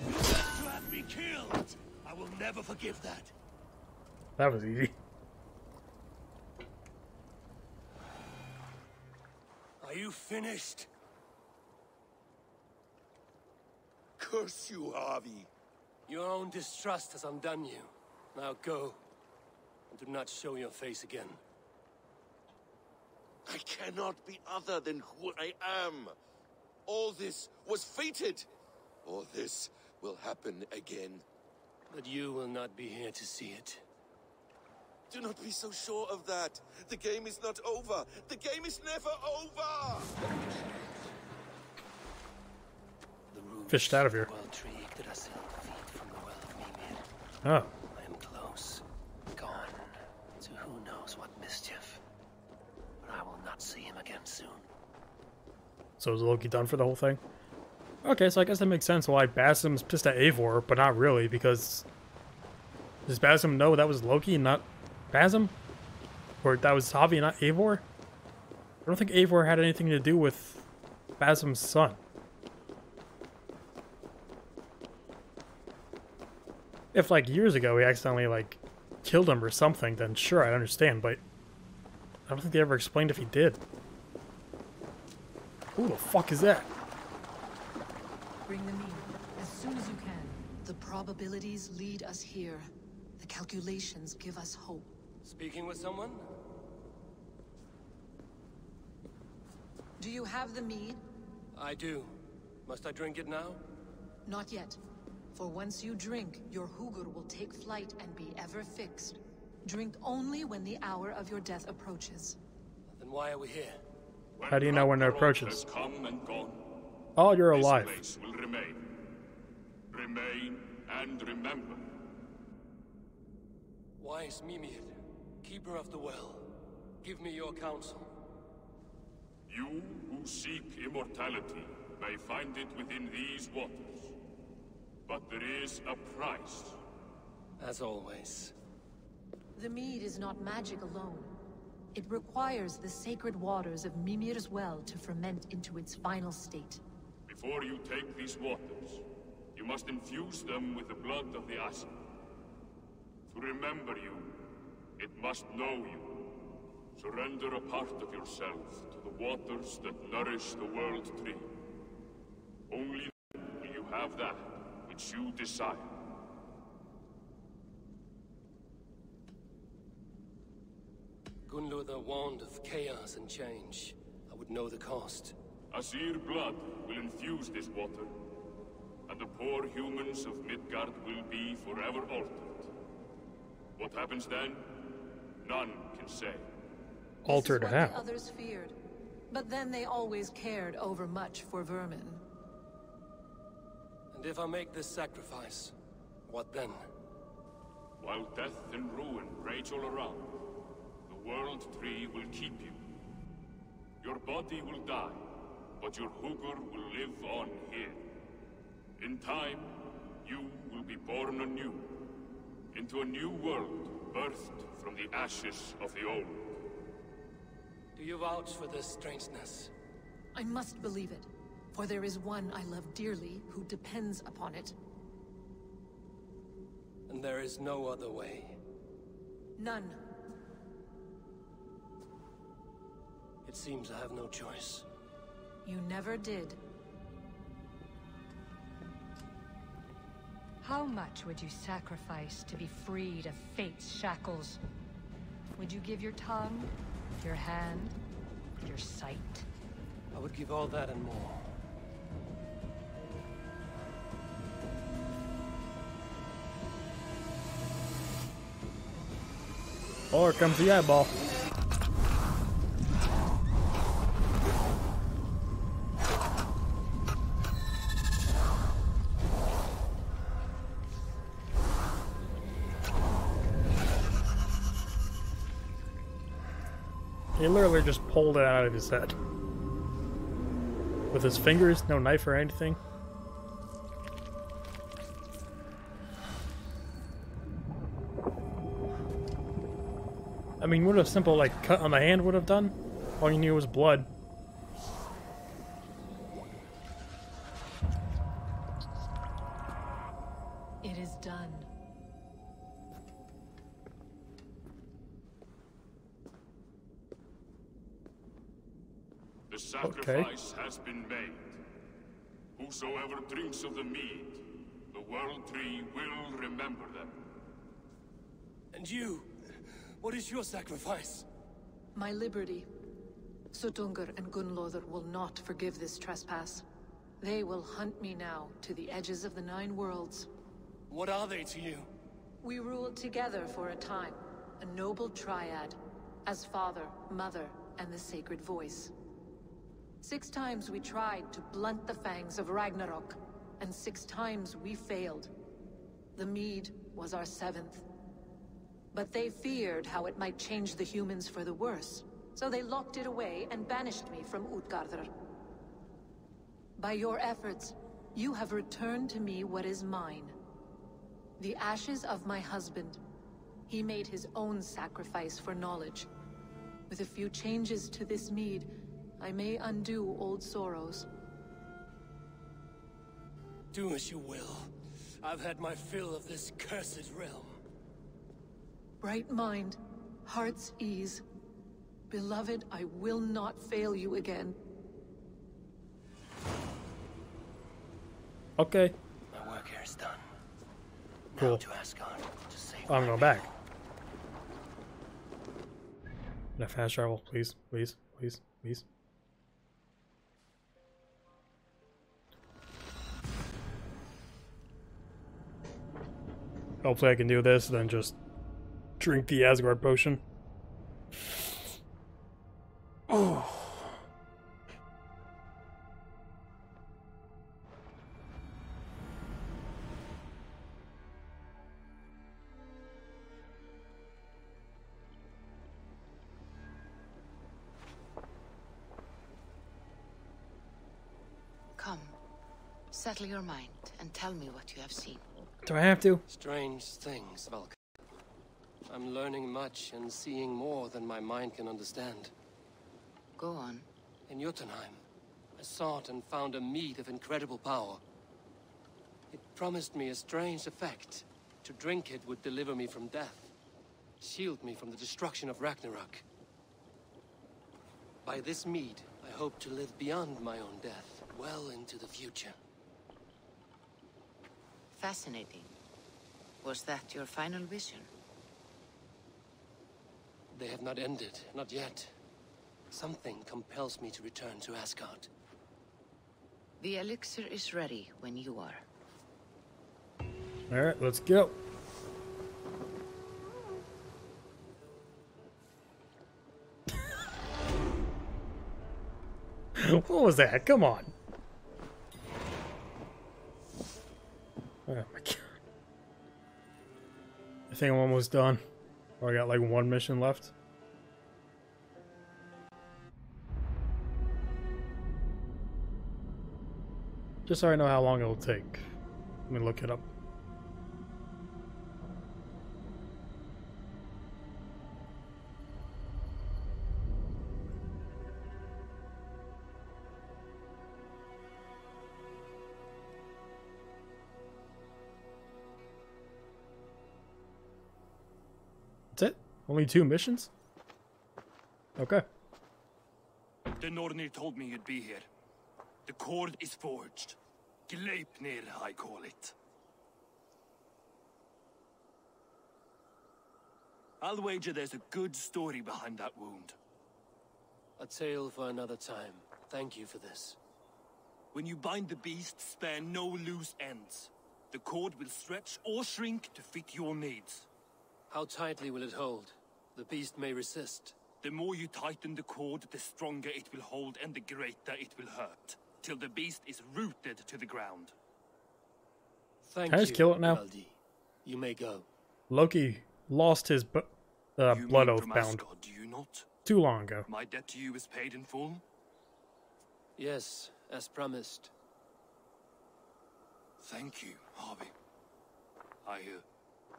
To have me killed. I will never forgive that. That was easy. Are you finished? Curse you, Havi. Your own distrust has undone you. Now go. And do not show your face again. I cannot be other than who I am. All this was fated. All this will happen again. But you will not be here to see it. Do not be so sure of that. The game is not over. The game is never over. Fished out of here. Well tree Yggdrasil feet from the well of Mimir. Oh. I am close. Gone to who knows what mischief. But I will not see him again soon. So is Loki done for the whole thing? Okay, so I guess that makes sense why Basim's pissed at Eivor, but not really, because... Does Basim know that was Loki and not Basim? Or that was Havi and not Eivor? I don't think Eivor had anything to do with Basim's son. If, like, years ago he accidentally, like, killed him or something, then sure, I'd understand, but... I don't think they ever explained if he did. Who the fuck is that? Bring them in, as soon as you can. The probabilities lead us here. The calculations give us hope. Speaking with someone? Do you have the mead? I do. Must I drink it now? Not yet. For once you drink, your Hugr will take flight and be ever fixed. Drink only when the hour of your death approaches. Then why are we here? How do you know when it Ragnarok approaches? has come and gone. Oh, you're This alive. place will remain. Remain and remember. Wise Mimir, keeper of the well, give me your counsel. You who seek immortality may find it within these waters. But there is a price. As always. The mead is not magic alone. It requires the sacred waters of Mimir's well to ferment into its final state. Before you take these waters, you must infuse them with the blood of the Aesir. To remember you, it must know you. Surrender a part of yourself to the waters that nourish the World Tree. Only then will you have that which you desire. Gunnlodr wand of chaos and change. I would know the cost. Aesir blood will infuse this water, and the poor humans of Midgard will be forever altered. What happens then? None can say. Altered this is what how? others feared. But then they always cared overmuch for vermin. And if I make this sacrifice, what then? While death and ruin rage all around, the World Tree will keep you. Your body will die, but your Hugr will live on here. In time, you will be born anew, into a new world birthed from the ashes of the old. Do you vouch for this strangeness? I must believe it, for there is one I love dearly who depends upon it. And there is no other way. None. It seems I have no choice. You never did. How much would you sacrifice to be freed of fate's shackles? Would you give your tongue, your hand, your sight? I would give all that and more. Oh, here comes the eyeball. Pulled it out of his head. With his fingers, no knife or anything. I mean, what a simple, like, cut on the hand would have done? All you knew was blood. Has been made. Whosoever drinks of the mead, the World Tree will remember them. And you? What is your sacrifice? My liberty. Suttungr and Gunnlodr will not forgive this trespass. They will hunt me now to the edges of the Nine Worlds. What are they to you? We ruled together for a time, a noble triad, as father, mother, and the sacred voice. Six times we tried to blunt the fangs of Ragnarok, and six times we failed. The mead was our seventh. But they feared how it might change the humans for the worse, so they locked it away and banished me from Utgardr. By your efforts, You have returned to me what is mine. The ashes of my husband. He made his own sacrifice for knowledge. With a few changes to this mead, I may undo old sorrows. Do as you will. I've had my fill of this cursed realm. Bright mind, heart's ease. Beloved, I will not fail you again. Okay. My work here is done. Cool. Now to Asgard to save I'm my going back. Can I fast travel, please, please, please, please. Hopefully I can do this, then just drink the Asgard potion. Oh. Come, settle your mind and tell me what you have seen. Do I have to? Strange things, Valk. I'm learning much and seeing more than my mind can understand. Go on. In Jotunheim, I sought and found a mead of incredible power. It promised me a strange effect. To drink it would deliver me from death, shield me from the destruction of Ragnarok. By this mead, I hope to live beyond my own death, well into the future. Fascinating. Was that your final vision? They have not ended, not yet. Something compels me to return to Asgard. The elixir is ready when you are. Alright, let's go. what was that? Come on. Oh my god. I think I'm almost done. Oh, I got like one mission left. Just so I know how long it'll take. Let me look it up. Only two missions? Okay. The Nornir told me you'd be here. The cord is forged. Gleipnir, I call it. I'll wager there's a good story behind that wound. A tale for another time. Thank you for this. When you bind the beast, spare no loose ends. The cord will stretch or shrink to fit your needs. How tightly will it hold? The beast may resist. The more you tighten the cord, the stronger it will hold and the greater it will hurt. Till the beast is rooted to the ground. Thank Can I you. just kill it now? Valdi. You may go. Loki lost his bu- uh, blood oath bound Asgard, do you not? too long ago. My debt to you is paid in full? Yes, as promised. Thank you, Havi. I, uh,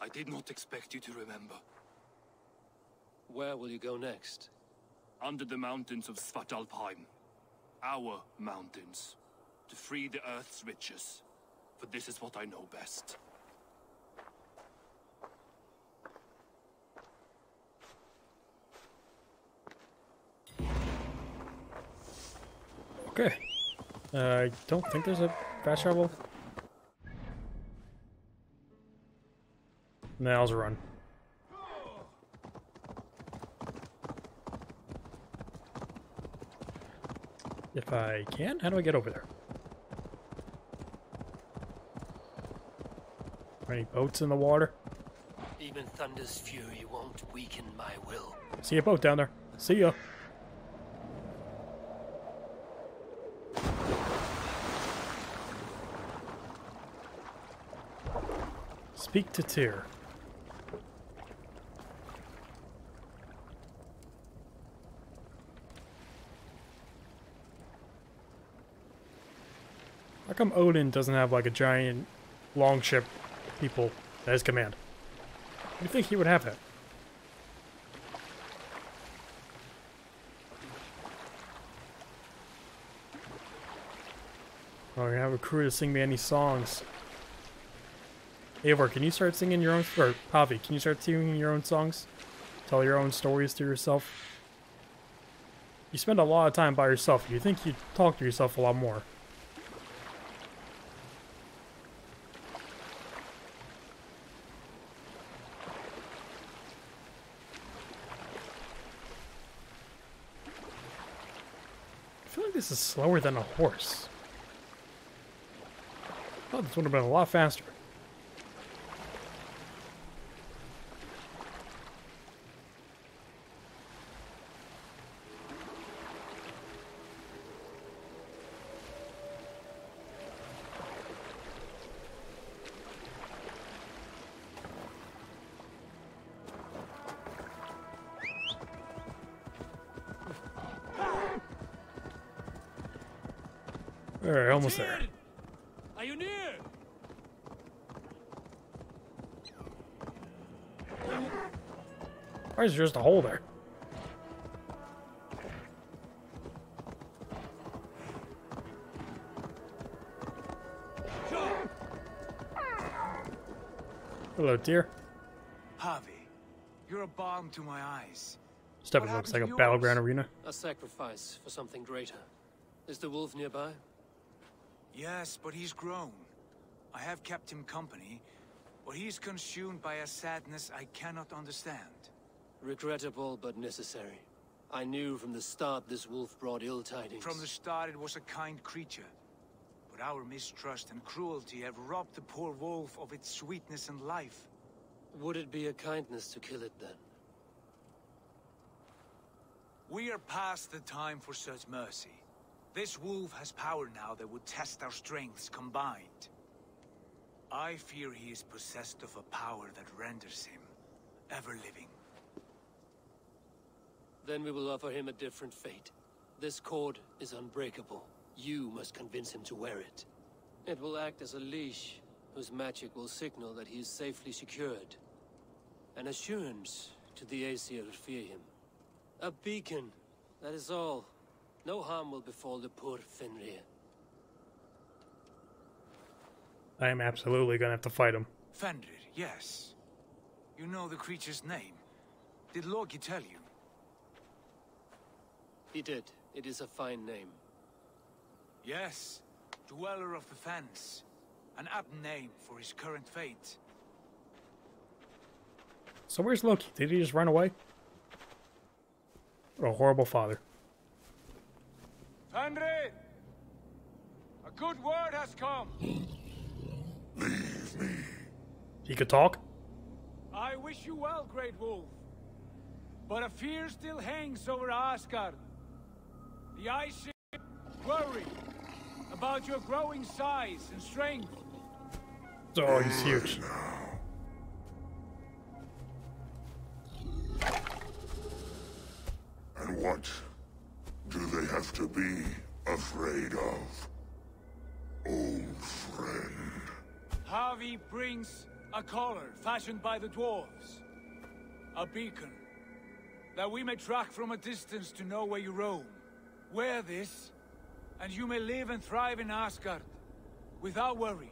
I did not expect you to remember. Where will you go next? Under the mountains of Svartalfheim. Our mountains. To free the Earth's riches. For this is what I know best. Okay. Uh, I don't think there's a fast travel. Now's I'll run. If I can, how do I get over there? Are any boats in the water? Even Thunder's fury won't weaken my will. See a boat down there. See ya. Speak to Tyr. How come Odin doesn't have like a giant longship people at his command? You think he would have that? Oh, you have a crew to sing me any songs. Eivor, can you start singing your own, or Havi, can you start singing your own songs? Tell your own stories to yourself? You spend a lot of time by yourself. You think you talk to yourself a lot more. This is slower than a horse. Oh, this would have been a lot faster. Almost there. Are you near? Why is there just a hole there? Hello, dear. Havi, you're a balm to my eyes. Stepping looks like a battleground arena. A sacrifice for something greater. Is the wolf nearby? Yes, but he's grown. I have kept him company, but he's consumed by a sadness I cannot understand. Regrettable, but necessary. I knew from the start this wolf brought ill tidings. From the start it was a kind creature. But our mistrust and cruelty have robbed the poor wolf of its sweetness and life. Would it be a kindness to kill it then? We are past the time for such mercy. This wolf has power now that would test our strengths combined. I fear he is possessed of a power that renders him ever-living. Then we will offer him a different fate. This cord is unbreakable. You must convince him to wear it. It will act as a leash, whose magic will signal that he is safely secured. An assurance to the Aesir who fear him. A beacon, that is all. No harm will befall the poor Fenrir. I am absolutely gonna have to fight him. Fenrir, yes. You know the creature's name. Did Loki tell you? He did. It is a fine name. Yes. Dweller of the Fens. An apt name for his current fate. So where's Loki? Did he just run away? What a horrible father. Fenrir! A good word has come! Leave me. He could talk? I wish you well, Great Wolf. But a fear still hangs over Asgard. The Aesir worry about your growing size and strength. Oh, he's huge. And what do they have to be afraid of? Old friend. Havi brings a collar fashioned by the dwarves. A beacon. That we may track from a distance to know where you roam. Wear this, and you may live and thrive in Asgard. Without worry.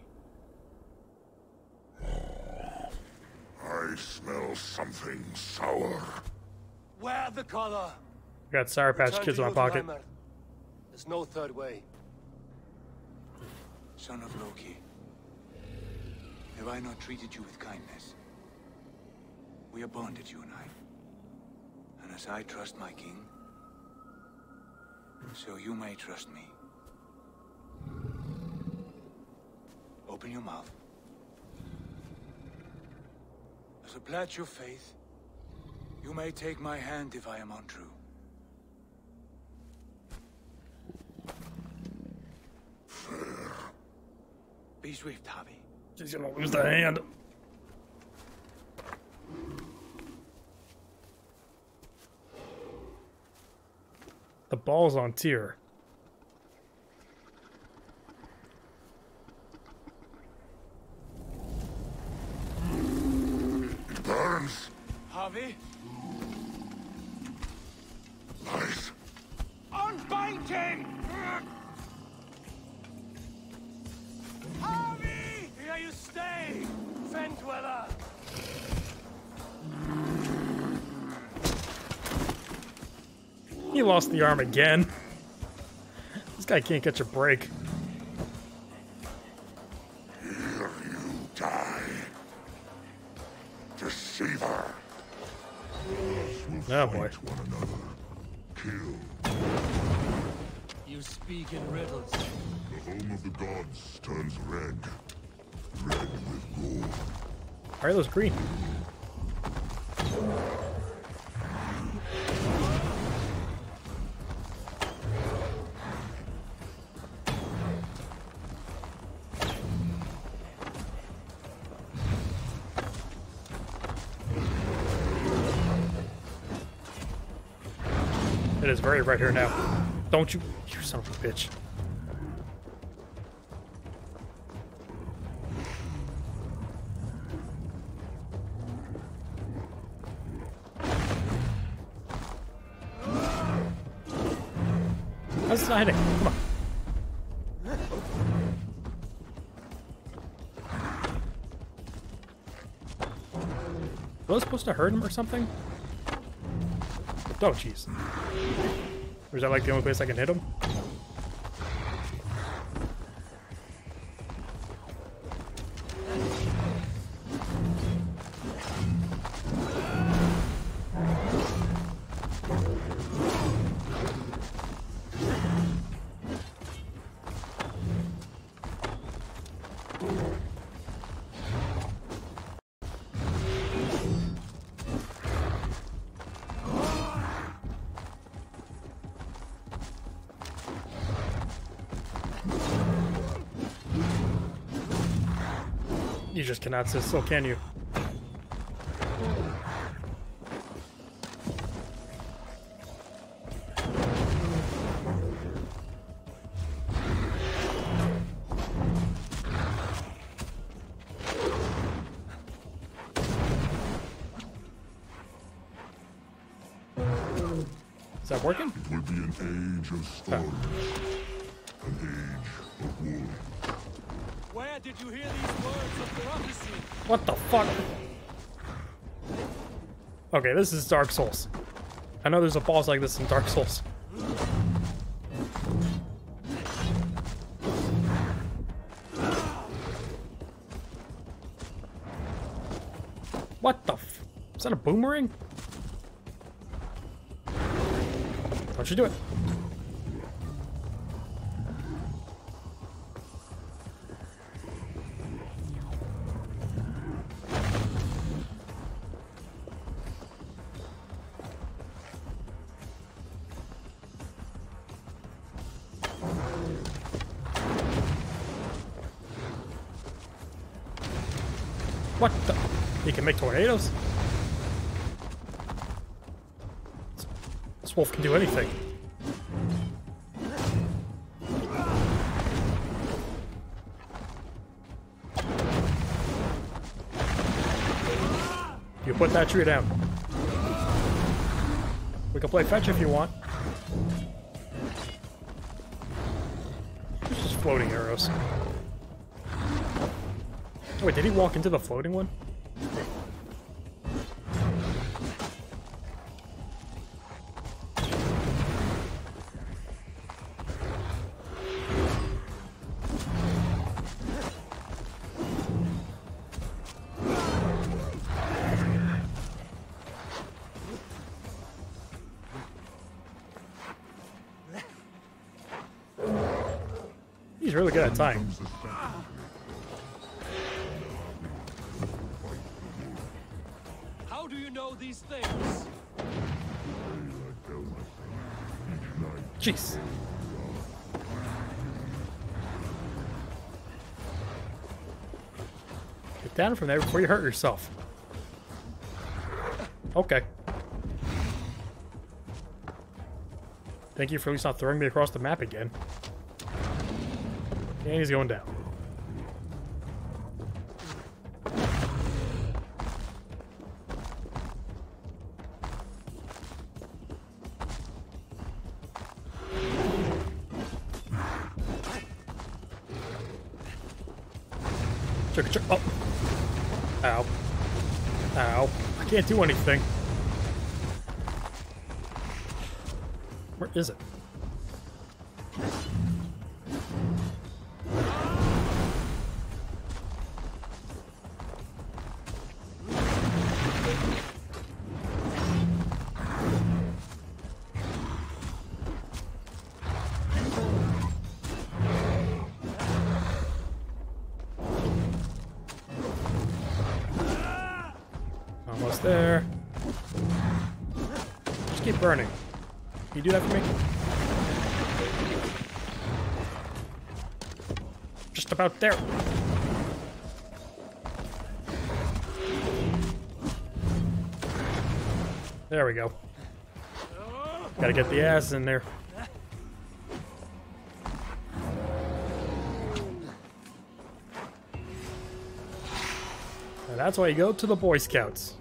I smell something sour. Wear the collar. I got Sour Patch Kids in my pocket. Jotunheimar. There's no third way. Son of Loki. Have I not treated you with kindness? We are bonded, you and I. And as I trust my king, so you may trust me. Open your mouth. As a pledge of faith, you may take my hand if I am untrue. Be swift, Havi. She's gonna lose the hand. The ball's on tier. It burns. Havi? Nice. Unbind him! Fendweller! He lost the arm again. This guy can't catch a break. Here you die. Deceiver. Oh boy. Kill. You speak in riddles. The home of the gods turns red. Arlo's green. It is very right here now. Don't you, you son of a bitch. It? Come on. Was I supposed to hurt him or something? Oh, jeez. Or is that like the only place I can hit him? Cannot still, can you? Is that working? It will be an age of storms. Fuck? Okay, this is Dark Souls. I know there's a boss like this in Dark Souls. What the f- Is that a boomerang? Don't you do it. Can make tornadoes? This wolf can do anything. You put that tree down. We can play fetch if you want. Just floating arrows. Wait, did he walk into the floating one? Good at tying. How do you know these things? Jeez. Get down from there before you hurt yourself. Okay. Thank you for at least not throwing me across the map again. And he's going down. Check, check. Oh. Ow. Ow. I can't do anything. Where is it? About there. There we go. Gotta get the ass in there. And that's why you go to the Boy Scouts.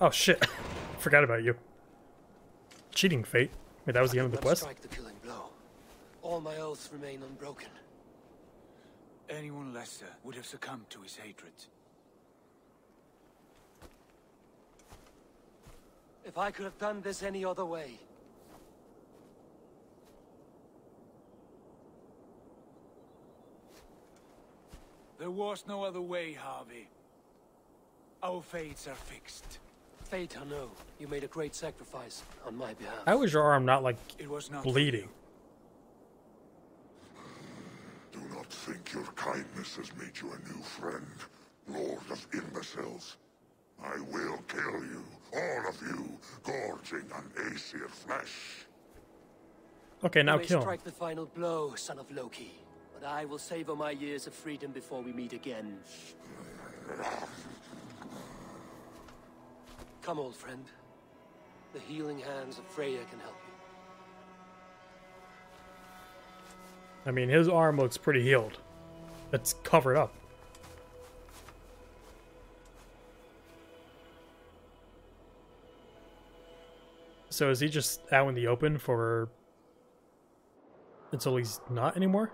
Oh shit. Forgot about you. Cheating fate. Wait, that was the end of the quest? strike the killing blow. All my oaths remain unbroken. Anyone lesser would have succumbed to his hatred. If I could have done this any other way. There was no other way, Havi. Our fates are fixed. Fate, I know. You made a great sacrifice on my behalf. How is your arm not like It was not bleeding? Do not think your kindness has made you a new friend, Lord of Imbeciles. I will kill you, all of you, gorging on Aesir flesh. Okay, now kill him. strike the final blow, son of Loki. But I will savor my years of freedom before we meet again. Come, old friend. The healing hands of Freya can help you. I mean, his arm looks pretty healed. It's covered up. So is he just out in the open for until he's not anymore?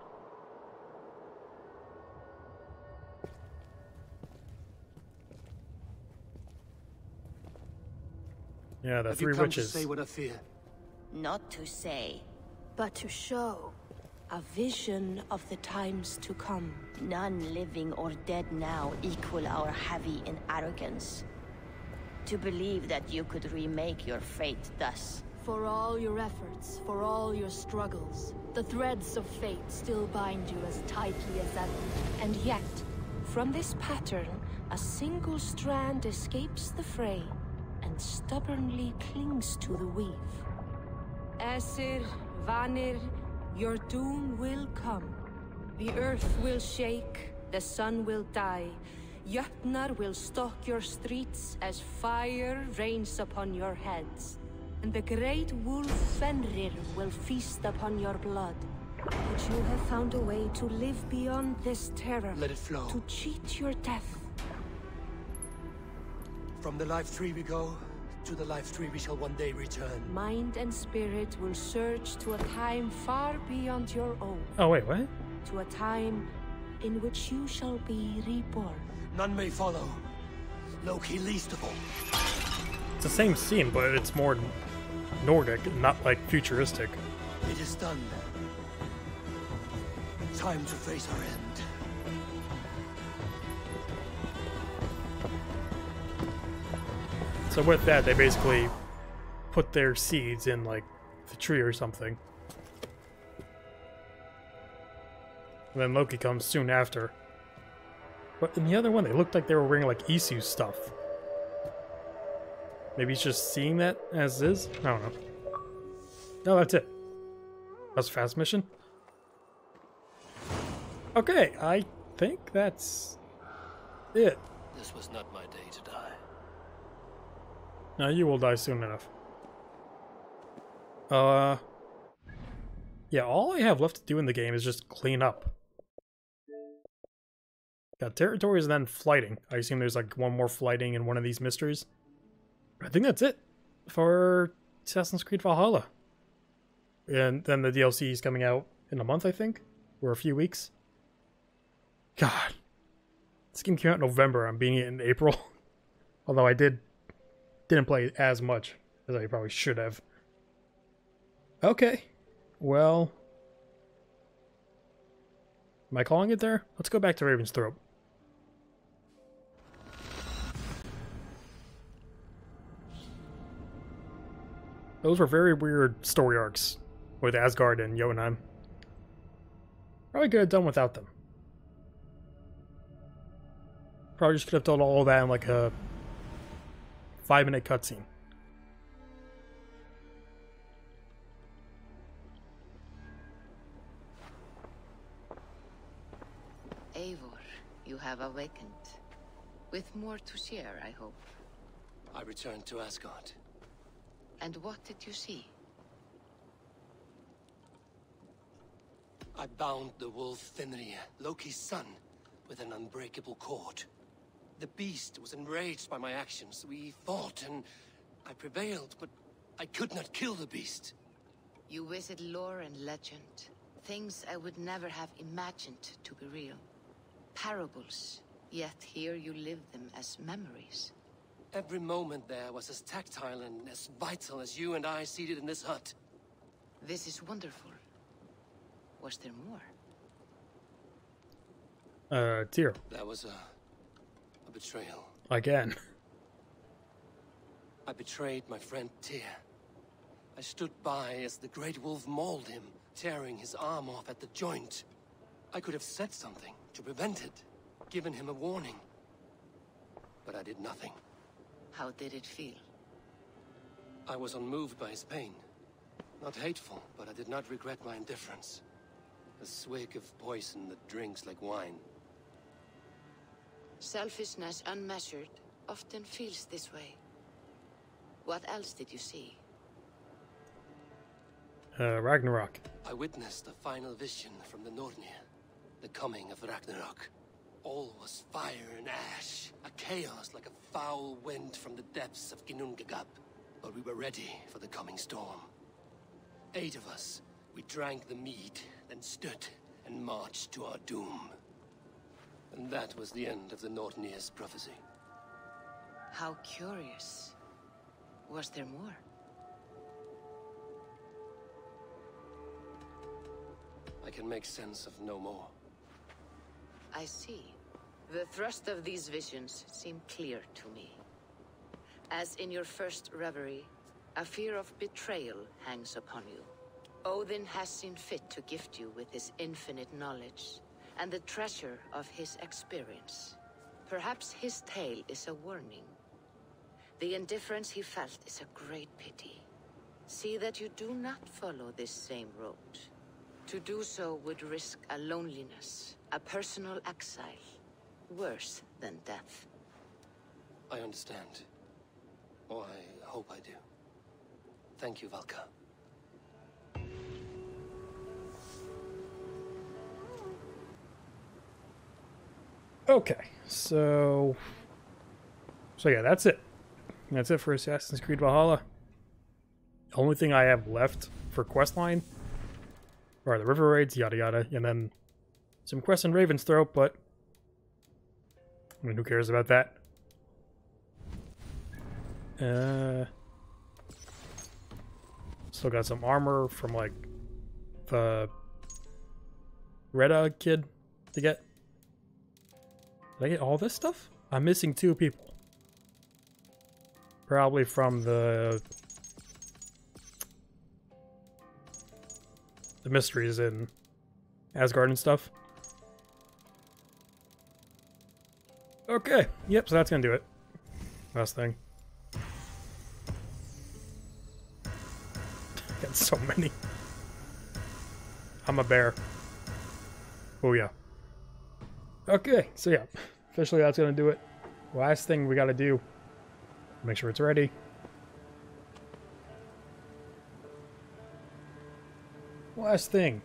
Yeah, the Have three you come witches. to say what I fear? Not to say, but to show. A vision of the times to come. None living or dead now equal our heavy in arrogance. To believe that you could remake your fate thus. For all your efforts, for all your struggles, the threads of fate still bind you as tightly as ever. And yet, from this pattern, a single strand escapes the fray and stubbornly clings to the weave. Aesir, Vanir, your doom will come. The earth will shake, the sun will die. Jötnar will stalk your streets as fire rains upon your heads. And the great wolf Fenrir will feast upon your blood. But you have found a way to live beyond this terror. Let it flow. To cheat your death. From the life tree we go, to the life tree we shall one day return. Mind and spirit will surge to a time far beyond your own. Oh wait, what? To a time in which you shall be reborn. None may follow. Loki least of all. It's the same scene, but it's more Nordic, not like futuristic. It is done. Time to face our end. So with that, they basically put their seeds in like the tree or something. And then Loki comes soon after. But in the other one, they looked like they were wearing like Isu stuff. Maybe he's just seeing that as is? I don't know. No, that's it. That's a fast mission. Okay, I think that's it. This was not my. Now you will die soon enough. Uh, yeah, all I have left to do in the game is just clean up. Got territories and then flyting. I assume there's like one more flyting in one of these mysteries. I think that's it for Assassin's Creed Valhalla. And then the DLC is coming out in a month, I think, or a few weeks. God, This game came out in November. I'm beating it in April. Although I did didn't play as much as I probably should have. Okay. Well, am I calling it there? Let's go back to Ravensthorpe. Those were very weird story arcs with Asgard and Jotunheim. Probably could have done without them. Probably just could have told all that in like a five minute cutscene. Eivor, you have awakened. With more to share, I hope. I returned to Asgard. And what did you see? I bound the wolf Fenrir, Loki's son, with an unbreakable cord. The beast was enraged by my actions. We fought and I prevailed, but I could not kill the beast. You visit lore and legend. Things I would never have imagined to be real. Parables, yet here you live them as memories. Every moment there was as tactile and as vital as you and I seated in this hut. This is wonderful. Was there more? Uh, Tyr. That was a... a betrayal. Again. I betrayed my friend Tyr. I stood by as the Great Wolf mauled him, tearing his arm off at the joint. I could have said something to prevent it, given him a warning. But I did nothing. How did it feel? I was unmoved by his pain. Not hateful, but I did not regret my indifference. A swig of poison that drinks like wine. Selfishness unmeasured often feels this way. What else did you see? Uh, Ragnarok. I witnessed the final vision from the Nornir. The coming of Ragnarok. All was fire and ash. A chaos like a foul wind from the depths of Ginnungagap. But we were ready for the coming storm. Eight of us. We drank the mead, then stood and marched to our doom. And that was the end of the Nornir's prophecy. How curious. Was there more? I can make sense of no more. I see. The thrust of these visions seem clear to me. As in your first reverie, a fear of betrayal hangs upon you. Odin has seen fit to gift you with his infinite knowledge, and the treasure of his experience. Perhaps his tale is a warning. The indifference he felt is a great pity. See that you do not follow this same road. To do so would risk a loneliness, a personal exile, worse than death. I understand. Or I hope I do. Thank you, Valka. Okay, so... So yeah, that's it. That's it for Assassin's Creed Valhalla. The only thing I have left for questline are the river raids, yada yada, and then some quests in Ravensthorpe, but I mean, who cares about that? Uh, still got some armor from like the Reda kid to get. Did I get all this stuff? I'm missing two people. Probably from the the mysteries in Asgard and stuff. Okay, yep, so that's gonna do it. Last thing. Got so many. I'm a bear. Oh yeah. Okay, so yeah, officially that's gonna do it. Last thing we gotta do, make sure it's ready. Last thing.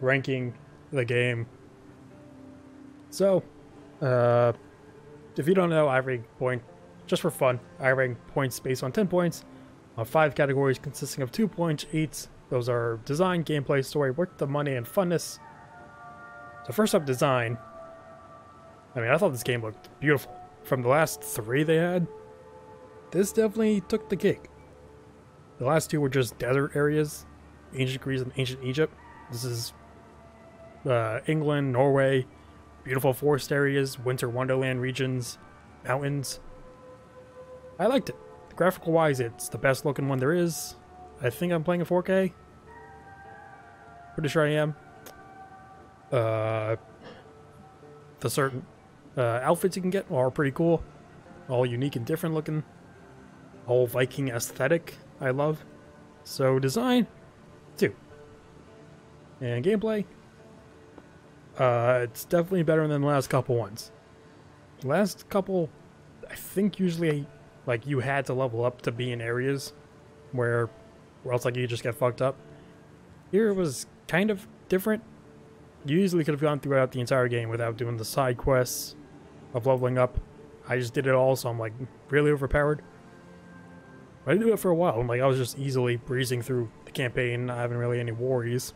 Ranking the game. So, uh, if you don't know, I rank point, just for fun, I rank points based on 10 points on five categories consisting of two points each. Those are design, gameplay, story, worth the money, and funness. So first up, design. I mean, I thought this game looked beautiful. From the last three they had, this definitely took the cake. The last two were just desert areas, ancient Greece and ancient Egypt. This is uh, England, Norway, beautiful forest areas, winter wonderland regions, mountains. I liked it. Graphical wise, it's the best looking one there is. I think I'm playing a 4K. Pretty sure I am. Uh, the certain uh, outfits you can get are pretty cool. All unique and different looking. Whole Viking aesthetic, I love. So design, two. And gameplay, uh, it's definitely better than the last couple ones. The last couple, I think usually, like, you had to level up to be in areas where, or else, like, you just get fucked up. Here it was kind of different. You could have gone throughout the entire game without doing the side quests of leveling up. I just did it all, so I'm, like, really overpowered. But I did it for a while, and, like, I was just easily breezing through the campaign, not having really any worries.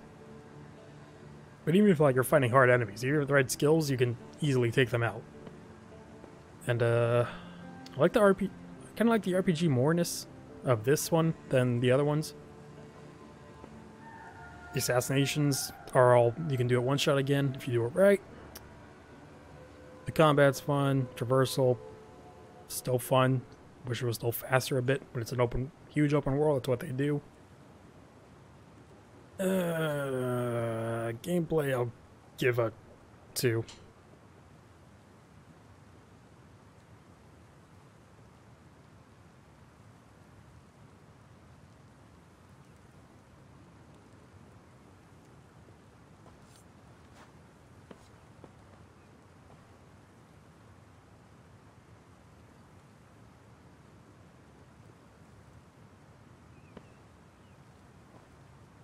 But even if like you're fighting hard enemies, if you have the right skills, you can easily take them out. And uh, I like the RP, kind of like the RPG moreness of this one than the other ones. Assassinations are all you can do it one shot again if you do it right. The combat's fun, traversal, still fun. Wish it was still faster a bit, but it's an open, huge open world. That's what they do. Uh, gameplay, I'll give a two.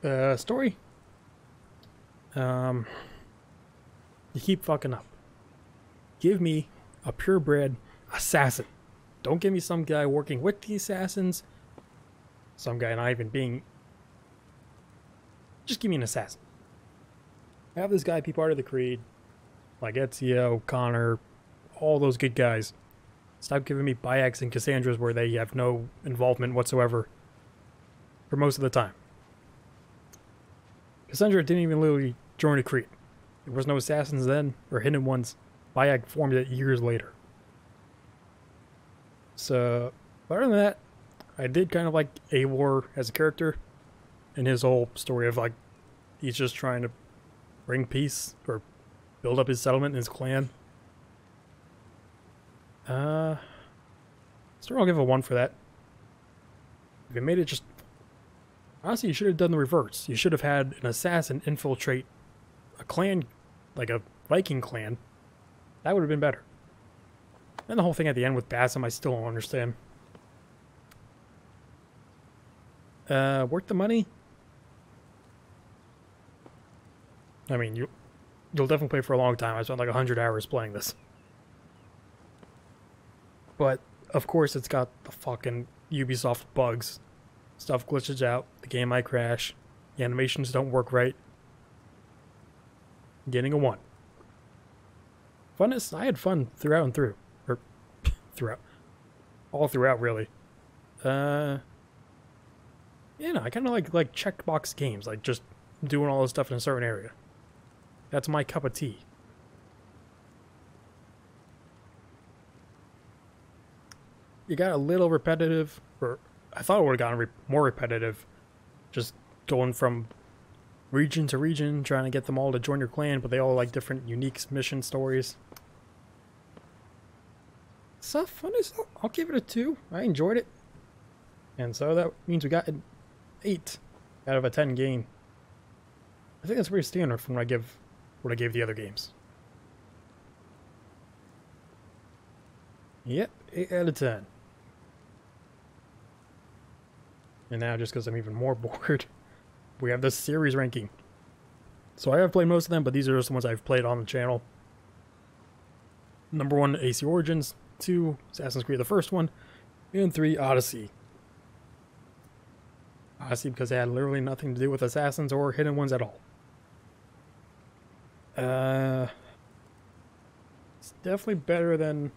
Uh, story? Um, you keep fucking up. Give me a purebred assassin. Don't give me some guy working with the assassins. Some guy not even being. Just give me an assassin. Have this guy be part of the Creed. Like Ezio, Connor, all those good guys. Stop giving me Bayeks and Cassandras where they have no involvement whatsoever for most of the time. Cassandra didn't even literally join a Creed. There was no assassins then, or hidden ones. Bayek formed it years later. So, other than that, I did kind of like Eivor as a character, and his whole story of like, he's just trying to bring peace, or build up his settlement and his clan. Uh, still I'll give a one for that. If it made it just Honestly, you should have done the reverse. You should have had an assassin infiltrate a clan, like a Viking clan. That would have been better. And the whole thing at the end with Basim, I still don't understand. Uh, worth the money? I mean, you, you'll definitely play for a long time. I spent like 100 hours playing this. But, of course, it's got the fucking Ubisoft bugs Stuff glitches out, the game might crash, the animations don't work right. Getting a 1. Funnest, I had fun throughout and through. Or, throughout. All throughout, really. Uh, you know, I kind of like, like checkbox games, like just doing all this stuff in a certain area. That's my cup of tea. You got a little repetitive, or I thought it would have gotten re- more repetitive, just going from region to region, trying to get them all to join your clan, but they all like different unique mission stories. So fun as I'll give it a two. I enjoyed it, and so that means we got an eight out of a ten game. I think that's pretty standard from what I give what I gave the other games. Yep, eight out of ten. And now, just because I'm even more bored, we have this series ranking. So I have played most of them, but these are just the ones I've played on the channel. Number one, AC Origins. Two, Assassin's Creed, the first one. And three, Odyssey. Odyssey because it had literally nothing to do with assassins or hidden ones at all. Uh, it's definitely better than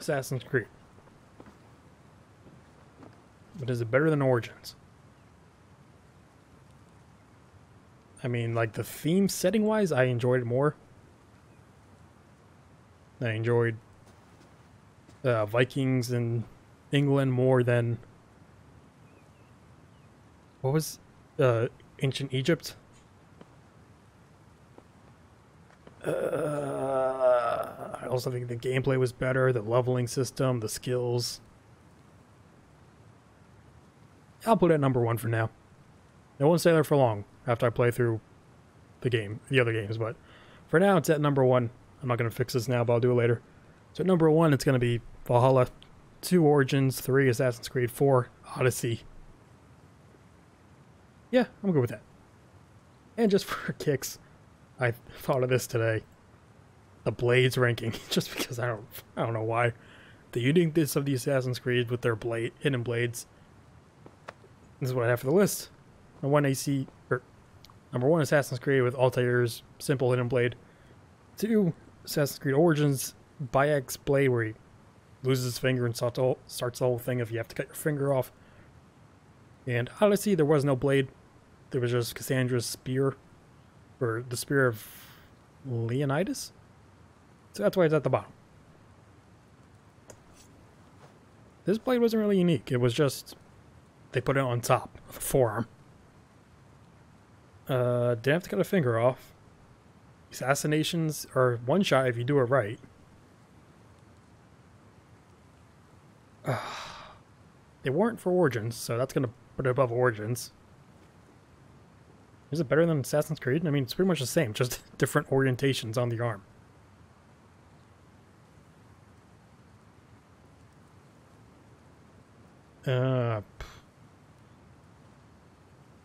Assassin's Creed. But is it better than Origins? I mean, like the theme setting wise, I enjoyed it more. I enjoyed uh, Vikings in England more than what was uh, ancient Egypt. Uh, I also think the gameplay was better, the leveling system, the skills. I'll put it at number one for now. I won't stay there for long after I play through the game, the other games, but for now it's at number one. I'm not going to fix this now, but I'll do it later. So at number one, it's going to be Valhalla, 2 Origins, 3 Assassin's Creed, 4 Odyssey. Yeah, I'm good with that. And just for kicks, I thought of this today. The Blades ranking, just because I don't, I don't know why. The uniqueness of the Assassin's Creed with their blade, hidden blades. This is what I have for the list. Number one AC, or er, number one Assassin's Creed with Altair's simple hidden blade. Two Assassin's Creed Origins Bayek's blade, where he loses his finger and starts the, whole, starts the whole thing if you have to cut your finger off. And Odyssey, there was no blade. There was just Cassandra's spear, or the spear of Leonidas. So that's why it's at the bottom. This blade wasn't really unique. It was just they put it on top of the forearm. Uh, didn't have to cut a finger off. Assassinations are one shot if you do it right. Uh, they weren't for Origins, so that's going to put it above Origins. Is it better than Assassin's Creed? I mean, it's pretty much the same, just different orientations on the arm. Uh,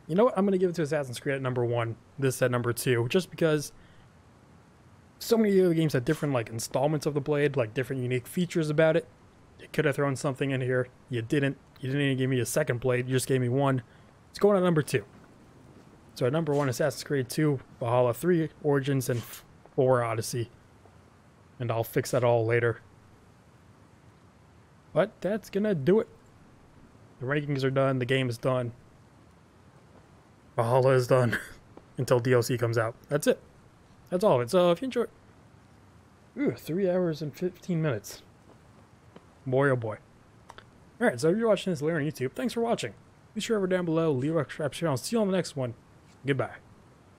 you know what? I'm going to give it to Assassin's Creed at number one. This at number two, just because so many other games had different like installments of the blade, like different unique features about it. You could have thrown something in here. You didn't. You didn't even give me a second blade. You just gave me one. It's going at number two. So at number one, Assassin's Creed 2, Valhalla 3, Origins, and 4, Odyssey. And I'll fix that all later. But that's gonna do it. The rankings are done. The game is done. Valhalla is done until DLC comes out. That's it. That's all of it. So if you enjoy, ooh, three hours and fifteen minutes. Boy, oh boy. All right. So if you're watching this later on YouTube, thanks for watching. Be sure over down below, leave a subscribe, share. I'll see you on the next one. Goodbye.